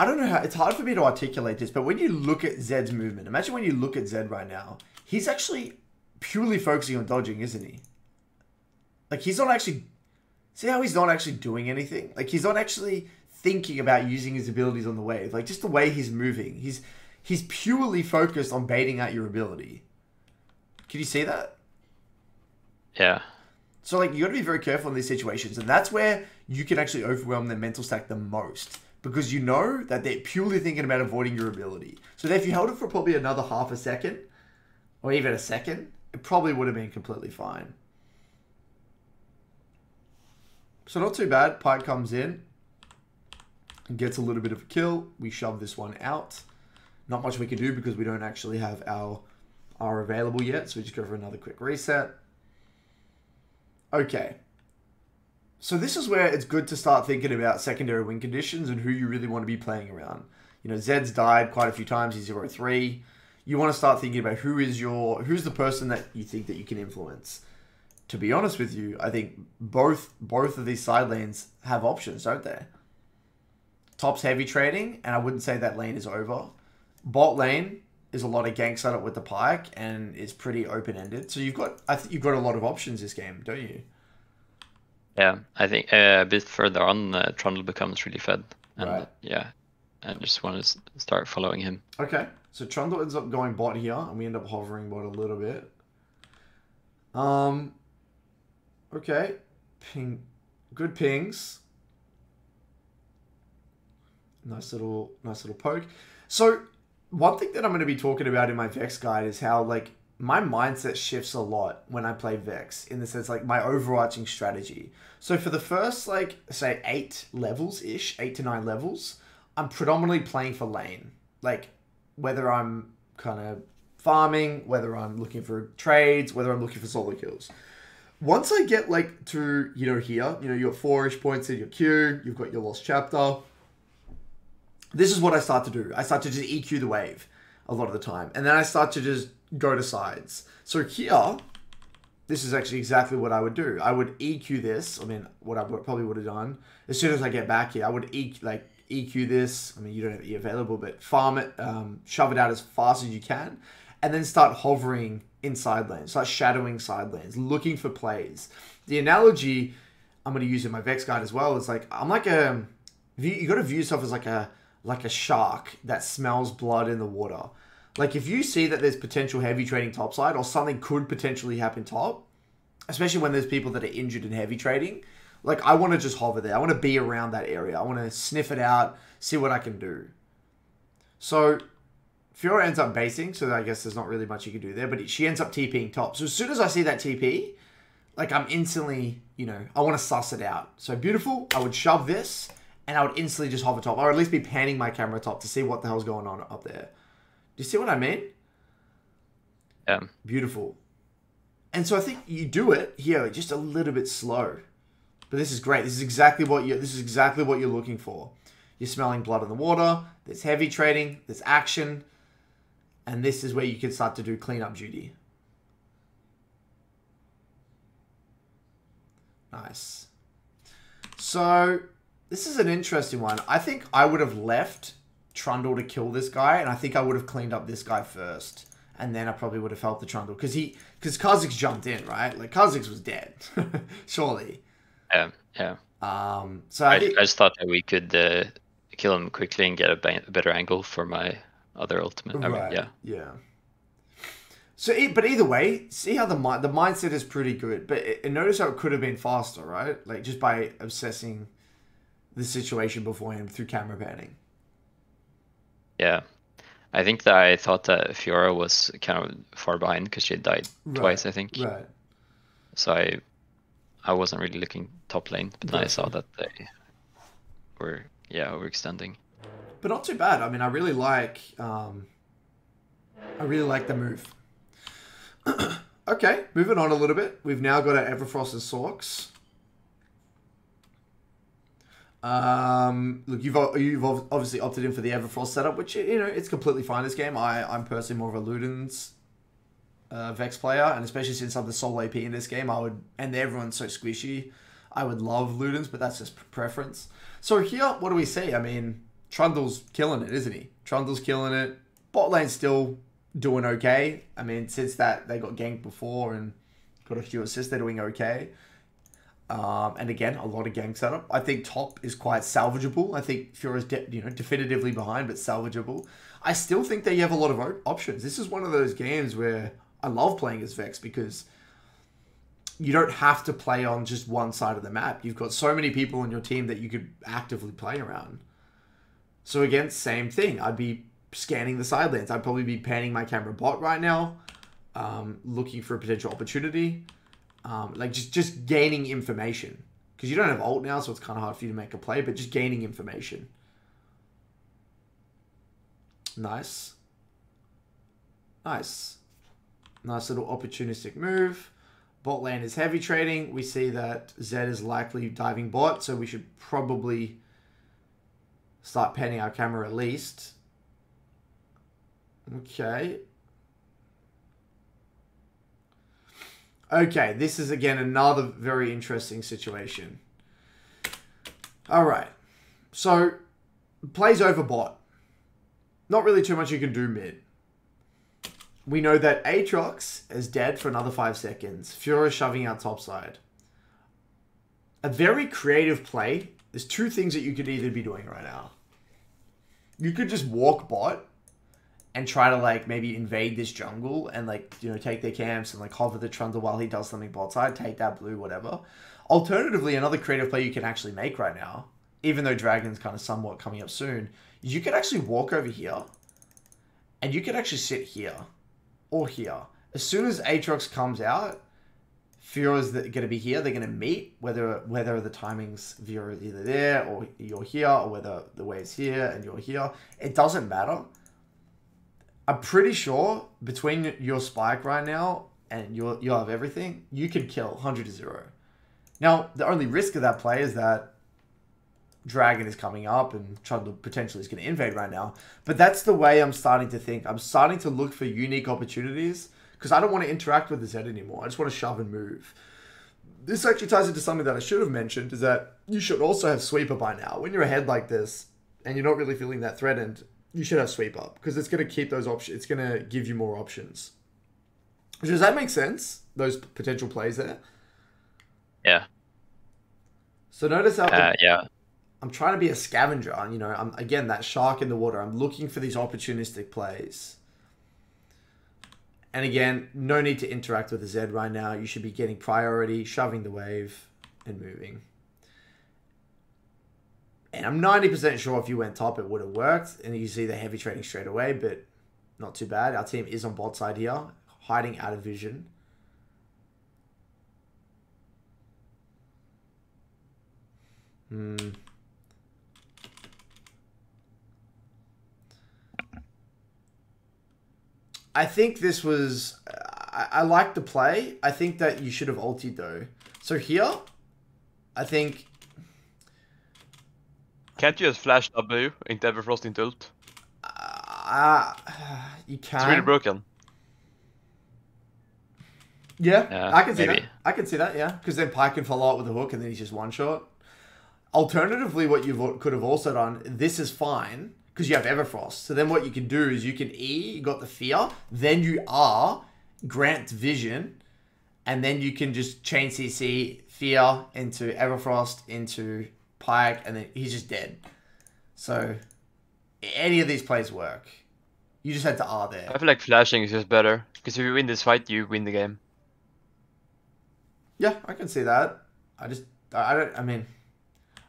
I don't know how, it's hard for me to articulate this, but when you look at Zed's movement, imagine when you look at Zed right now, he's actually purely focusing on dodging, isn't he? Like, he's not actually See how he's not actually doing anything? Like he's not actually thinking about using his abilities on the wave. Like just the way he's moving. He's he's purely focused on baiting out your ability. Can you see that? yeah, So like you got to be very careful in these situations, and that's where you can actually overwhelm their mental stack the most because you know that they're purely thinking about avoiding your ability. So if you held it for probably another half a second, or even a second, it probably would have been completely fine. So not too bad. Pyke comes in and gets a little bit of a kill. We shove this one out. Not much we can do because we don't actually have our R available yet. So we just go for another quick reset. Okay. So this is where it's good to start thinking about secondary win conditions and who you really want to be playing around. You know, Zed's died quite a few times. He's 0-3. You want to start thinking about who is your who's the person that you think that you can influence. To be honest with you, I think both both of these side lanes have options, don't they? Top's heavy trading, and I wouldn't say that lane is over. Bot lane is a lot of gank it with the Pyke and is pretty open ended. So you've got I think you've got a lot of options this game, don't you? Yeah. I think uh, a bit further on, uh, Trundle becomes really fed, and Right. yeah, I just want to start following him. Okay, so Trundle ends up going bot here, and we end up hovering bot a little bit. Um. Okay, ping, good pings. Nice little, nice little poke. So, one thing that I'm going to be talking about in my Vex guide is how like my mindset shifts a lot when I play Vex. In the sense, like my overarching strategy. So for the first like say eight levels ish, eight to nine levels, I'm predominantly playing for lane. Like whether I'm kind of farming, whether I'm looking for trades, whether I'm looking for solo kills. Once I get like to you know here, you know you're four-ish points in your queue, you've got your lost chapter. This is what I start to do. I start to just EQ the wave a lot of the time, and then I start to just go to sides. So here, this is actually exactly what I would do. I would EQ this. I mean, what I probably would have done as soon as I get back here, I would EQ like EQ this. I mean, you don't have E available, but farm it, um, shove it out as fast as you can, and then start hovering in side lanes, start shadowing side lanes, looking for plays. The analogy I'm going to use in my Vex guide as well is like I'm like a you, got to view yourself as like a like a shark that smells blood in the water. Like if you see that there's potential heavy trading topside or something could potentially happen top, especially when there's people that are injured in heavy trading, like I want to just hover there. I want to be around that area. I want to sniff it out, see what I can do. So Fiora ends up basing, so I guess there's not really much you can do there, but she ends up TPing top. So as soon as I see that TP, like I'm instantly, you know, I want to suss it out. So beautiful, I would shove this and I would instantly just hover top, or at least be panning my camera top to see what the hell's going on up there. You see what I mean? Yeah. Beautiful. And so I think you do it here just a little bit slow. But this is great. This is exactly what you this is exactly what you're looking for. You're smelling blood in the water, there's heavy trading, there's action, and this is where you can start to do cleanup duty. Nice. So this is an interesting one. I think I would have left Trundle to kill this guy, and I think I would have cleaned up this guy first. And then I probably would have helped the Trundle. Because he because Kha'Zix jumped in, right? Like Kha'Zix was dead. *laughs* Surely. Yeah, yeah. Um so I, I, think, I just thought that we could uh, kill him quickly and get a, ba- a better angle for my other ultimate. I mean, Right. yeah. Yeah. So, but either way, see how the mind the mindset is pretty good. But it, notice how it could have been faster, right? Like just by obsessing the situation beforehand through camera panning. Yeah. I think that I thought that Fiora was kind of far behind because she had died twice, I think. Right. So I I wasn't really looking top lane, but then I saw that they were yeah overextending. But not too bad. I mean, I really like. Um, I really like the move. *clears throat* okay, moving on a little bit. We've now got our Everfrost and Sorcs. Um, look, you've you've obviously opted in for the Everfrost setup, which you know it's completely fine. This game, I I'm personally more of a Ludens uh, Vex player, and especially since I'm the sole AP in this game, I would and everyone's so squishy. I would love Ludens, but that's just preference. So here, what do we see? I mean, Trundle's killing it, isn't he? Trundle's killing it. Bot lane's still doing okay. I mean, since that they got ganked before and got a few assists, they're doing okay. Um, and again, a lot of gang setup. I think top is quite salvageable. I think Fiora's de- you know definitively behind, but salvageable. I still think that you have a lot of options. This is one of those games where I love playing as Vex because you don't have to play on just one side of the map. You've got so many people on your team that you could actively play around. So again, same thing. I'd be scanning the side lanes. I'd probably be panning my camera bot right now, um, looking for a potential opportunity, um, like just just gaining information because you don't have alt now, so it's kind of hard for you to make a play. But just gaining information. Nice. Nice. Nice little opportunistic move. Bot lane is heavy trading. We see that Zed is likely diving bot, so we should probably start panning our camera at least. Okay. Okay, this is again another very interesting situation. All right. So, plays over bot. Not really too much you can do mid. We know that Aatrox is dead for another five seconds. Fiora shoving out topside. A very creative play. There's two things that you could either be doing right now. You could just walk bot and try to like maybe invade this jungle and like you know take their camps and like hover the Trundle while he does something bot side, take that blue, whatever. Alternatively, another creative play you can actually make right now, even though Dragon's kind of somewhat coming up soon, you could actually walk over here and you could actually sit here or here. As soon as Aatrox comes out, Fiora's going to be here. They're going to meet, whether whether the timings is either there or you're here, or whether the wave's here and you're here. It doesn't matter. I'm pretty sure between your spike right now and you you have everything, you could kill 100 to 0. Now, the only risk of that play is that Dragon is coming up and Trundle potentially is going to invade right now. But that's the way I'm starting to think. I'm starting to look for unique opportunities because I don't want to interact with the Zed anymore. I just want to shove and move. This actually ties into something that I should have mentioned is that you should also have sweeper by now. When you're ahead like this and you're not really feeling that threatened, you should have sweeper because it's going to keep those options. It's going to give you more options. Does that make sense? Those potential plays there. Yeah. So notice how Uh, yeah. I'm trying to be a scavenger. You know, I'm again that shark in the water. I'm looking for these opportunistic plays. And again, no need to interact with the Zed right now. You should be getting priority, shoving the wave, and moving. And I'm 90% sure if you went top, it would have worked. And you see the heavy trading straight away, but not too bad. Our team is on bot side here, hiding out of vision. Hmm. I think this was. I, I like the play. I think that you should have ulted though. So here, I think. Can't you just flash W into Everfrost into ult? Uh, you can. It's really broken. Yeah, Yeah, I can see maybe. that. I can see that. Yeah, because then Pyke can follow up with a hook, and then he's just one shot. Alternatively, what you could have also done, this is fine because you have Everfrost. So then what you can do is you can E, you got the fear, then you R, grant vision, and then you can just chain CC fear into Everfrost into Pyke, and then he's just dead. So any of these plays work. You just had to R there. I feel like flashing is just better. Because if you win this fight, you win the game. Yeah, I can see that. I just, I don't. I mean,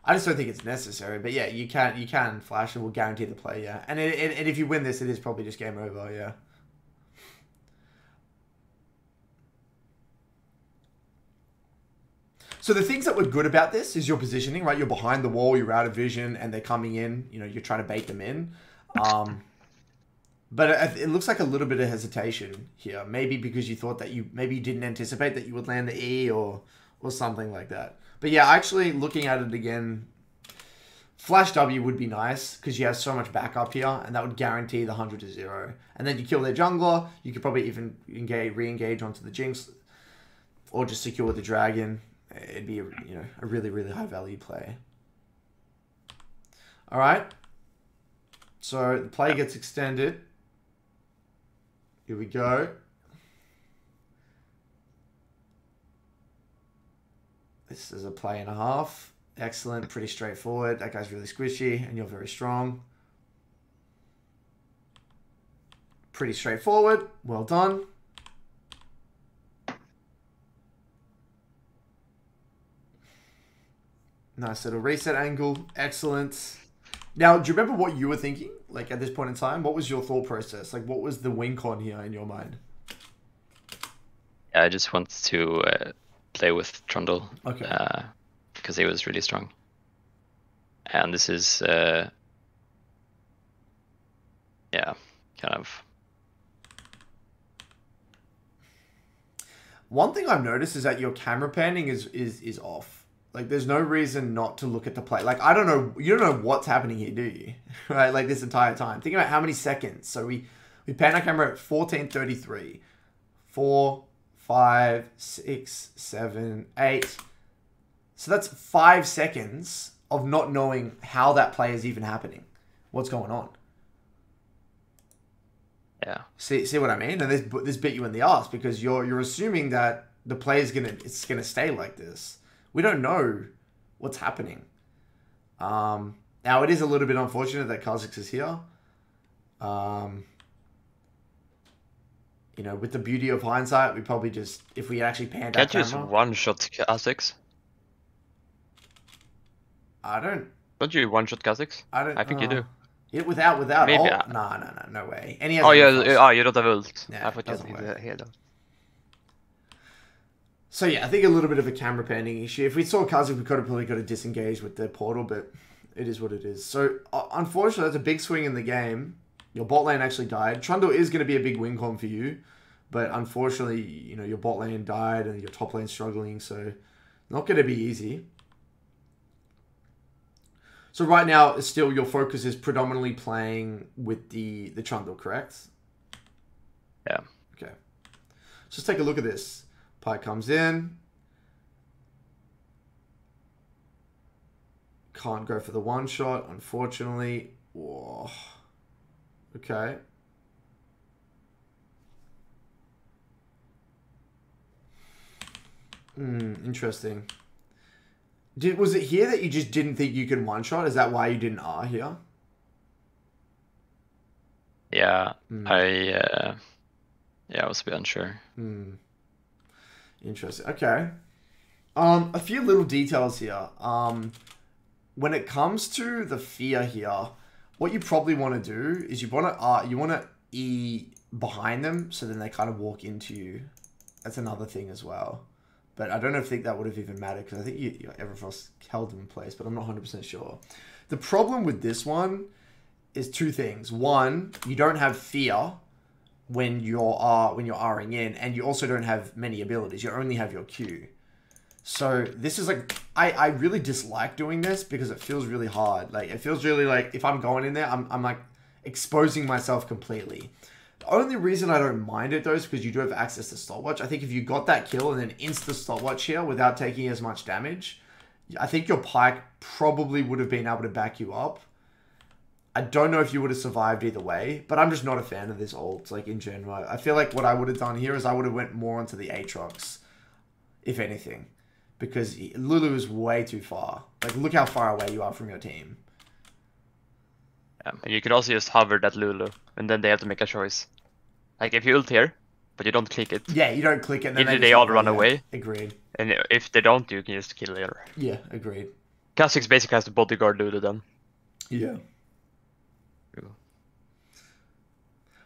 I just don't think it's necessary. But yeah, you can, you can flash. It will guarantee the play. Yeah, and it, it, and if you win this, it is probably just game over. Yeah. So the things that were good about this is your positioning, right? You're behind the wall, you're out of vision, and they're coming in. You know, you're trying to bait them in. Um, but it, it looks like a little bit of hesitation here. Maybe because you thought that you maybe you didn't anticipate that you would land the E or or something like that. But yeah, actually looking at it again, Flash W would be nice because you have so much backup here, and that would guarantee the hundred to zero. And then you kill their jungler. You could probably even engage, re-engage onto the Jinx, or just secure the dragon. It'd be you know a really really high value play. All right. So the play gets extended. Here we go. This is a play and a half. Excellent, pretty straightforward. That guy's really squishy, and you're very strong. Pretty straightforward. Well done. Nice little reset angle. Excellent. Now, do you remember what you were thinking? Like at this point in time, what was your thought process? Like, what was the win con here in your mind? Yeah, I just wanted to uh, play with Trundle. Okay. Uh, because he was really strong. And this is, uh, yeah, kind of. One thing I've noticed is that your camera panning is is is off. Like, there's no reason not to look at the play. Like, I don't know, you don't know what's happening here, do you? *laughs* right? Like this entire time. Think about how many seconds. So we we pan our camera at 1433. Four, five, six, seven, eight. So that's five seconds of not knowing how that play is even happening. What's going on? Yeah. See, see what I mean? And this this bit you in the ass because you're you're assuming that the play is gonna it's gonna stay like this. We don't know what's happening. Um, now it is a little bit unfortunate that Kha'Zix is here. Um, you know, with the beauty of hindsight, we probably just if we actually panned Can't you just camera, one shot Kha'Zix? I don't, Don't you one shot Kha'Zix? I don't. I think you uh, do. Yeah, without without Maybe ult? I- No, no, no, no way. He Oh yeah, oh you don't have ult. Yeah, I thought you had work. So yeah, I think a little bit of a camera panning issue. If we saw Kha'Zix, we could have probably got to disengage with the portal, but it is what it is. So uh, unfortunately, that's a big swing in the game. Your bot lane actually died. Trundle is going to be a big win con for you, but unfortunately, you know your bot lane died and your top lane struggling, so not going to be easy. So right now, still your focus is predominantly playing with the the Trundle, correct? Yeah. Okay. So let's take a look at this. Pyke comes in. Can't go for the one shot, unfortunately. Whoa. Okay. Hmm, interesting. Did was it here that you just didn't think you could one shot? Is that why you didn't R here? Yeah, Hmm. I uh, yeah, I was a bit unsure. Hmm. Interesting. Okay. Um, a few little details here. Um, when it comes to the fear here, what you probably want to do is you want to uh, you want to e behind them so then they kind of walk into you. That's another thing as well. But I don't think that would have even mattered because I think you, you Everfrost held them in place, but I'm not 100% sure. The problem with this one is two things. One, you don't have fear when you're uh, when you're Ring in, and you also don't have many abilities. You only have your Q. So this is like I, I really dislike doing this because it feels really hard. Like it feels really like if I'm going in there, I'm I'm like exposing myself completely. The only reason I don't mind it though is because you do have access to stopwatch. I think if you got that kill and then insta stopwatch here without taking as much damage, I think your Pyke probably would have been able to back you up. I don't know if you would have survived either way, but I'm just not a fan of this ult, like in general. I feel like what I would have done here is I would have went more onto the Aatrox, if anything. Because Lulu is way too far. Like, look how far away you are from your team. Yeah, And you could also just hover that Lulu, and then they have to make a choice. Like if you ult here, but you don't click it, Yeah, you don't click it. And then Either just they all run there. away. Agreed. and if they don't, you can just kill later. Yeah, agreed. Kha'Zix basically has to bodyguard Lulu then. Yeah.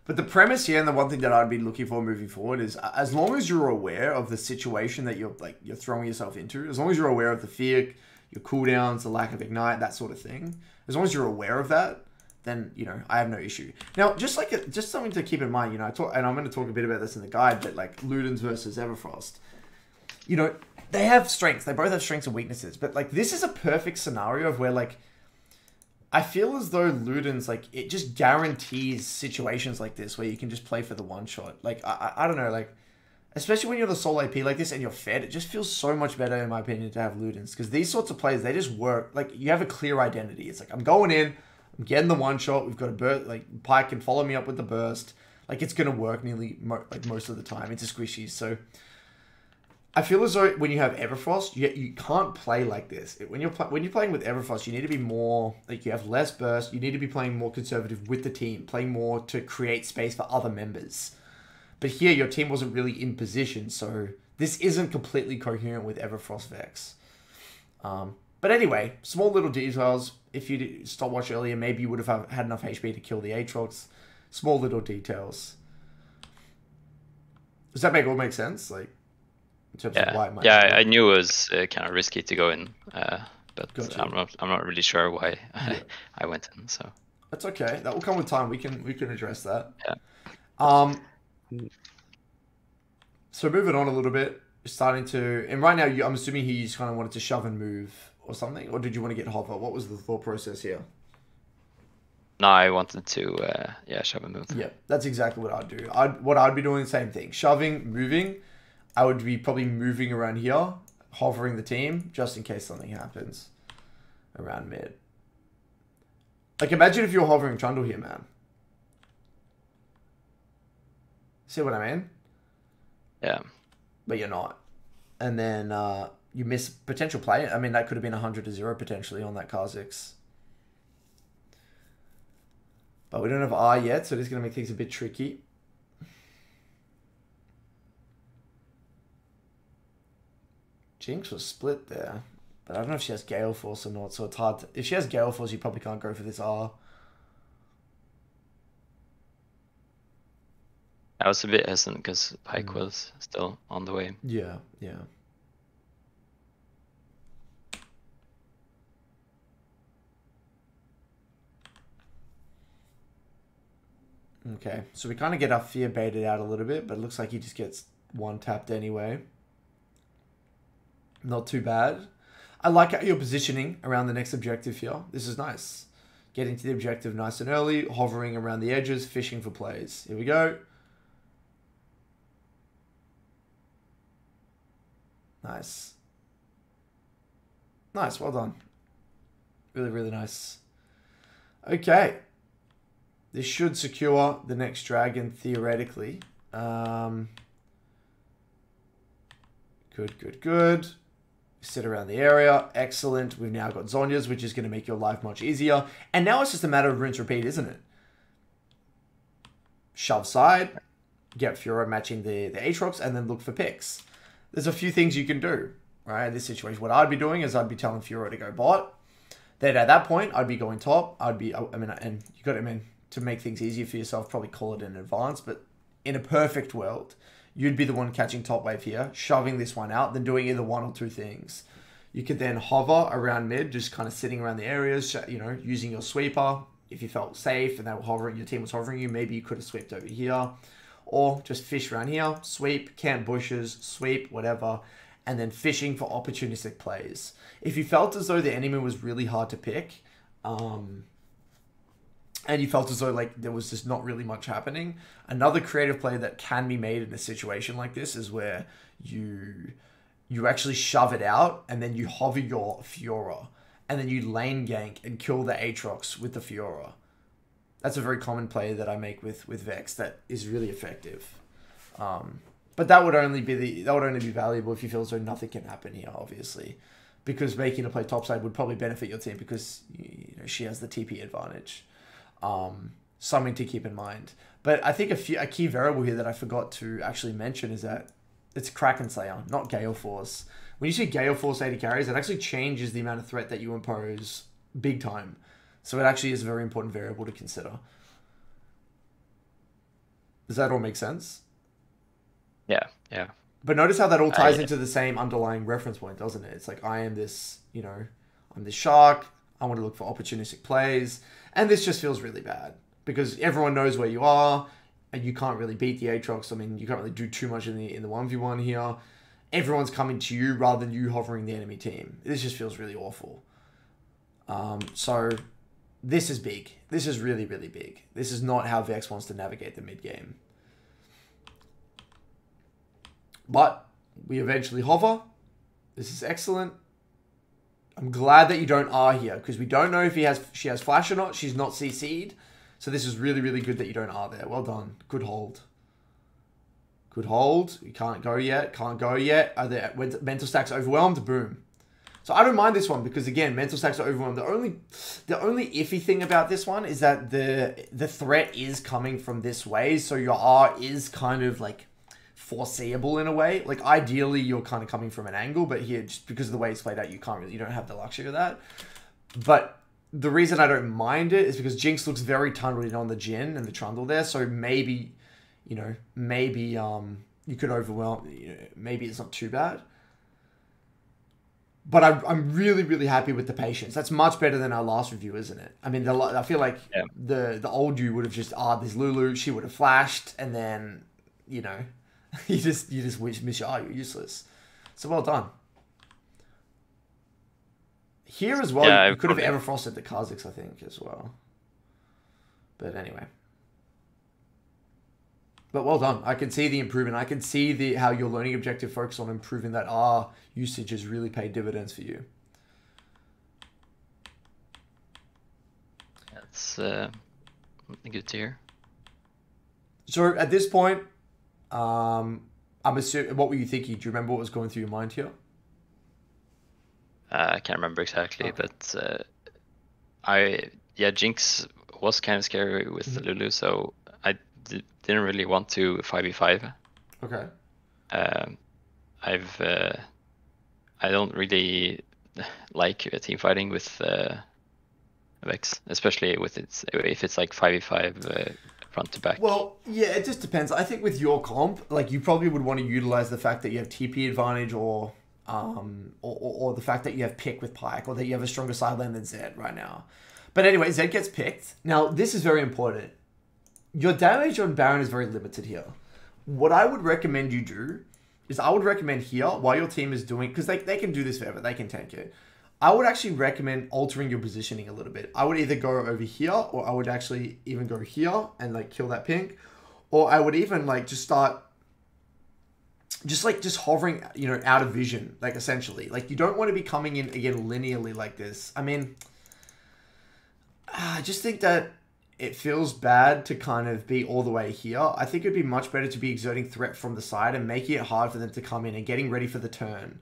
But the premise here, and the one thing that I'd be looking for moving forward is, as long as you're aware of the situation that you're like you're throwing yourself into, as long as you're aware of the fear, your cooldowns, the lack of ignite, that sort of thing, as long as you're aware of that, then you know I have no issue. Now, just like just something to keep in mind, you know, I talk, and I'm going to talk a bit about this in the guide, but like Ludens versus Everfrost, you know, they have strengths. They both have strengths and weaknesses, but like this is a perfect scenario of where like I feel as though Luden's like it just guarantees situations like this where you can just play for the one shot. Like I, I, I don't know, like especially when you're the sole AP like this and you're fed, it just feels so much better in my opinion to have Ludens because these sorts of plays they just work. Like you have a clear identity. It's like I'm going in, I'm getting the one shot. We've got a burst. Like Pyke can follow me up with the burst. Like it's gonna work nearly mo- like most of the time. It's a squishy, so. I feel as though when you have Everfrost, you, you can't play like this. When you're when you're playing with Everfrost, you need to be more like you have less burst. You need to be playing more conservative with the team, playing more to create space for other members. But here, your team wasn't really in position, so this isn't completely coherent with Everfrost Vex. Um, but anyway, small little details. If you did stopwatch earlier, maybe you would have had enough HP to kill the Aatrox. Small little details. Does that make all make sense? Like, in terms of why Yeah, it might yeah? I, I knew it was uh, kind of risky to go in, uh, but Gotcha. I'm not I'm not really sure why *laughs* Yeah. I went in. So That's okay. That will come with time. We can we can address that. Yeah. Um. So moving on a little bit, starting to, and right now you, I'm assuming he just kind of wanted to shove and move or something, or did you want to get hover? What was the thought process here? now I wanted to uh, yeah shove and move. Yeah, that's exactly what I'd do. I'd what I'd be doing the same thing, shoving, moving. I would be probably moving around here, hovering the team just in case something happens around mid. Like imagine if you're hovering Trundle here, man. See what I mean? Yeah, But you're not. And then uh, you miss potential play. I mean, that could have been 100 to 0 potentially on that Kha'Zix. But we don't have R yet, so it is going to make things a bit tricky. Jinx was split there. But I don't know if she has Gale Force or not, so it's hard to... If she has Gale Force, you probably can't go for this R. I was a bit hesitant because Pyke Mm. was still on the way. Yeah, yeah. Okay, so we kind of get our fear baited out a little bit, but it looks like he just gets one tapped anyway. Not too bad. I like how you're positioning around the next objective here. This is nice. Getting to the objective nice and early, hovering around the edges, fishing for plays. Here we go. Nice. Nice, well done. Really, really nice. Okay. This should secure the next dragon theoretically. Um, good, good, good. Sit around the area. Excellent. We've now got Zhonya's, which is going to make your life much easier. And now it's just a matter of rinse repeat, isn't it? Shove side, get Fiora matching the, the Aatrox, and then look for picks. There's a few things you can do, right? In this situation, what I'd be doing is I'd be telling Fiora to go bot. Then at that point, I'd be going top. I'd be, I mean, and you got to, I mean, to make things easier for yourself, probably call it in advance. But in a perfect world, you'd be the one catching top wave here, shoving this one out, then doing either one or two things. You could then hover around mid, just kind of sitting around the areas, you know, using your sweeper. If you felt safe and they were hovering, your team was hovering you, maybe you could have swept over here. Or just fish around here, sweep, camp bushes, sweep, whatever, and then fishing for opportunistic plays. If you felt as though the enemy was really hard to pick, um, and you felt as though like there was just not really much happening. Another creative play that can be made in a situation like this is where you you actually shove it out and then you hover your Fiora and then you lane gank and kill the Aatrox with the Fiora. That's a very common play that I make with with Vex that is really effective. Um, but that would only be the that would only be valuable if you feel as though nothing can happen here, obviously, because making a play topside would probably benefit your team because you know she has the TP advantage um, something to keep in mind. But I think a, few, a key variable here that I forgot to actually mention is that it's Kraken Slayer, not Gale Force. When you see Gale Force AD carries, it actually changes the amount of threat that you impose big time. So it actually is a very important variable to consider. Does that all make sense? Yeah, yeah. But notice how that all ties into the same underlying reference point, doesn't it? It's like I am this, you know, I'm this shark. I want to look for opportunistic plays. And this just feels really bad because everyone knows where you are and you can't really beat the Aatrox. I mean, you can't really do too much in the in the 1v1 here. Everyone's coming to you rather than you hovering the enemy team. This just feels really awful. Um, so this is big. This is really, really big. This is not how Vex wants to navigate the mid game. But we eventually hover. This is excellent. I'm glad that you don't R here because we don't know if he has she has flash or not. She's not CC'd. So this is really, really good that you don't R there. Well done. Good hold. Good hold. You can't go yet. Can't go yet. Are there mental stacks overwhelmed? Boom. So I don't mind this one because again, mental stacks are overwhelmed. The only the only iffy thing about this one is that the the threat is coming from this way. So your R is kind of like foreseeable in a way. Like ideally, you're kind of coming from an angle, but here, just because of the way it's played out, you can't really, you don't have the luxury of that. But the reason I don't mind it is because Jinx looks very tunneled in on the Jhin and the Trundle there, so maybe, you know, maybe um you could overwhelm. You know, maybe it's not too bad. But I'm, I'm really really happy with the patience. That's much better than our last review, isn't it? I mean, the, I feel like yeah. the the old you would have just ah, oh, this Lulu, she would have flashed, and then you know *laughs* you just you just wish miss you're useless. So well done. Here as well, yeah, you could have Everfrosted the Kha'Zix, I think, as well. But anyway. But well done. I can see the improvement. I can see the how your learning objective focus on improving that R usage has really paid dividends for you. That's uh, good to hear. So at this point, um, I'm assuming. What were you thinking? Do you remember what was going through your mind here? Uh, I can't remember exactly, okay. but uh, I yeah, Jinx was kind of scary with mm-hmm. Lulu, so I d- didn't really want to five v five. Okay. Um, I've uh, I don't really *laughs* like team fighting with uh, Vex, especially with its if it's like five v five uh, front to back. Well, yeah, it just depends. I think with your comp, like you probably would want to utilize the fact that you have TP advantage or um or, or, or the fact that you have pick with Pyke or that you have a stronger side lane than Zed right now. But anyway, Zed gets picked. Now, this is very important. Your damage on Baron is very limited here. What I would recommend you do is I would recommend here while your team is doing because they, they can do this forever, they can tank it. I would actually recommend altering your positioning a little bit. I would either go over here or I would actually even go here and like kill that pink. Or I would even like just start just like just hovering, you know, out of vision, like essentially. Like you don't want to be coming in again linearly like this. I mean, I just think that it feels bad to kind of be all the way here. I think it'd be much better to be exerting threat from the side and making it hard for them to come in and getting ready for the turn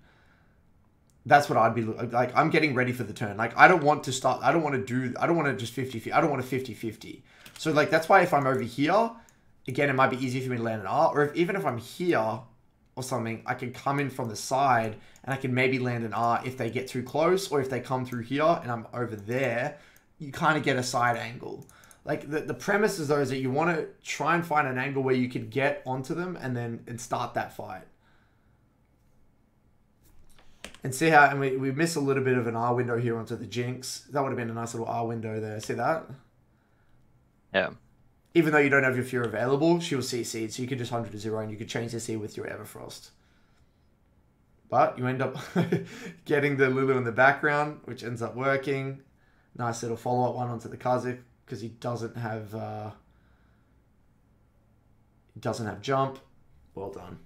That's what I'd be like. I'm getting ready for the turn. Like, I don't want to start. I don't want to do. I don't want to just 50 I don't want a 50 50. So, like, that's why if I'm over here, again, it might be easier for me to land an R. Or if, even if I'm here or something, I can come in from the side and I can maybe land an R if they get too close or if they come through here and I'm over there. You kind of get a side angle. Like, the, the premise is, though, is that you want to try and find an angle where you can get onto them and then and start that fight and see how and we, we miss a little bit of an R window here onto the Jinx. That would have been a nice little R window there. See that? Yeah. Even though you don't have your Fear available, she will CC, so you could just 100 to 0 and you could change the C with your Everfrost. But you end up *laughs* getting the Lulu in the background, which ends up working. Nice little follow-up one onto the Kha'Zix, because he doesn't have uh, doesn't have jump. Well done.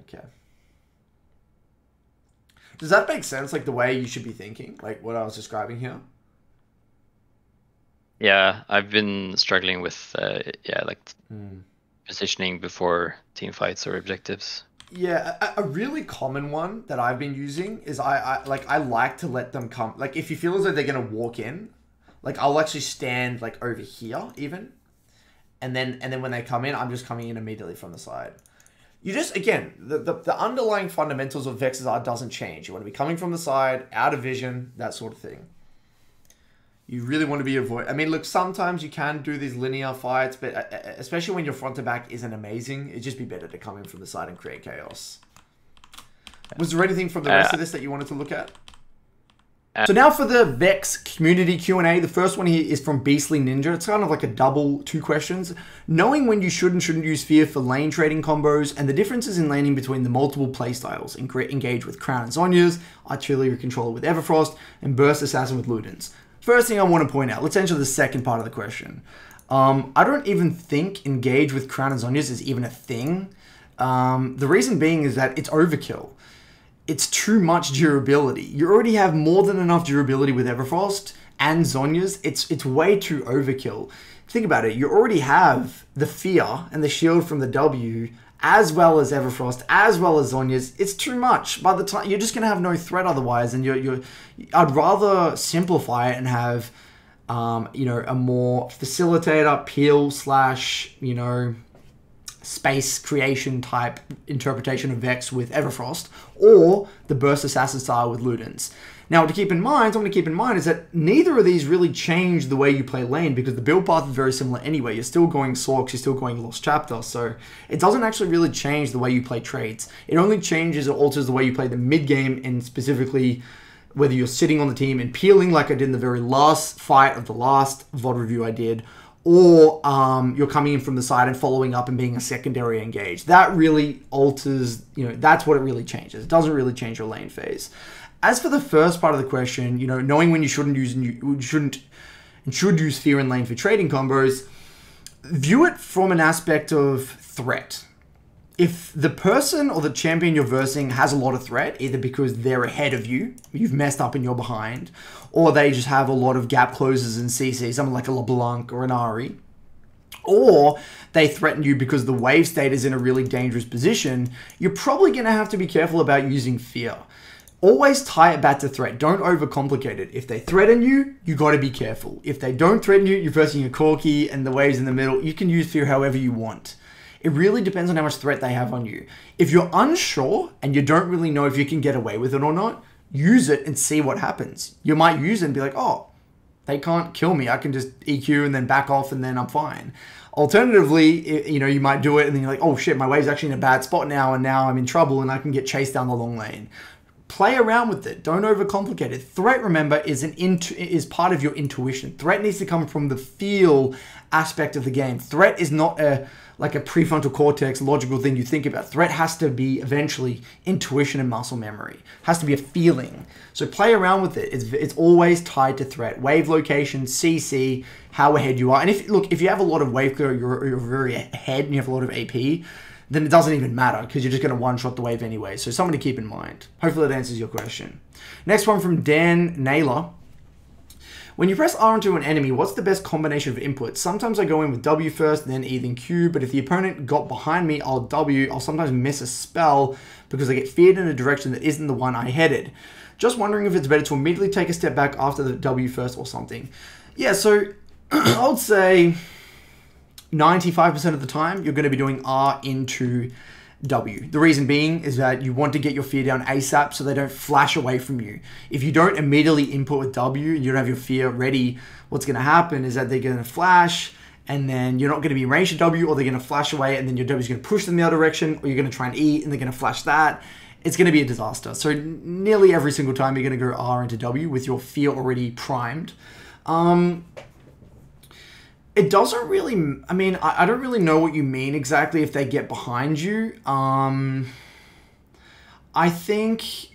Okay. Does that make sense? Like the way you should be thinking, like what I was describing here. Yeah, I've been struggling with uh, yeah, like mm. positioning before team fights or objectives. Yeah, a, a, really common one that I've been using is I, I like I like to let them come. Like if you feel as though they're gonna walk in, like I'll actually stand like over here even, and then and then when they come in, I'm just coming in immediately from the side you just again the, the, the underlying fundamentals of Vex's art doesn't change. You want to be coming from the side, out of vision, that sort of thing. You really want to be avoid. I mean, look, sometimes you can do these linear fights, but uh, uh, especially when your front to back isn't amazing, it'd just be better to come in from the side and create chaos. Was there anything from the rest uh, of this that you wanted to look at? So now for the Vex community Q&A. The first one here is from Beastly Ninja. It's kind of like a double two questions. Knowing when you should and shouldn't use Fear for lane trading combos and the differences in laning between the multiple playstyles. Engage with Crown and Zhonya's, Artillery Controller with Everfrost, and Burst Assassin with Ludens. First thing I want to point out, let's enter the second part of the question. Um, I don't even think Engage with Crown and Zhonya's is even a thing. Um, the reason being is that it's overkill it's too much durability. You already have more than enough durability with Everfrost and Zhonya's. It's it's way too overkill. Think about it. You already have the fear and the shield from the W, as well as Everfrost, as well as Zhonya's. It's too much. By the time you're just gonna have no threat otherwise, and you're you're. I'd rather simplify it and have, um, you know, a more facilitator peel slash you know space creation type interpretation of Vex with Everfrost, or the Burst Assassin style with Ludens. Now, to keep in mind, something to keep in mind is that neither of these really change the way you play lane because the build path is very similar anyway. You're still going Sorcs, you're still going Lost Chapter, so it doesn't actually really change the way you play trades. It only changes or alters the way you play the mid game and specifically whether you're sitting on the team and peeling like I did in the very last fight of the last VOD review I did, or um, you're coming in from the side and following up and being a secondary engage. That really alters, you know, that's what it really changes. It doesn't really change your lane phase. As for the first part of the question, you know, knowing when you shouldn't use you shouldn't and should use fear and lane for trading combos, view it from an aspect of threat if the person or the champion you're versing has a lot of threat, either because they're ahead of you, you've messed up and you're behind, or they just have a lot of gap closes and CC, someone like a LeBlanc or an Ahri, or they threaten you because the wave state is in a really dangerous position, you're probably going to have to be careful about using fear. Always tie it back to threat. Don't overcomplicate it. If they threaten you, you got to be careful. If they don't threaten you, you're versing a Corki and the waves in the middle, you can use fear however you want. It really depends on how much threat they have on you. If you're unsure and you don't really know if you can get away with it or not, use it and see what happens. You might use it and be like, oh, they can't kill me. I can just EQ and then back off and then I'm fine. Alternatively, you know, you might do it and then you're like, oh shit, my wave's actually in a bad spot now and now I'm in trouble and I can get chased down the long lane. Play around with it. Don't overcomplicate it. Threat, remember, is an is part of your intuition. Threat needs to come from the feel aspect of the game. Threat is not a like a prefrontal cortex logical thing you think about. Threat has to be eventually intuition and muscle memory. Has to be a feeling. So play around with it. It's, it's always tied to threat. Wave location, CC, how ahead you are. And if look, if you have a lot of wave clear, you're, you're very ahead and you have a lot of AP, then it doesn't even matter because you're just going to one-shot the wave anyway. So something to keep in mind. Hopefully that answers your question. Next one from Dan Naylor. When you press R onto an enemy, what's the best combination of inputs? Sometimes I go in with W first, then E, then Q, but if the opponent got behind me, I'll W. I'll sometimes miss a spell because I get feared in a direction that isn't the one I headed. Just wondering if it's better to immediately take a step back after the W first or something. Yeah, so *clears throat* I would say 95% of the time you're going to be doing R into W. The reason being is that you want to get your fear down ASAP so they don't flash away from you. If you don't immediately input with W and you don't have your fear ready, what's going to happen is that they're going to flash and then you're not going to be in range of W or they're going to flash away and then your W is going to push them the other direction or you're going to try and E and they're going to flash that. It's going to be a disaster. So nearly every single time you're going to go R into W with your fear already primed. Um, it doesn't really i mean I, I, don't really know what you mean exactly if they get behind you. Um i think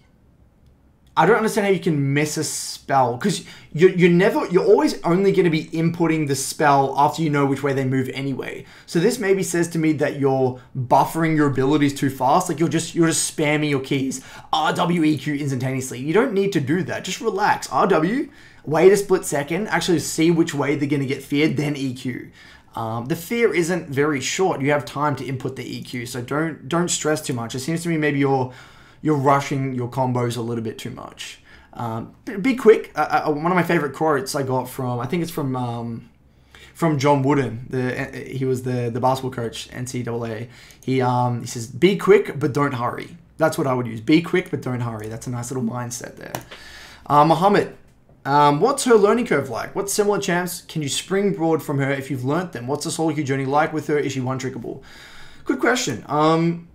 i don't understand how you can miss a spell because you're, you're never you're always only going to be inputting the spell after you know which way they move anyway. So this maybe says to me that you're buffering your abilities too fast like you're just you're just spamming your keys. Rweq instantaneously. You don't need to do that. Just relax. Rw wait a split second, actually see which way they're going to get feared, then EQ. Um, the fear isn't very short. You have time to input the EQ, so don't don't stress too much. It seems to me maybe you're you're rushing your combos a little bit too much. Um, be quick. Uh, uh, one of my favorite quotes I got from I think it's from um, from John Wooden. The uh, he was the the basketball coach NCAA. He um he says be quick but don't hurry. That's what I would use. Be quick but don't hurry. That's a nice little mindset there. Uh, Muhammad um, what's her learning curve like? What similar champs can you springboard from her if you've learnt them? What's the solo queue journey like with her? Is she one trickable? Good question. Um,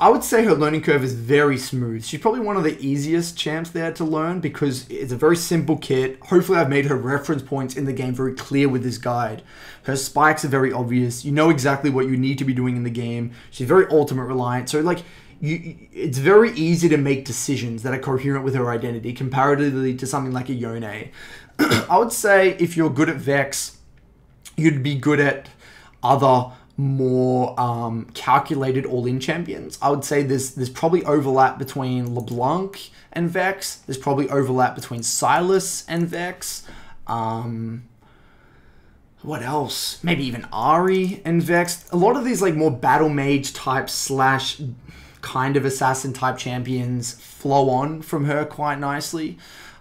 I would say her learning curve is very smooth. She's probably one of the easiest champs there to learn because it's a very simple kit. Hopefully, I've made her reference points in the game very clear with this guide. Her spikes are very obvious. You know exactly what you need to be doing in the game. She's very ultimate reliant. So, like, you, it's very easy to make decisions that are coherent with her identity comparatively to something like a Yone. *clears throat* I would say if you're good at Vex, you'd be good at other more um, calculated all-in champions. I would say there's there's probably overlap between LeBlanc and Vex. There's probably overlap between Sylas and Vex. Um, what else? Maybe even Ahri and Vex. A lot of these like more battle mage type slash kind of assassin type champions flow on from her quite nicely.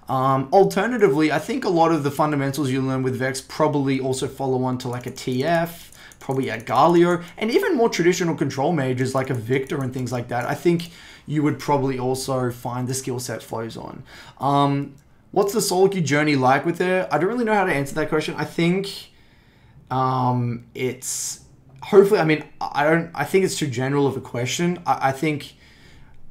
Um, alternatively, I think a lot of the fundamentals you learn with Vex probably also follow on to like a TF, probably a Galio, and even more traditional control mages like a Viktor and things like that. I think you would probably also find the skill set flows on. Um, what's the queue journey like with her? I don't really know how to answer that question. I think um, it's hopefully, I mean, I don't. I think it's too general of a question. I, I think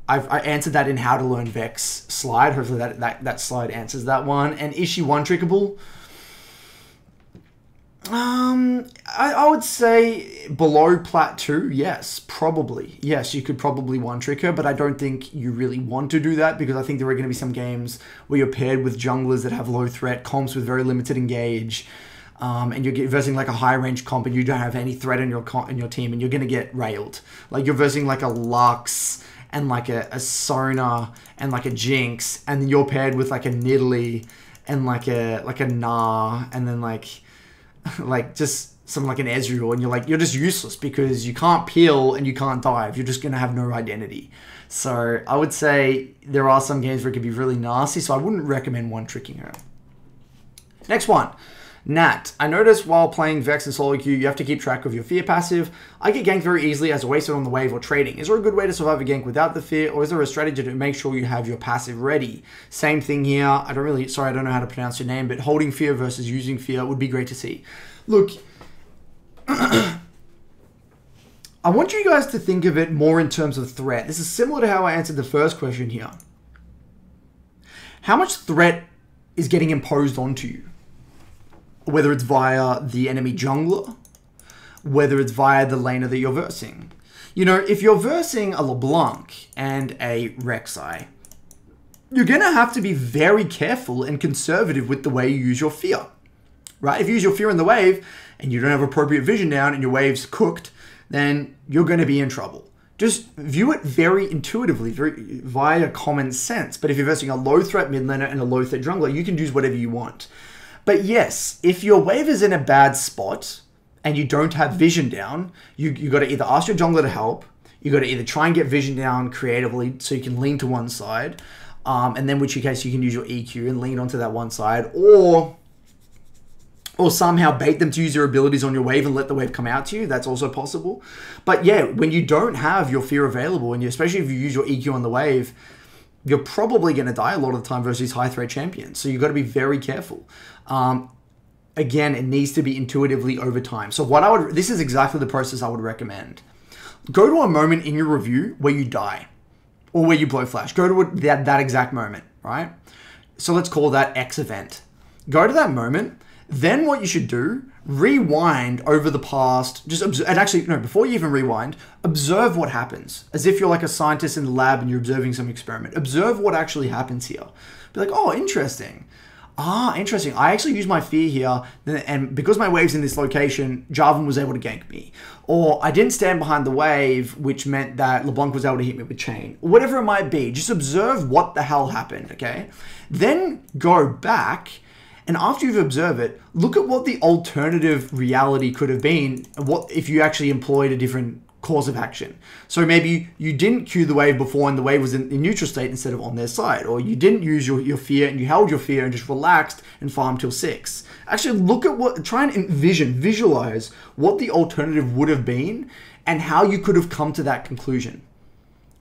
I've I answered that in how to learn Vex slide. Hopefully, that that that slide answers that one. And is she one trickable? Um, I, I would say below plat two, yes, probably. Yes, you could probably one trick her, but I don't think you really want to do that because I think there are going to be some games where you're paired with junglers that have low threat, comps with very limited engage, um, and you're versing like a high range comp and you don't have any threat in your in your team and you're gonna get railed. Like you're versing like a Lux and like a, a Sona and like a Jinx, and you're paired with like a Nidalee and like a like a Gnar and then like *laughs* like just some like an Ezreal and you're like you're just useless because you can't peel and you can't dive. You're just gonna have no identity. So I would say there are some games where it can be really nasty. So I wouldn't recommend one tricking her. Next one. Nat, I noticed while playing Vex and solo queue, you have to keep track of your fear passive. I get ganked very easily as a wasted on the wave or trading. Is there a good way to survive a gank without the fear, or is there a strategy to make sure you have your passive ready? Same thing here. I don't really, sorry, I don't know how to pronounce your name, but holding fear versus using fear would be great to see. Look, *clears throat* I want you guys to think of it more in terms of threat. This is similar to how I answered the first question here. How much threat is getting imposed onto you? Whether it's via the enemy jungler, whether it's via the laner that you're versing. You know, if you're versing a LeBlanc and a Rek'Sai, you're going to have to be very careful and conservative with the way you use your fear. Right? If you use your fear in the wave and you don't have appropriate vision down and your wave's cooked, then you're going to be in trouble. Just view it very intuitively, very via common sense. But if you're versing a low threat mid laner and a low threat jungler, you can use whatever you want. But yes, if your wave is in a bad spot and you don't have vision down, you you got to either ask your jungler to help. You got to either try and get vision down creatively so you can lean to one side, um, and then which case you can use your EQ and lean onto that one side, or or somehow bait them to use their abilities on your wave and let the wave come out to you. That's also possible. But yeah, when you don't have your fear available, and you, especially if you use your EQ on the wave, you're probably going to die a lot of the time versus high threat champions. So you've got to be very careful. Um, again, it needs to be intuitively over time. So what I would, this is exactly the process I would recommend. Go to a moment in your review where you die or where you blow flash. Go to that, that exact moment, right? So let's call that X event. Go to that moment. Then what you should do, rewind over the past, just observe, and actually, no, before you even rewind, observe what happens. As if you're like a scientist in the lab and you're observing some experiment. Observe what actually happens here. Be like, oh, interesting ah, interesting. I actually used my fear here, and because my wave's in this location, Jarvan was able to gank me. Or I didn't stand behind the wave, which meant that LeBlanc was able to hit me with chain. Whatever it might be, just observe what the hell happened, okay? Then go back, and after you've observed it, look at what the alternative reality could have been, what if you actually employed a different course of action. So maybe you didn't cue the wave before and the wave was in, in, neutral state instead of on their side, or you didn't use your, your fear and you held your fear and just relaxed and farmed till six. Actually, look at what, try and envision, visualize what the alternative would have been and how you could have come to that conclusion.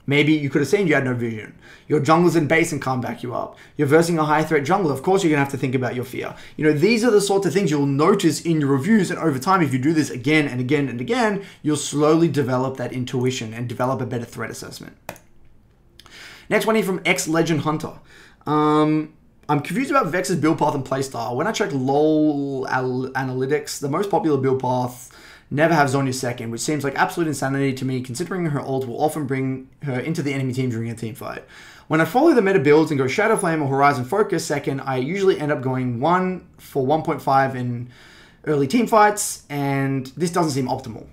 Maybe you could have seen you had no vision. Your jungler's in base and can't back you up. You're versing a high threat jungler. Of course, you're going to have to think about your fear. You know, these are the sorts of things you'll notice in your reviews. And over time, if you do this again and again and again, you'll slowly develop that intuition and develop a better threat assessment. Next one here from X Legend Hunter. Um, I'm confused about Vex's build path and playstyle. When I checked LoLalytics, the most popular build path never have Zhonya second, which seems like absolute insanity to me considering her ult will often bring her into the enemy team during a team fight. When I follow the meta builds and go Shadow Flame or Horizon Focus second, I usually end up going 1 for 1.5 in early team fights, and this doesn't seem optimal.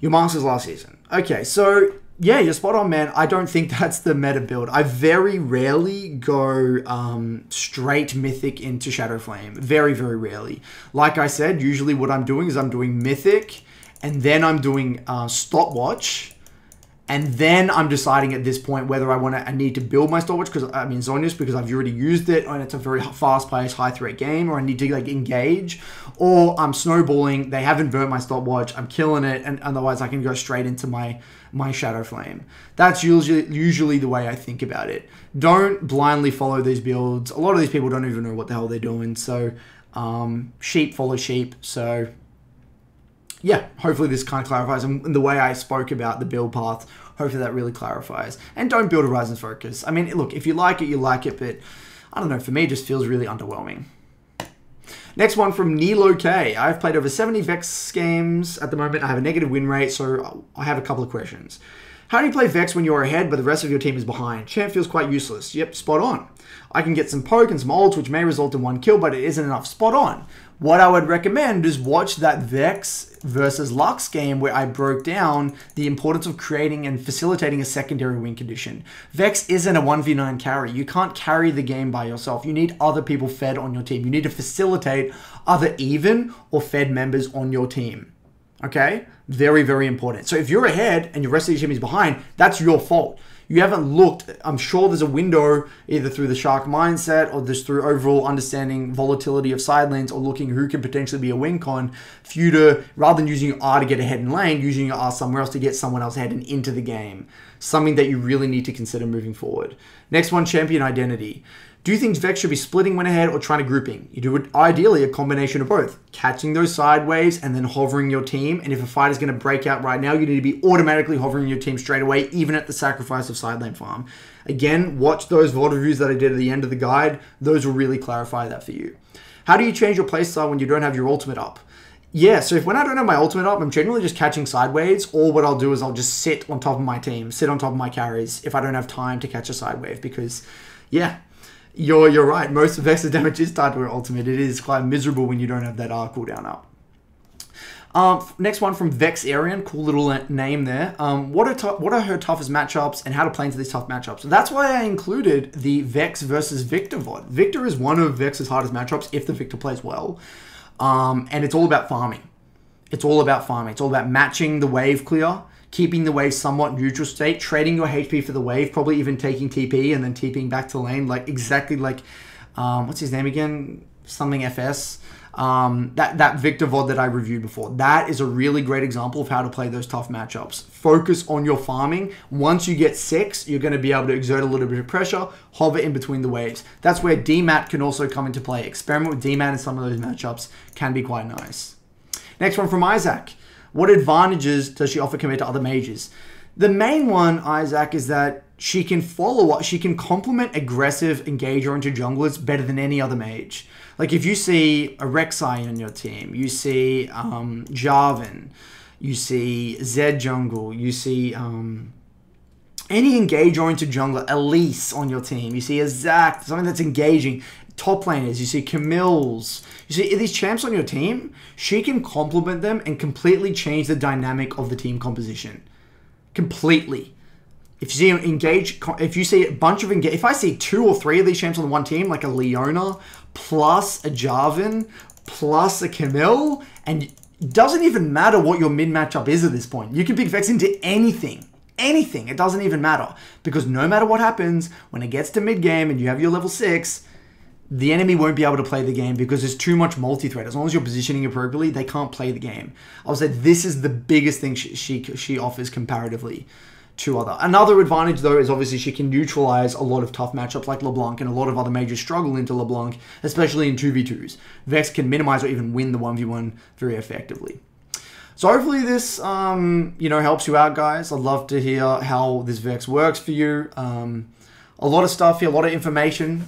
Your Masters last season. Okay, so yeah, you're spot on, man. I don't think *laughs* that's the meta build. I very rarely go um, straight mythic into Shadow Flame. Very, very rarely. Like I said, usually what I'm doing is I'm doing mythic, and then I'm doing uh, stopwatch, and then I'm deciding at this point whether I want to I need to build my stopwatch because I mean Zhonya's because I've already used it and it's a very fast-paced, high-threat game, or I need to like engage, or I'm snowballing. They haven't burnt my stopwatch. I'm killing it, and otherwise I can go straight into my my shadow flame. That's usually usually the way I think about it. Don't blindly follow these builds. A lot of these people don't even know what the hell they're doing. So um, sheep follow sheep. So yeah, hopefully this kind of clarifies. And the way I spoke about the build path, hopefully that really clarifies. And don't build Horizon Focus. I mean, look, if you like it, you like it, but I don't know, for me, it just feels really underwhelming. Next one from Nilo K. I've played over 70 Vex games at the moment. I have a negative win rate, so I have a couple of questions. How do you play Vex when you're ahead but the rest of your team is behind? Champ feels quite useless. Yep, spot on. I can get some poke and some ults which may result in one kill, but it isn't enough. Spot on. What I would recommend is watch that Vex versus Lux game where I broke down the importance of creating and facilitating a secondary win condition. Vex isn't a 1v9 carry. You can't carry the game by yourself. You need other people fed on your team. You need to facilitate other even or fed members on your team. Okay? Very, very important. So if you're ahead and your rest of your team is behind, that's your fault you haven't looked. I'm sure there's a window either through the shark mindset or just through overall understanding volatility of side lanes or looking who can potentially be a win con for you to, rather than using your R to get ahead in lane, using your R somewhere else to get someone else ahead and into the game. Something that you really need to consider moving forward. Next one, champion identity. Do you think Vex should be splitting when ahead or trying to grouping? You do it ideally a combination of both. Catching those sideways and then hovering your team. And if a fight is going to break out right now, you need to be automatically hovering your team straight away, even at the sacrifice of side lane farm. Again, watch those VOD reviews that I did at the end of the guide. Those will really clarify that for you. How do you change your playstyle when you don't have your ultimate up? Yeah, so if when I don't have my ultimate up, I'm generally just catching sideways, or what I'll do is I'll just sit on top of my team, sit on top of my carries if I don't have time to catch a side wave because yeah, you're you're right. Most of Vex's damage is tied to her ultimate. It is quite miserable when you don't have that R cooldown up. Um, next one from Vex Arian, cool little name there. Um, what are what are her toughest matchups and how to play into these tough matchups? That's why I included the Vex versus Viktor VOD. Viktor is one of Vex's hardest matchups if the Viktor plays well, um, and it's all about farming. It's all about farming. It's all about matching the wave clear, keeping the wave somewhat neutral state, trading your HP for the wave, probably even taking TP and then TPing back to lane, like exactly like um, what's his name again? Something FS um, that that Viktor VOD that I reviewed before. That is a really great example of how to play those tough matchups. Focus on your farming. Once you get six, you're going to be able to exert a little bit of pressure, hover in between the waves. That's where DMAT can also come into play. Experiment with DMAT in some of those matchups can be quite nice. Next one from Isaac. What advantages does she offer compared to other mages? The main one, Isaac, is that she can follow up, she can complement aggressive engager into junglers better than any other mage. Like if you see a Rek'Sai on your team, you see um, Jarvan, you see Zed Jungle, you see um, any engage-oriented jungler, Elise on your team, you see a something that's engaging, top laners, you see Camille's, you see these champs on your team, she can complement them and completely change the dynamic of the team composition. Completely. If you see engage, if you see a bunch of engage, if I see two or three of these champs on one team, like a Leona plus a Jarvan plus a Camille, and doesn't even matter what your mid matchup is at this point. You can pick Vex into anything. Anything. It doesn't even matter. Because no matter what happens, when it gets to mid game and you have your level 6, the enemy won't be able to play the game because there's too much multi-threat. As long as you're positioning appropriately, they can't play the game. I would say this is the biggest thing she, she, she offers comparatively to other. Another advantage, though, is obviously she can neutralize a lot of tough matchups like LeBlanc, and a lot of other majors struggle into LeBlanc, especially in 2v2s. Vex can minimize or even win the 1v1 very effectively. So hopefully this, um, you know, helps you out, guys. I'd love to hear how this Vex works for you. Um, a lot of stuff here, a lot of information.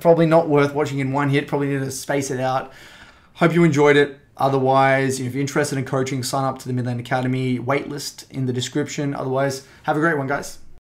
Probably not worth watching in one hit. Probably need to space it out. Hope you enjoyed it. Otherwise, if you're interested in coaching, sign up to the Mid Lane Academy waitlist in the description. Otherwise, have a great one, guys.